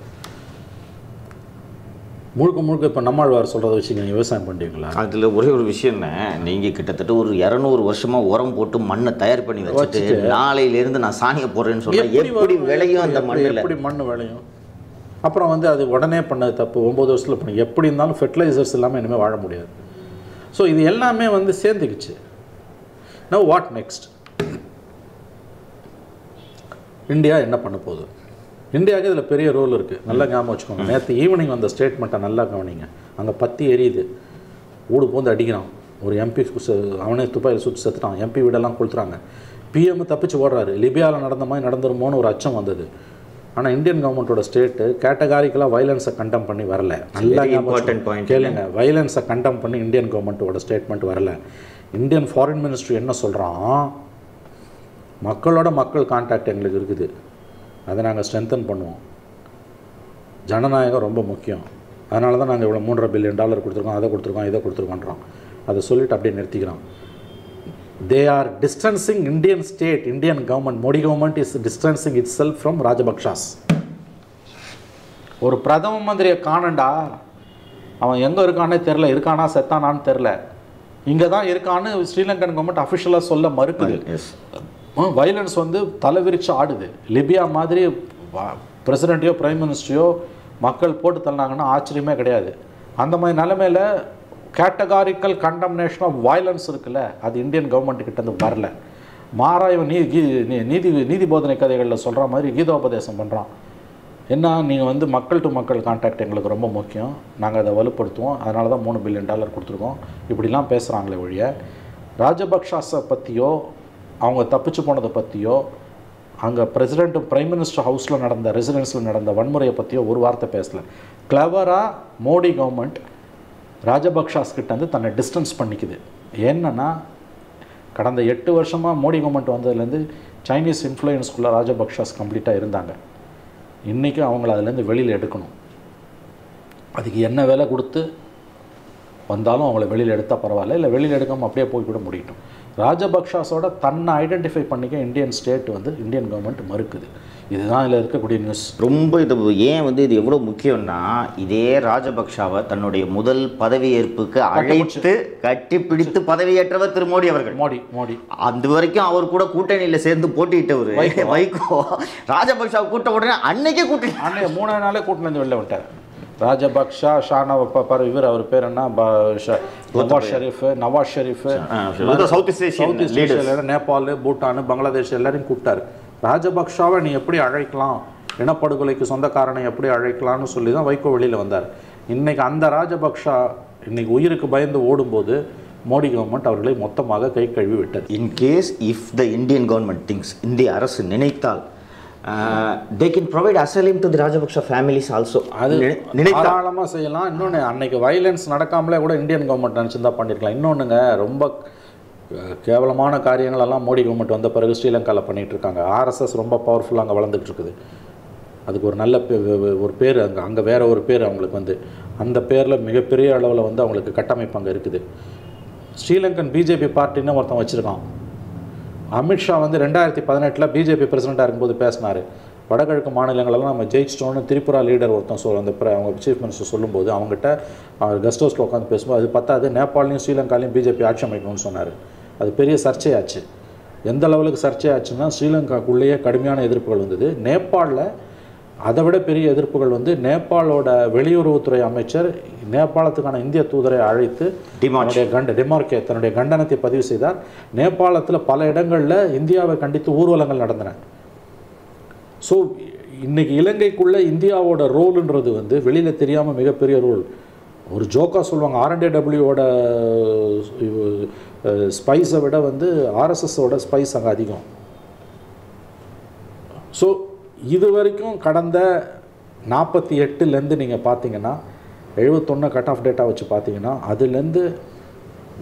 முழுக்க முழுக்க இப்போ நம்மாழ்வார் சொல்கிறத வச்சு நீங்கள் விவசாயம் பண்ணுறீங்களா அதில் ஒரே ஒரு விஷயம் என்ன? நீங்கள் கிட்டத்தட்ட ஒரு இரநூறு வருஷமாக உரம் போட்டு மண்ணை தயார் பண்ணி வச்சுட்டு நாளையிலேருந்து நான் சாணியை போடுறேன்னு சொன்னா எப்படி? விளையும் அந்த எப்படி- மண்ணில்? எப்படி மண் விளையும்? அப்புறம் வந்து அது உடனே பண்ணது தப்பு. ஒம்பது வருஷத்தில் பண்ணி. எப்படி இருந்தாலும் ஃபெர்டிலைசர்ஸ் இல்லாமல் இனிமேல் வாழ முடியாது. ஸோ இது எல்லாமே வந்து சேர்ந்துக்குச்சு. நோ வாட் நெக்ஸ்ட் இந்தியா என்ன பண்ண போகுது? இந்தியாவுக்கு இதில் பெரிய ரோல் இருக்குது நல்லா ஞாபகம் வச்சுக்கோங்க. நேற்று ஈவினிங் வந்த ஸ்டேட்மெண்ட்டை நல்லா கவனிங்க. அங்கே பத்தி எரியுது. ஊடு பூந்து அடிக்கிறான். ஒரு எம்பி அவனே துப்பாக்கியில் சுற்றி செத்துட்டான். எம்பி வீடெல்லாம் கொளுத்துறாங்க. பிஎம் தப்பிச்சு ஓடுறாரு. லிபியாவில் நடந்த மாதிரி நடந்துருமோன்னு ஒரு அச்சம் வந்தது. ஆனால் இந்தியன் கவர்மெண்ட்டோட ஸ்டேட்டு கேட்டகாரிக்கலாக வைலன்ஸை கண்டம் பண்ணி வரல. நல்லா. கேளுங்க. வைலன்ஸை கண்டம் பண்ணி இந்தியன் கவர்மெண்ட்டோட ஸ்டேட்மெண்ட் வரல. இந்தியன் ஃபாரின் மினிஸ்ட்ரி என்ன சொல்கிறான் மக்களோட மக்கள் கான்டாக்ட் எங்களுக்கு இருக்குது. அதை நாங்கள் ஸ்ட்ரென்தன் பண்ணுவோம். ஜனநாயகம் ரொம்ப முக்கியம். அதனால தான் நாங்கள் இவ்வளோ மூன்றரை பில்லியன் டாலர் கொடுத்துருக்கோம் அதை கொடுத்துருக்கோம் இதை கொடுத்துருக்கோன்றோம். அதை சொல்லிட்டு அப்படியே நிறுத்திக்கிறோம். They are distancing Indian state Indian government Modi government is distancing itself from Rajapaksas ஒரு பிரதம மந்திரியை காணண்டா அவன் எங்கே இருக்கானே தெரில இருக்கானா செத்தானான்னு தெரில இங்கே தான் இருக்கான்னு ஸ்ரீலங்கன் கவர்மெண்ட் அஃபிஷியலாக சொல்ல மறுக்குது. வயலன்ஸ் வந்து தலைவிரிச்சு ஆடுது. லிபியா மாதிரி பிரசிடெண்ட்டையோ பிரைம் மினிஸ்டரையோ மக்கள் போட்டு தள்ளினாங்கன்னா ஆச்சரியமே கிடையாது. அந்த மாதிரி நிலமையில் கேட்டகாரிக்கல் கண்டம்னேஷன் ஆஃப் வயலன்ஸ் இருக்குல்ல அது இந்தியன் கவர்மெண்ட் கிட்டேருந்து வரல. மாறா இவன் நீ கீ நீ- நீதி நீதி போதனை கதைகளில் சொல்கிற மாதிரி கீதோபதேசம் பண்ணுறான் என்ன நீங்கள் வந்து மக்கள் டு மக்கள் கான்டாக்ட் எங்களுக்கு ரொம்ப முக்கியம். நாங்கள் அதை வலுப்படுத்துவோம். அதனால தான் மூணு பில்லியன் டாலர் கொடுத்துருக்கோம். இப்படிலாம் பேசுகிறாங்களே ஒழிய ராஜபக்ஷாஸை பற்றியோ அவங்க தப்பிச்சு போனதை பற்றியோ அங்கே பிரசிடென்ட் பிரைம் மினிஸ்டர் ஹவுஸில் நடந்த ரெசிடென்ஸில் நடந்த வன்முறையை பற்றியோ ஒரு வார்த்தை பேசல. கிளவராக மோடி கவர்மெண்ட் ராஜபக்ஷாஸ் கிட்ட தன்னை டிஸ்டன்ஸ் பண்ணிக்குது. என்னன்னா கடந்த எட்டு வருஷமாக மோடி கவர்மெண்ட் வந்ததுலேருந்து சைனீஸ் இன்ஃப்ளூயன்ஸ்குள்ளே ராஜபக்ஷாஸ் கம்ப்ளீட்டாக இருந்தாங்க. இன்றைக்கும் அவங்கள அதுலேருந்து வெளியில் எடுக்கணும். அதுக்கு என்ன விலை கொடுத்து வந்தாலும் அவங்கள வெளியில் எடுத்தால் பரவாயில்ல. இல்லை வெளியில் எடுக்காமல் அப்படியே போய் கூட முடியட்டும். ராஜபக்ஷாஸோட தன்னை ஐடென்டிஃபை பண்ணிக்க இந்தியன் ஸ்டேட் வந்து இந்தியன் கவர்மெண்ட் மறுக்குது. இதுதான் இதில் இருக்கக்கூடிய நியூஸ் ரொம்ப இது ஏன் வந்து இது எவ்வளோ முக்கியம்னா இதே ராஜபக்ஷாவை தன்னுடைய முதல் பதவியேற்புக்கு அழைத்து கட்டிப்பிடித்து பதவியேற்றவர் திரு மோடி அவர்கள். மோடி மோடி. அந்த வரைக்கும் அவர் கூட கூட்டணியில் சேர்ந்து போட்டியிட்டவர். வைகோ. ராஜபக்ஷாவை கூட்ட உடனே அன்னைக்கே கூட்டணி. அன்னைக்கு மூணாவது நாளே கூட்டிலேருந்து வெளில விட்டார் ராஜபக்ஷா ஷானா பாரு இவர் அவர் பேர் என்ன? Nawaz Sharif Nawaz Sharif. South Asian South ஏஷியாவில் Nepal Bhutan Bangladesh எல்லாரையும் கூப்பிட்டாரு. ராஜபக்ஷாவை நீ எப்படி அழைக்கலாம்? இனப்படுகொலைக்கு சொந்தக்காரனை எப்படி அழைக்கலாம்னு சொல்லி தான் வைகோ வெளியில் வந்தார். இன்னைக்கு அந்த ராஜபக்ஷா இன்னைக்கு உயிருக்கு பயந்து ஓடும்போது மோடி கவர்மெண்ட் அவர்களை மொத்தமாக கை கழுவி விட்டது. In case if the Indian government thinks இந்திய அரசு நினைத்தால் they can provide asylum to the Rajapaksa families also அது நினைத்தால் தாராளமாக செய்யலாம். இன்னொன்று அன்னைக்கு வைலன்ஸ் நடக்காமலே கூட இந்தியன் கவர்மெண்ட் நினச்சிருந்தா பண்ணியிருக்கலாம் இன்னொன்றுங்க ரொம்ப கேவலமான காரியங்களெல்லாம் மோடி கவர்மெண்ட் வந்த பிறகு ஸ்ரீலங்காவில் பண்ணிட்டு இருக்காங்க ஆர்எஸ்எஸ் ரொம்ப பவர்ஃபுல்லாக அங்கே வளர்ந்துட்டு இருக்குது அதுக்கு ஒரு நல்ல ஒரு பேர் அங்கே அங்கே வேற ஒரு பேர் அவங்களுக்கு வந்து. அந்த பேரில் மிகப்பெரிய அளவில் வந்து அவங்களுக்கு கட்டமைப்பு அங்கே இருக்குது. ஸ்ரீலங்கன் பிஜேபி பார்ட்டின்னு ஒருத்தன் வச்சுருக்கான். அமித்ஷா வந்து ரெண்டாயிரத்தி பதினெட்டில் பிஜேபி பிரசிடெண்ட்டாக இருக்கும்போது பேசினார். வடகிழக்கு மாநிலங்களெல்லாம் நம்ம ஜெயிச்சிட்டோம்னு திரிபுரா லீடர் ஒருத்தன் சொல் அந்த அவங்க சீஃப் மினிஸ்டர் சொல்லும்போது அவங்ககிட்ட அவர் கெஸ்ட் ஹவுஸில் உட்காந்து பேசும்போது அது பத்தாது நேபாளையும் ஸ்ரீலங்காலையும் பிஜேபி ஆட்சி அமைக்கணும்னு சொன்னார். அது பெரிய சர்ச்சையாச்சு. எந்த லெவலுக்கு சர்ச்சையாச்சுன்னா ஸ்ரீலங்காக்குள்ளேயே கடுமையான எதிர்ப்புகள் வந்தது. நேபாளில் அதை விட பெரிய எதிர்ப்புகள் வந்து நேபாளோட வெளியுறவுத்துறை அமைச்சர் நேபாளத்துக்கான இந்திய தூதரை அழைத்து. தன்னுடைய கண்ட டிமார்க்கே தன்னுடைய கண்டனத்தை பதிவு செய்தார். நேபாளத்தில் பல இடங்களில் இந்தியாவை கண்டித்து ஊர்வலங்கள் நடந்தன. ஸோ இன்னைக்கு இலங்கைக்குள்ள இந்தியாவோட ரோலுன்றது வந்து வெளியில் தெரியாமல் மிகப்பெரிய ரோல். ஒரு ஜோக்கா சொல்லுவாங்க ஆர்என்டேடபிள்யூவோட ஸ்பைஸை விட வந்து ஆர்எஸ்எஸோட ஸ்பைஸ் அங்கே அதிகம். ஸோ இது வரைக்கும் கடந்த நாற்பத்தி எட்டுலேருந்து நீங்கள் பார்த்தீங்கன்னா எழுபத்தொன்று கட் ஆஃப் டேட்டா வச்சு பார்த்தீங்கன்னா அதுலேருந்து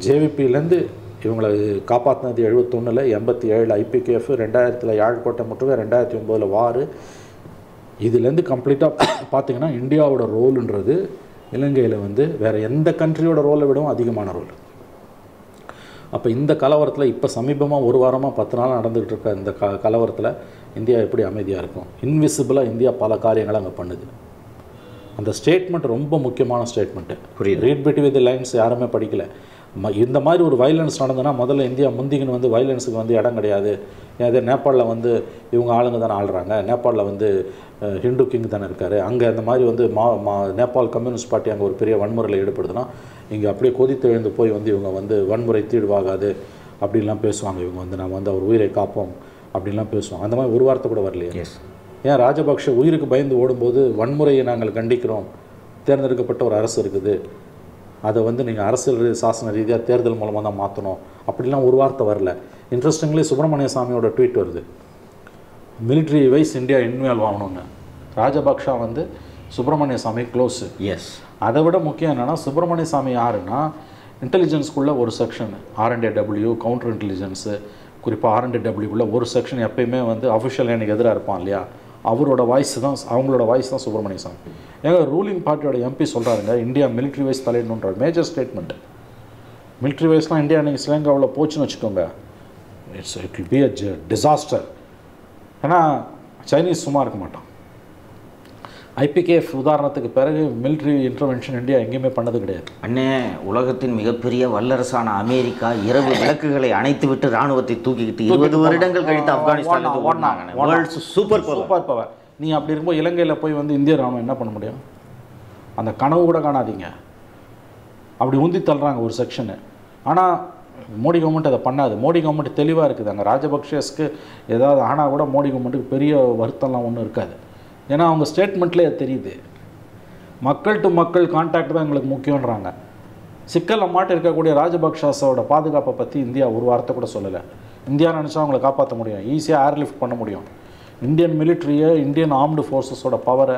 ஜேவிபிலேருந்து இவங்களை காப்பாற்றினது எழுபத்தொன்னில் எண்பத்தி ஏழு ஐபிகேஎஃப் ரெண்டாயிரத்தில் யாழ்கோட்டை முற்றுகை ரெண்டாயிரத்தி ஒம்போதில் வார். இதுலேருந்து கம்ப்ளீட்டாக பார்த்தீங்கன்னா இந்தியாவோட ரோலுன்றது இலங்கையில் வந்து வேறு எந்த கண்ட்ரியோட ரோலை விடவும் அதிகமான ரோல். அப்போ இந்த கலவரத்தில் இப்போ சமீபமாக ஒரு வாரமாக பத்து நாள் நடந்துகிட்டு இருக்க இந்த க கலவரத்தில் இந்தியா எப்படி அமைதியாக இருக்கும்? இன்விசிபிளாக இந்தியா பல காரியங்களை அங்கே பண்ணுது. அந்த ஸ்டேட்மெண்ட் ரொம்ப முக்கியமான ஸ்டேட்மெண்ட்டு புரியுது. ரீட் பிட்வீன் தி லைன்ஸ் யாருமே படிக்கல. ம- இந்த மாதிரி ஒரு வைலன்ஸ் நடந்ததுன்னா முதல்ல இந்தியா முந்திக்கின்னு வந்து வைலன்ஸுக்கு வந்து இடம் கிடையாது. அதே நேபாளில் வந்து இவங்க ஆளுங்க தானே ஆள்றாங்க. நேபாளில் வந்து ஹிந்து கிங் தானே இருக்காரு. அங்கே அந்த மாதிரி வந்து மா மா நேபாள் கம்யூனிஸ்ட் பார்ட்டி அங்கே ஒரு பெரிய வன்முறையில் ஈடுபடுதுன்னா இங்கே அப்படியே கொதித்து எழுந்து போய் வந்து இவங்க வந்து வன்முறை தீர்வாகாது அப்படின்லாம் பேசுவாங்க. இவங்க வந்து நம்ம வந்து அவர் உயிரை காப்போம் அப்படின்லாம் பேசுவாங்க. அந்த மாதிரி ஒரு வார்த்தை கூட வரலையே. ஏன் ராஜபக்ஷ உயிருக்கு பயந்து ஓடும்போது வன்முறையை நாங்கள் கண்டிக்கிறோம். தேர்ந்தெடுக்கப்பட்ட ஒரு அரசு இருக்குது. அதை வந்து நீங்கள் அரசியல் சாசன ரீதியாக தேர்தல் மூலமாக தான் மாற்றணும் அப்படிலாம் ஒரு வார்த்தை வரல. இன்ட்ரெஸ்டிங்லி சுப்பிரமணிய சாமியோட ட்வீட் வருது. Military வைஸ் இந்தியா இன்வால்வ் ஆகணும்னு ராஜபக்ஷா வந்து சுப்பிரமணிய சாமி க்ளோஸு எஸ் அதை விட முக்கியம் என்னென்னா சுப்பிரமணிய சாமி யாருன்னா இன்டெலிஜென்ஸ்குள்ளே ஒரு section R and W counter intelligence குறிப்பாக ஆர்என்டே டபிள்யூக்குள்ளே ஒரு செக்ஷன் எப்பயுமே வந்து அஃபிஷியல் எனக்கு எதிராக இருப்பான் இல்லையா? அவரோட வாய்ஸ் தான் அவங்களோட வாய்ஸ் தான் சுப்பிரமணிய சாமி ஏங்க ரூலிங் பார்ட்டியோட எம்பி சொல்கிறாருங்க இந்தியா military வைஸ் தலையிடணுன்ற மேஜர் ஸ்டேட்மெண்ட் military வைஸ்லாம் இந்தியா நீங்கள் ஸ்ரீலங்காவில் போச்சுன்னு வச்சுக்கோங்க. It's it will be a disaster ஏன்னா சைனீஸ் சும்மா இருக்க மாட்டான். ஐபிகேஎஃப் உதாரணத்துக்கு பிறகு military இன்டர்வென்ஷன் இந்தியா எங்கேயுமே பண்ணது கிடையாது. அண்ணே உலகத்தின் மிகப்பெரிய வல்லரசான அமெரிக்கா இரவு [LAUGHS] விளக்குகளை அணைத்து விட்டு ராணுவத்தை தூக்கிக்கிட்டு இருபது வருடங்கள் கழித்து வேர்ல்ட்ஸ் சூப்பர் சூப்பர் பவர் நீ அப்படி இருக்கும்போது இலங்கையில் போய் வந்து இந்திய ராணுவம் என்ன பண்ண முடியும்? அந்த கனவு கூட காணாதீங்க. அப்படி உந்தி தள்ளுறாங்க ஒரு செக்ஷனு ஆனால் மோடி கவர்மெண்ட் அதை பண்ணாது. மோடி கவர்மெண்ட் தெளிவாக இருக்குது. அங்கே ராஜபக்ஷஸ்க்கு ஏதாவது ஆனால் கூட மோடி கவர்மெண்ட்டுக்கு பெரிய வருத்தம்லாம் ஒன்றும் இருக்காது. ஏன்னா அவங்க ஸ்டேட்மெண்ட்லேயே தெரியுது. மக்கள் டு மக்கள் கான்டாக்ட் தான் எங்களுக்கு முக்கியன்றாங்க சிக்கலில் மாட்டு இருக்கக்கூடிய ராஜபக்ஷாஸோட பாதுகாப்பை பற்றி இந்தியா ஒரு வார்த்தை கூட சொல்லலை. இந்தியா நினச்சா அவங்களை காப்பாற்ற முடியும். ஈஸியாக ஏர்லிஃப்ட் பண்ண முடியும். இந்தியன் மிலிட்ரியை இந்தியன் ஆர்ம்டு ஃபோர்ஸஸோட பவரை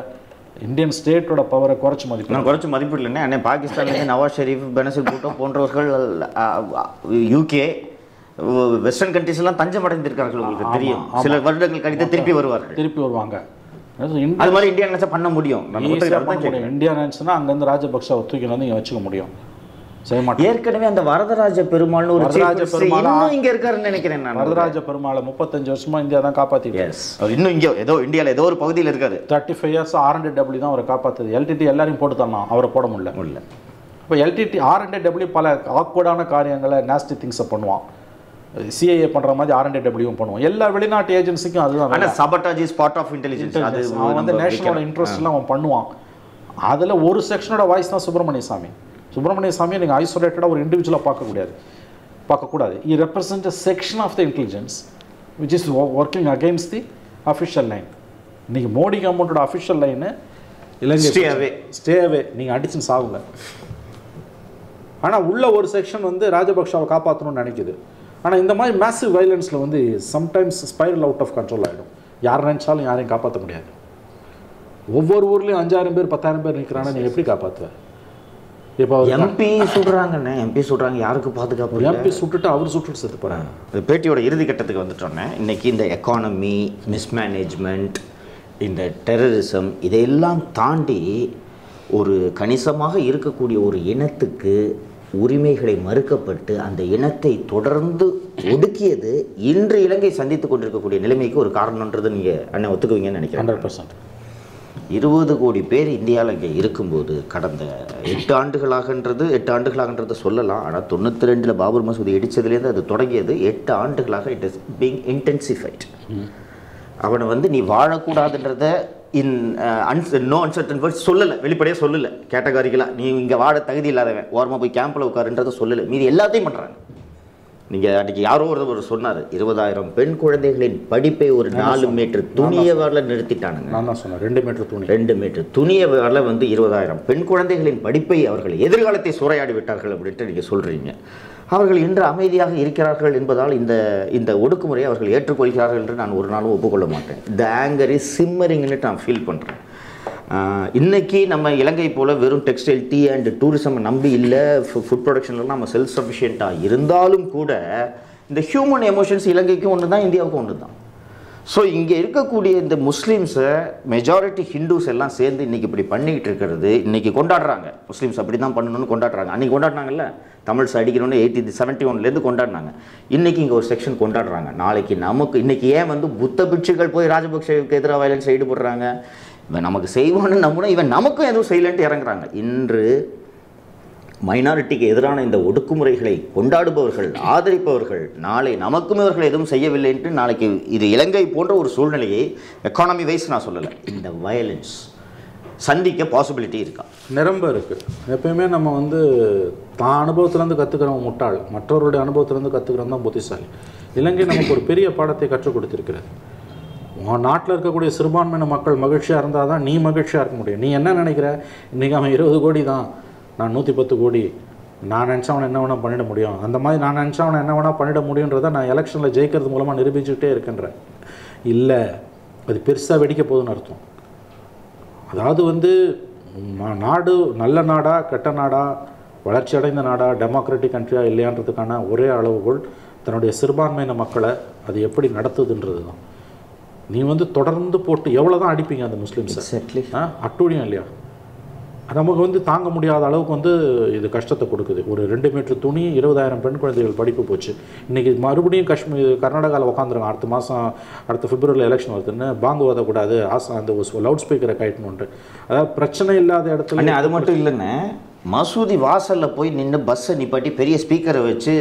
இந்தியன் ஸ்டேட்டோட பவரை குறைச்சி மதிப்பு குறைச்சி மதிப்பிடலண்ணே அண்ணே பாகிஸ்தான்லேருந்து நவாஸ் ஷெரீஃப் பெனசிர் பூட்டோ போன்றவர்கள் யூகே வெஸ்டர்ன் கண்ட்ரிஸ் எல்லாம் தஞ்சம் அடைந்திருக்கார்கள் உங்களுக்கு தெரியும். சில வருடங்கள் கழித்து திருப்பி வருவார்கள். திருப்பி வருவாங்க. அது மாதிரி இந்தியா நினைச்சா பண்ண முடியும். இந்தியா நினச்சுன்னா அங்கேருந்து ராஜபக்ஷாவை தூக்கி வந்து இங்கே வச்சுக்க முடியும். செய்ய ஏற்கனவே அந்த வரதராஜ பெருமாள்னு ஒரு வரதராஜ பெருமாளா? இங்க இருக்காருன்னு நினைக்கிறேன் நான். வரதராஜ பெருமாளை முப்பத்தஞ்சு வருஷமா இந்தியா தான் அவர் இன்னும் இங்க ஏதோ இந்தியால ஏதோ ஒரு பகுதியில் இருக்காரு. Thirty five years R and W தான் அவரை காப்பாற்றுது எல்டிடி எல்லாரையும் போட்டு தரலாம் அவரை போட முடியல. இல்ல இப்போ எல்டிடி ஆர் அண்ட் டபிள்யூ பல ஆக்வர்டான காரியங்களை நேஸ்டி திங்ஸை பண்ணுவான். சிஐஏ பண்ணுற மாதிரி ஆர் அண்ட் பண்ணுவான் எல்லா வெளிநாட்டு ஏஜென்சிக்கும் அதுதான் ஆனா sabotage is part of intelligence அது. அவன் வந்து நேஷனலோட. இன்ட்ரெஸ்ட்லாம் அவன் பண்ணுவான். அதில் ஒரு செக்ஷனோட வாய்ஸ் தான் சுப்பிரமணிய சாமி சுப்பிரமணிய சாமியை நீங்கள் ஐசோலேட்டடாக ஒரு இண்டிவிஜுவலாக பார்க்கக்கூடாது. பார்க்கக்கூடாது. He represent a section of the intelligence which is working against the official line இன்னைக்கு மோடி கவர்மெண்ட்டோட அஃபிஷியல் லைனு இலங்கை Stay away. ஸ்டே அவே நீங்கள் அடிச்சுன்னு சாவுங்க. ஆனால் உள்ள ஒரு செக்ஷன் வந்து ராஜபக்ஷாவை காப்பாற்றணும்னு நினைக்குது. ஆனால் இந்த மாதிரி மேசிவ் வைலன்ஸில் வந்து sometimes spiral out of control ஆகிடும் யார் நினச்சாலும் யாரையும் காப்பாற்ற முடியாது. ஒவ்வொரு ஊர்லேயும் அஞ்சாயிரம் பேர் பத்தாயிரம் பேர் நிற்கிறானா நீ எப்படி காப்பாற்றுவ இப்போ எம்பி சுடுறாங்கண்ணே. எம்பி சுடுறாங்க. யாருக்கு பாதுகாப்பு? எம்பி சுட்டுட்டு அவர் சுட்டுட்டு செத்து போகிறாங்க பேட்டியோட இறுதி கட்டத்துக்கு வந்துட்டோன்னே இன்னைக்கு இந்த எக்கானமி மிஸ்மேனேஜ்மெண்ட் இந்த டெரரிசம் இதையெல்லாம் தாண்டி ஒரு கணிசமாக இருக்கக்கூடிய ஒரு இனத்துக்கு உரிமைகளை மறுக்கப்பட்டு அந்த இனத்தை தொடர்ந்து ஒடுக்கியது இன்று இலங்கை சந்தித்து கொண்டிருக்கக்கூடிய நிலைமைக்கு ஒரு காரணம்ன்றது நீங்கள் அண்ணன் ஒத்துக்குவீங்கன்னு நினைக்கிறேன். Hundred percent. இருபது கோடி பேர் இந்தியாவில் இங்கே இருக்கும்போது கடந்த எட்டு ஆண்டுகளாகன்றது எட்டு ஆண்டுகளாகன்றது சொல்லலாம். ஆனால் தொண்ணூற்றி ரெண்டில் பாபர் மசூதி இடித்ததுலேருந்து அது தொடங்கியது. எட்டு ஆண்டுகளாக இட் இஸ் பீங் இன்டென்சிஃபைட் அவனை வந்து நீ வாழக்கூடாதுன்றத இன் அன்ஸ் நோ அன்சர்டன் வேர்ட்ஸ் சொல்லலை வெளிப்படையாக சொல்லலை. கேட்டகாரிக்கலாக நீ இங்கே வாழ தகுதி இல்லாதவன் ஓரமாக போய் கேம்பில் உட்காருன்றதை சொல்லலை. மீதி எல்லாத்தையும் பண்ணுறாங்க நீங்கள் அன்றைக்கி யாரோ ஒருத்தர் ஒரு சொன்னார் இருபதாயிரம் பெண் குழந்தைகளின் படிப்பை ஒரு நாலு மீட்டர் துணியை வரல நிறுத்திட்டானுங்க. நான் தான் சொன்னேன் ரெண்டு மீட்டர் துணி. ரெண்டு மீட்டர் துணியை வரல வந்து இருபதாயிரம் பெண் குழந்தைகளின் படிப்பை அவர்கள் எதிர்காலத்தை சூறையாடி விட்டார்கள் அப்படின்ட்டு நீங்கள் சொல்கிறீங்க அவர்கள் இன்று அமைதியாக இருக்கிறார்கள் என்பதால் இந்த இந்த ஒடுக்குமுறையை அவர்கள் ஏற்றுக்கொள்கிறார்கள் என்று நான் ஒரு நாளும் ஒப்புக்கொள்ள மாட்டேன். இந்த ஆங்கர் இஸ் சிம்மரிங்னு நான் ஃபீல் பண்ணுறேன் இன்றைக்கி நம்ம இலங்கை போல் வெறும் டெக்ஸ்டைல் டீ அண்ட் டூரிசம் நம்பி இல்லை ஃபுட் ப்ரொடக்ஷன்லாம் நம்ம செல்ஃப் சஃபிஷியண்ட்டாக இருந்தாலும் கூட இந்த ஹியூமன் எமோஷன்ஸ் இலங்கைக்கும் ஒன்று தான் இந்தியாவுக்கும் ஒன்று தான் ஸோ இங்கே இருக்கக்கூடிய இந்த முஸ்லீம்ஸை மெஜாரிட்டி ஹிந்துஸ் எல்லாம் சேர்ந்து இன்றைக்கி இப்படி பண்ணிக்கிட்டு இருக்கிறது இன்றைக்கி கொண்டாடுறாங்க. முஸ்லீம்ஸ் அப்படி தான் பண்ணணும்னு கொண்டாடுறாங்க. அன்றைக்கி கொண்டாடினாங்கல்ல? தமிழ்ஸ் அடிக்கணும்னு எயிட்டி செவன்ட்டி ஒன்லேருந்து கொண்டாடினாங்க. இன்றைக்கி இங்கே ஒரு செக்ஷன் கொண்டாடுறாங்க. நாளைக்கு நமக்கு இன்றைக்கி ஏன் வந்து புத்த பிட்சுகள் போய் ராஜபக்சேவுக்கு எதிராக வயலன்ஸ் ஈடுபடுறாங்க? இவன் நமக்கு செய்வான்னு நம்பினா இவன் நமக்கும் எதுவும் செய்யலன்ட்டு இறங்குறாங்க. இன்று மைனாரிட்டிக்கு எதிரான இந்த ஒடுக்குமுறைகளை கொண்டாடுபவர்கள் ஆதரிப்பவர்கள் நாளை நமக்கும் இவர்கள் எதுவும் செய்யவில்லை என்று நாளைக்கு இது இலங்கை போன்ற ஒரு சூழ்நிலையை எக்கானமி வைஸ் நான் சொல்லலை. இந்த வயலன்ஸ் சந்திக்க பாசிபிலிட்டி இருக்கா? நிரம்ப இருக்குது எப்பயுமே நம்ம வந்து தான் அனுபவத்திலேருந்து கற்றுக்கிறவன் முட்டாள். மற்றவருடைய அனுபவத்திலேருந்து கற்றுக்கிறவங்க தான் புத்திசாலி. இலங்கை நமக்கு ஒரு பெரிய பாடத்தை கற்றுக் கொடுத்திருக்கிறது. உன் நாட்டில் இருக்கக்கூடிய சிறுபான்மையின மக்கள் மகிழ்ச்சியாக இருந்தால் தான் நீ மகிழ்ச்சியாக இருக்க முடியும். நீ என்ன நினைக்கிற? இன்றைக்கி அவன் இருபது கோடி தான். நான் நூற்றி பத்து கோடி. நான் நினச்சவனை என்ன வேணால் பண்ணிட முடியும். அந்த மாதிரி நான் நினச்சவனை என்ன வேணால் பண்ணிட முடியுன்றதை நான் எலெக்ஷனில் ஜெயிக்கிறது மூலமாக நிரூபிச்சுக்கிட்டே இருக்கின்றேன். இல்லை அது பெருசாக வெடிக்க போகுதுன்னு அர்த்தம். அதாவது வந்து நாடு நல்ல நாடா கெட்ட நாடா வளர்ச்சி அடைந்த நாடா டெமோக்ராட்டிக் கண்ட்ரியா இல்லையான்றதுக்கான ஒரே அளவுகோல் தன்னுடைய சிறுபான்மையின மக்களை அது எப்படி நடத்துதுன்றது தான் நீ வந்து தொடர்ந்து போட்டு எவ்வளோ தான் அடிப்பீங்க அந்த முஸ்லீம்ஸை? அட்டூழியம் இல்லையா? நமக்கு வந்து தாங்க முடியாத அளவுக்கு வந்து இது கஷ்டத்தை கொடுக்குது. ஒரு ரெண்டு மீட்டர் துணி இருபதாயிரம் பெண் குழந்தைகள் படிப்பு போச்சு. இன்றைக்கி மறுபடியும் காஷ்மீர் கர்நாடகாவில் உட்காந்துருங்க அடுத்த மாதம் அடுத்த பிப்ரவரியில் எலெக்ஷன் வருதுன்னு பாங்கு ஓதக்கூடாது ஆசை அந்த லவுட் ஸ்பீக்கரை கட்டணுன்ட்டு அதாவது பிரச்சனை இல்லாத இடத்துல அது மட்டும் இல்லைன்னு மசூதி வாசலில் போய் நின்று பஸ்ஸை நிப்பாட்டி பெரிய ஸ்பீக்கரை வச்சு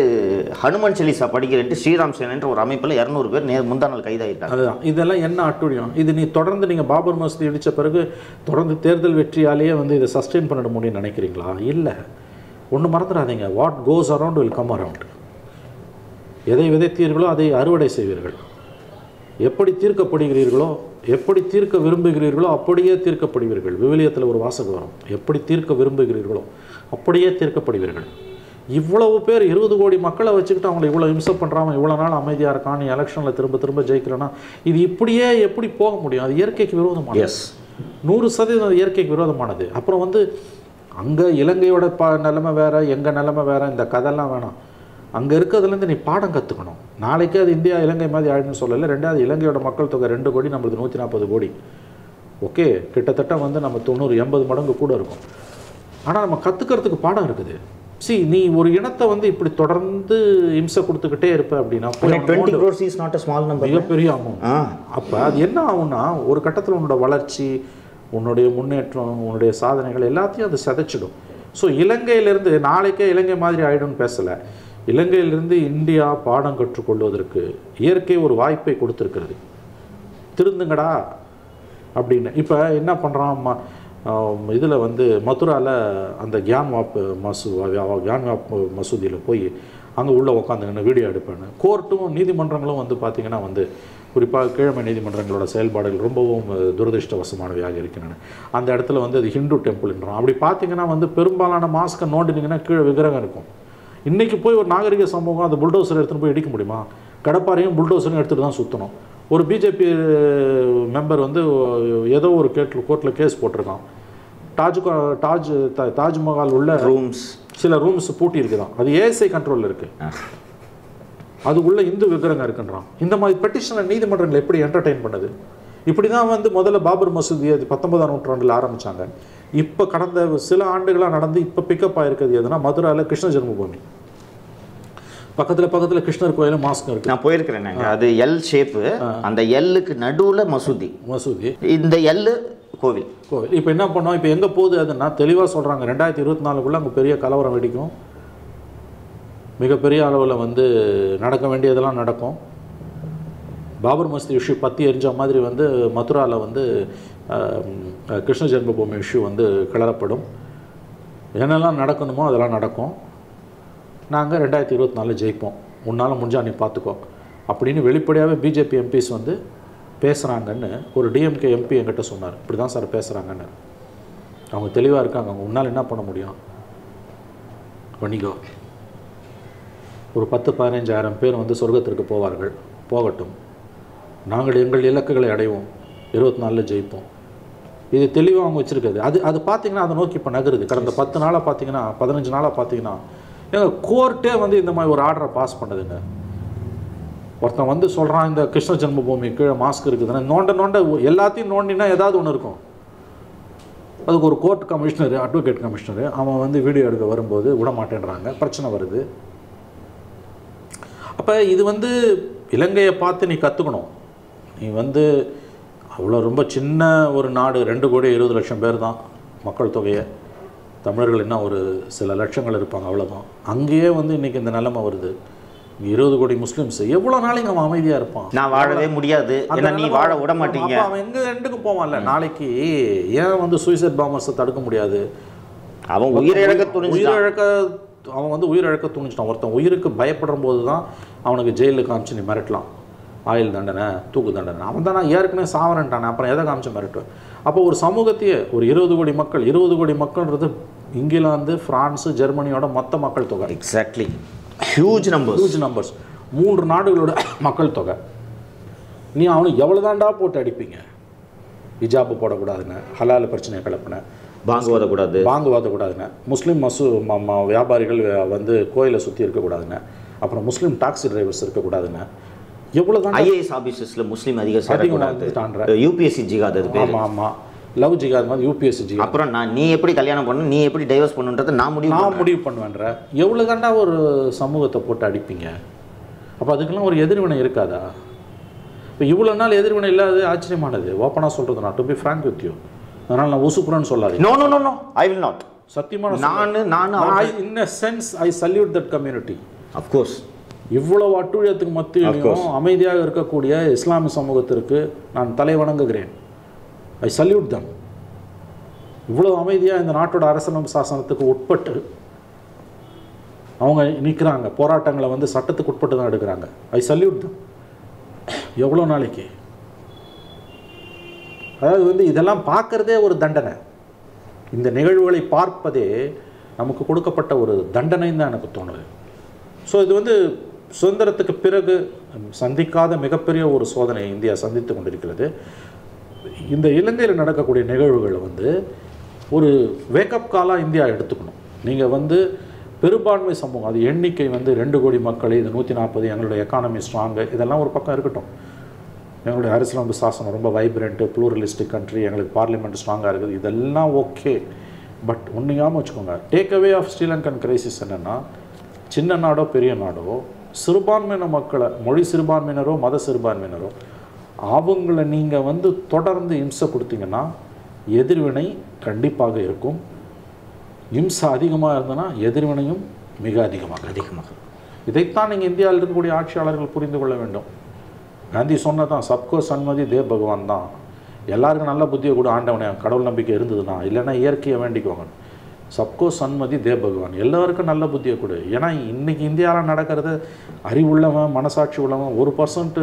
ஹனுமன் சலீசா படிக்கிறேன்ட்டு ஸ்ரீராம் சேனன்ற ஒரு அமைப்பில் இரநூறு பேர் நே முந்தானால் கைதாகிட்டாங்க. அதுதான். இதெல்லாம் என்ன அட்டுழியம்? இது நீ தொடர்ந்து நீங்கள் பாபர் மசூதி இடித்த பிறகு தொடர்ந்து தேர்தல் வெற்றியாலேயே வந்து இதை சஸ்டெயின் பண்ணிட முடியும்னு நினைக்கிறீங்களா? இல்லை. ஒன்று மறந்துடாதீங்க. What goes around will come around எதை விதைத்தீர்களோ அதை அறுவடை செய்வீர்கள். எப்படி தீர்க்கப்படுகிறீர்களோ எப்படி தீர்க்க விரும்புகிறீர்களோ அப்படியே தீர்க்கப்படுவீர்கள். விவிலியத்தில் ஒரு வாசகம் வரும். எப்படி தீர்க்க விரும்புகிறீர்களோ அப்படியே தீர்க்கப்படுவீர்கள். இவ்வளவு பேர் இருபது கோடி மக்களை வச்சுக்கிட்டு அவங்களை இவ்வளோ இம்சை பண்ணுறாங்க இவ்வளோ நாள் அமைதியாக இருக்கான் எலெக்ஷனில் திரும்ப திரும்ப ஜெயிக்கிறேன்னா இது இப்படியே எப்படி போக முடியும்? அது இயற்கைக்கு விரோதமானது. எஸ் நூறு சதவீதம் இயற்கைக்கு விரோதமானது. அப்புறம் வந்து அங்கே இலங்கையோட ப நிலைமை வேற எங்கள் நிலைமை வேற இந்த கதைலாம் வேணாம். அங்கே இருக்கிறதுலேருந்து நீ பாடம் கற்றுக்கணும் நாளைக்கு அது இந்தியா இலங்கை மாதிரி ஆயிடுன்னு சொல்லலை. ரெண்டாவது இலங்கையோட மக்கள் தொகை ரெண்டு கோடி நம்மளுக்கு நூற்றி நாற்பது கோடி. ஓகே கிட்டத்தட்ட வந்து நம்ம தொண்ணூறு எண்பது மடங்கு கூட இருக்கும். ஆனால் நம்ம கற்றுக்கிறதுக்கு பாடம் இருக்குது. சி நீ ஒரு இனத்தை வந்து இப்படி தொடர்ந்து இம்சை கொடுத்துக்கிட்டே இருப்ப அப்படின்னா மிகப்பெரிய அமௌண்ட் ஆ. அப்போ அது என்ன ஆகும்னா ஒரு கட்டத்தில் உன்னோட வளர்ச்சி உன்னுடைய முன்னேற்றம் உன்னுடைய சாதனைகள் எல்லாத்தையும் அது சிதைச்சிடும். ஸோ இலங்கையிலிருந்து நாளைக்கே இலங்கை மாதிரி ஆயிடும்னு பேசலை. இலங்கையிலிருந்து இந்தியா பாடம் கற்றுக்கொள்வதற்கு இயற்கை ஒரு வாய்ப்பை கொடுத்துருக்கிறது. திருந்துங்கடா அப்படின்னு. இப்போ என்ன பண்ணுறான் ம இதில் வந்து மதுராவில் அந்த கியான் வாப் மசூ கியான் வாப் மசூதியில் போய் அங்கே உள்ளே உட்காந்துங்கன்னு வீடியோ எடுப்பேன்னு. கோர்ட்டும் நீதிமன்றங்களும் வந்து பார்த்திங்கன்னா வந்து குறிப்பாக கீழமை நீதிமன்றங்களோட செயல்பாடுகள் ரொம்பவும் துரதிருஷ்டவசமானவையாக இருக்கின்றன. அந்த இடத்துல வந்து அது ஹிந்து டெம்பிள்ன்றான். அப்படி பார்த்தீங்கன்னா வந்து பெரும்பாலான மாஸ்க்கை நோண்டினீங்கன்னா கீழே விக்கிரகம் இருக்கும். இன்றைக்கி போய் ஒரு நாகரிக சமூகம் அந்த புல்டோசர் எடுத்துகிட்டு போய் இடிக்க முடியுமா? கடப்பாரையும் புல்டோசரும் எடுத்துகிட்டு தான் சுற்றணும் ஒரு பிஜேபி மெம்பர் வந்து ஏதோ ஒரு கேட்டில் கோர்ட்டில் கேஸ் போட்டிருக்கான். தாஜ் தாஜ் தாஜ்மஹால் உள்ள ரூம்ஸ் சில ரூம்ஸ் பூட்டி இருக்குதான். அது ஏஎஸ்ஐ கண்ட்ரோலில் இருக்குது அதுக்குள்ள இந்து விக்கிரகம் இருக்குன்றான். இந்த மாதிரி பெட்டிஷனை நீதிமன்றங்கள் எப்படி என்டர்டெயின் பண்ணுது? இப்படி தான் வந்து முதல்ல பாபர் மசூதி அது பத்தொன்பதாம் நூற்றாண்டில் ஆரம்பிச்சாங்க. இப்போ கடந்த சில ஆண்டுகளாக நடந்து இப்போ பிக்கப் ஆயிருக்கிறது எதுனா மதுராவில் கிருஷ்ண ஜென்மபூமி. பக்கத்தில் பக்கத்தில் கிருஷ்ணர் கோயிலும் மாஸ்க்கும் இருக்கு. நான் போயிருக்கிறேன். அது எல் ஷேப்பு அந்த எல்லுக்கு நடுவுல மசூதி. மசூதி. இந்த எல்லு கோவில். கோவில். இப்போ என்ன பண்ணோம்? இப்போ எங்கே போகுது அதுன்னா தெளிவாக சொல்கிறாங்க ரெண்டாயிரத்தி இருபத்தி நாலுக்குள்ளே அங்கே பெரிய கலவரம் வெடிக்கும். மிகப்பெரிய அளவில் வந்து நடக்க வேண்டியதெல்லாம் நடக்கும். பாபர் மஸ்தி இஷ்யூ பற்றி எரிஞ்ச மாதிரி வந்து மதுராவில் வந்து கிருஷ்ண ஜென்மபூமி இஷ்யூ வந்து கிளறப்படும். என்னெல்லாம் நடக்கணுமோ அதெல்லாம் நடக்கும். நாங்கள் ரெண்டாயிரத்தி இருபத்தி நாலில் ஜெயிப்போம். உன்னால் முடிஞ்சால் நீ பார்த்துக்கோ அப்படின்னு வெளிப்படையாகவே பிஜேபி எம்பிஸ் வந்து பேசுகிறாங்கன்னு ஒரு டிஎம்கே எம்பி என்கிட்ட சொன்னார். இப்படி தான் சார் பேசுகிறாங்கன்னு அவங்க தெளிவாக இருக்காங்க. அவங்க உன்னால் என்ன பண்ண முடியும்? வணிகம் ஒரு பத்து பதினஞ்சாயிரம் பேர் வந்து சொர்க்கத்திற்கு போவார்கள். போகட்டும். நாங்கள் எங்கள் இலக்குகளை அடைவோம். இருபத்தி நாலில் ஜெயிப்போம். இது தெளிவாக அவங்க வச்சுருக்குது அது அது பார்த்தீங்கன்னா அதை நோக்கி இப்போ நகருது. கடந்த பத்து நாளாக பார்த்தீங்கன்னா பதினஞ்சு நாளாக பார்த்தீங்கன்னா ஏங்க கோர்ட்டே வந்து இந்த மாதிரி ஒரு ஆர்டரை பாஸ் பண்ணுதுங்க. ஒருத்தன் வந்து சொல்கிறான் இந்த கிருஷ்ண ஜென்மபூமி கீழே மாஸ்க் இருக்குதுன்னா. நோண்ட நோண்ட எல்லாத்தையும் நோண்டினா ஏதாவது ஒன்று இருக்கும். அதுக்கு ஒரு கோர்ட் கமிஷனர் அட்வொகேட் கமிஷனர் அவன் வந்து வீடியோ எடுக்க வரும்போது விட மாட்டேன்றாங்க. பிரச்சனை வருது. அப்போ இது வந்து இலங்கையை பார்த்து நீ கற்றுக்கணும் நீ வந்து அவ்வளோ ரொம்ப சின்ன ஒரு நாடு ரெண்டு கோடி இருபது லட்சம் பேர் தான் மக்கள் தொகையை. தமிழர்கள் என்ன ஒரு சில லட்சங்கள் இருப்பாங்க அவ்வளோதான் அங்கேயே வந்து இன்றைக்கி இந்த நிலைமை வருது. இருபது கோடி முஸ்லீம்ஸ் எவ்வளோ நாளைக்கு அவன் அமைதியாக இருப்பான்? நான் வாழவே முடியாது. நீ வாழ விட மாட்டீங்க. அவன் எங்க ரெண்டுக்கு போவான்ல? நாளைக்கு ஏன் வந்து சூசைட் பாம்பர்ஸை தடுக்க முடியாது? அவன் உயிரிழக்க துணிஞ்சுட்டான். உயிரிழக்க அவன் வந்து உயிரிழக்க துணிச்சிட்டான் ஒருத்தன் உயிருக்கு பயப்படுற போது தான் அவனுக்கு ஜெயிலில் காமிச்சு நீ மிரட்டலாம். ஆயுள் தண்டனை தூக்கு தண்டனை. அவன் தான் நான் ஏற்கனவே சாவரன்ட்டானே. அப்புறம் எதை காமிச்சு மிரட்டுவேன் அப்போ ஒரு சமூகத்தையே ஒரு இருபது கோடி மக்கள் இருபது கோடி மக்கள்ன்றது இங்கிலாந்து பிரான்ஸு ஜெர்மனியோட மொத்த மக்கள் தொகை. Exactly huge numbers huge numbers மூன்று நாடுகளோட மக்கள் தொகை. நீ அவனுக்கு எவ்வளோதான்டா போட்டு அடிப்பீங்க? ஹிஜாபு போடக்கூடாதுன்னு ஹலால் பிரச்சனையை கிளப்பின. பாங்கு ஓதக்கூடாது வாங்க வாதக்கூடாதுன்னு. முஸ்லீம் மசூ வியாபாரிகள் வந்து கோயிலை சுற்றி இருக்கக்கூடாதுன்னு. அப்புறம் முஸ்லீம் டாக்ஸி டிரைவர்ஸ் இருக்கக்கூடாதுன்னு. எவ்வளோ ஐஏஎஸ் ஆபீசஸ்ல முஸ்லீம் அதிக யூபிஎஸ்சி ஜிகாத் அது பேர் ஆமாம் லவ் ஜிகாத் மாதிரி யூபிஎஸ்சி ஜிகாத் அப்புறம் நான் நீ எப்படி கல்யாணம் பண்ணணும் நீ எப்படி டைவர்ஸ் பண்ணுன்றதை நான் முடிவு நான். முடிவு பண்ணுவேன்ற. எவ்வளோ தாண்டா ஒரு சமூகத்தை போட்டு அடிப்பீங்க? அப்போ அதுக்கெல்லாம் ஒரு எதிர்வினை இருக்காதா? இப்போ இவ்வளோ நாள் எதிர்வினை இல்லாதது ஆச்சரியமானது. ஓப்பனாக சொல்கிறது நான் to be frank with you அதனால் நான் உசுப்புறேன்னு சொல்லாதீங்க. No no no no I will not சத்தியமான நானு நானு in a sense I salute that community of course இவ்வளவு அட்டுழியத்துக்கு மத்தியிலையும் அமைதியாக இருக்கக்கூடிய இஸ்லாமிய சமூகத்திற்கு நான் தலை வணங்குகிறேன். ஐ சல்யூட் தம் இவ்வளவு அமைதியாக இந்த நாட்டோட அரசியலமைப்பு சாசனத்துக்கு உட்பட்டு அவங்க நிற்கிறாங்க போராட்டங்களை வந்து சட்டத்துக்கு உட்பட்டு தான் எடுக்கிறாங்க. ஐ சல்யூட் தம் எவ்வளோ நாளைக்கு? அதாவது வந்து இதெல்லாம் பார்க்கறதே ஒரு தண்டனை. இந்த நிகழ்வுகளை பார்ப்பதே நமக்கு கொடுக்கப்பட்ட ஒரு தண்டனைன்னு தான் எனக்கு தோணுது. ஸோ இது வந்து சுதந்திரத்துக்கு பிறகு சந்திக்காத மிகப்பெரிய ஒரு சோதனையை இந்தியா சந்தித்து கொண்டிருக்கிறது. இந்த இலங்கையில் நடக்கக்கூடிய நிகழ்வுகளை வந்து ஒரு வேக்கப் காலாக இந்தியா எடுத்துக்கணும். நீங்கள் வந்து பெரும்பான்மை சமூகம் அது எண்ணிக்கை வந்து ரெண்டு கோடி மக்கள் இது நூற்றி நாற்பது எங்களுடைய எக்கானமி ஸ்ட்ராங்கு இதெல்லாம் ஒரு பக்கம் இருக்கட்டும். எங்களுடைய அரசியலமைப்பு சாசனம் ரொம்ப வைப்ரண்ட்டு ப்ளூரலிஸ்டிக் கண்ட்ரி எங்களுக்கு பார்லிமெண்ட் ஸ்ட்ராங்காக இருக்குது இதெல்லாம் ஓகே பட் ஒன்றையாமல் வச்சுக்கோங்க take away of Sri Lankan crisis என்னென்னா சின்ன நாடோ பெரிய நாடோ சிறுபான்மையின மக்களை மொழி சிறுபான்மையினரோ மத சிறுபான்மையினரோ அவங்கள நீங்கள் வந்து தொடர்ந்து இம்சை கொடுத்தீங்கன்னா எதிர்வினை கண்டிப்பாக இருக்கும். இம்சை அதிகமாக இருந்ததுன்னா எதிர்வினையும் மிக அதிகமாக அதிகமாக. இதைத்தான் நீங்கள் இந்தியாவில் இருக்கக்கூடிய ஆட்சியாளர்கள் புரிந்து கொள்ள வேண்டும். காந்தி சொன்னதான் சப்கோ சன்மதி தேவ் பகவான் தான். எல்லாருக்கும் நல்ல புத்தியை கூட ஆண்டவனே கடவுள் நம்பிக்கை இருந்ததுன்னா இல்லைன்னா இயற்கையை வேண்டிக்குவாங்க சப்கோ சன்மதி தேவ் பகவான் எல்லாருக்கும் நல்ல புத்தியை கொடு. ஏன்னா இன்றைக்கி இந்தியாவில் நடக்கிறது அறிவுள்ளவன் மனசாட்சி உள்ளவன் ஒரு பர்சன்ட்டு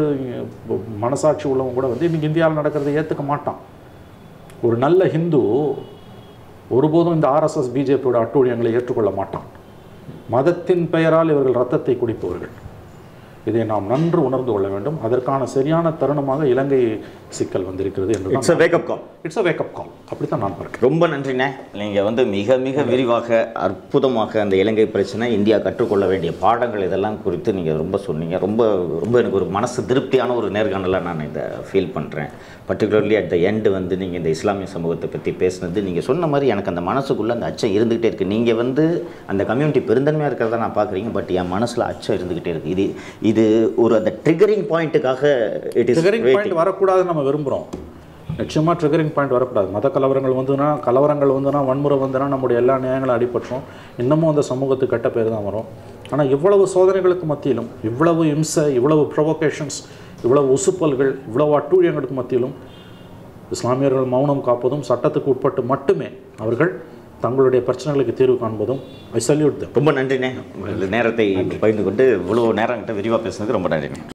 மனசாட்சி உள்ளவன் கூட வந்து இன்றைக்கி இந்தியாவில் நடக்கிறத ஏற்றுக்க மாட்டான். ஒரு நல்ல ஹிந்து ஒருபோதும் இந்த ஆர்எஸ்எஸ் பிஜேபியோட அட்டூழியங்களை ஏற்றுக்கொள்ள மாட்டான். மதத்தின் பெயரால் இவர்கள் ரத்தத்தை குடிப்பவர்கள். இதை நாம் நன்று உணர்ந்து கொள்ள வேண்டும். அதற்கான சரியான தருணமாக இலங்கை சிக்கல் வந்திருக்கிறது என்று it's a wake up call it's a wake up call அப்படி தான் நான் பார்க்கிறேன். ரொம்ப நன்றிண்ணே. நீங்கள் வந்து மிக மிக விரிவாக அற்புதமாக அந்த இலங்கை பிரச்சனை இந்தியா கற்றுக்கொள்ள வேண்டிய பாடங்கள் இதெல்லாம் குறித்து நீங்கள் ரொம்ப சொன்னீங்க. ரொம்ப ரொம்ப எனக்கு ஒரு மனசு திருப்தியான ஒரு நேர்காணலாக நான் இதை ஃபீல் பண்ணுறேன் பர்டிகுலர்லி அட் த எண்டு வந்து நீங்கள் இந்த இஸ்லாமிய சமூகத்தை பற்றி பேசுனது நீங்கள் சொன்ன மாதிரி எனக்கு அந்த மனசுக்குள்ளே அந்த அச்சம் இருந்துகிட்டே இருக்குது நீங்கள் வந்து அந்த கம்யூனிட்டி பெருந்தன்மையாக இருக்கிறத நான் பார்க்குறீங்க பட் என் மனசில் அச்சம் இருந்துகிட்டே இருக்குது இது இது ஒரு அந்த ட்ரிகரிங் பாயிண்ட்டுக்காக இட் இஸ் ட்ரிகரிங் பாயிண்ட் வரக்கூடாதுன்னு நம்ம விரும்புகிறோம் நிச்சயமாக ட்ரிகரிங் பாயிண்ட் வரக்கூடாது. மத கலவரங்கள் வந்துன்னா கலவரங்கள் வந்துன்னா வன்முறை வந்துன்னா நம்முடைய எல்லா நியாயங்களும் அடிபட்டுரும் இன்னமும் அந்த சமூகத்துக்கு கெட்ட பேர் தான் வரும். ஆனால் இவ்வளவு சோதனைகளுக்கு மத்தியிலும் இவ்வளவு இம்சை இவ்வளவு ப்ரொவோகேஷன்ஸ் இவ்வளவு உசுப்பல்கள் இவ்வளவு அட்டூழியங்களுக்கு மத்தியிலும் இஸ்லாமியர்கள் மௌனம் காப்பதும் சட்டத்துக்கு உட்பட்டு மட்டுமே அவர்கள் தங்களுடைய பிரச்சனைகளுக்கு தீர்வு காண்பதும் ஐ சல்யூட் ரொம்ப நன்றிண்ணே. நேரத்தை பகிர்ந்து கொண்டு இவ்வளோ நேரம் கிட்ட விரிவாக பேசுனது ரொம்ப நன்றிண்ணே.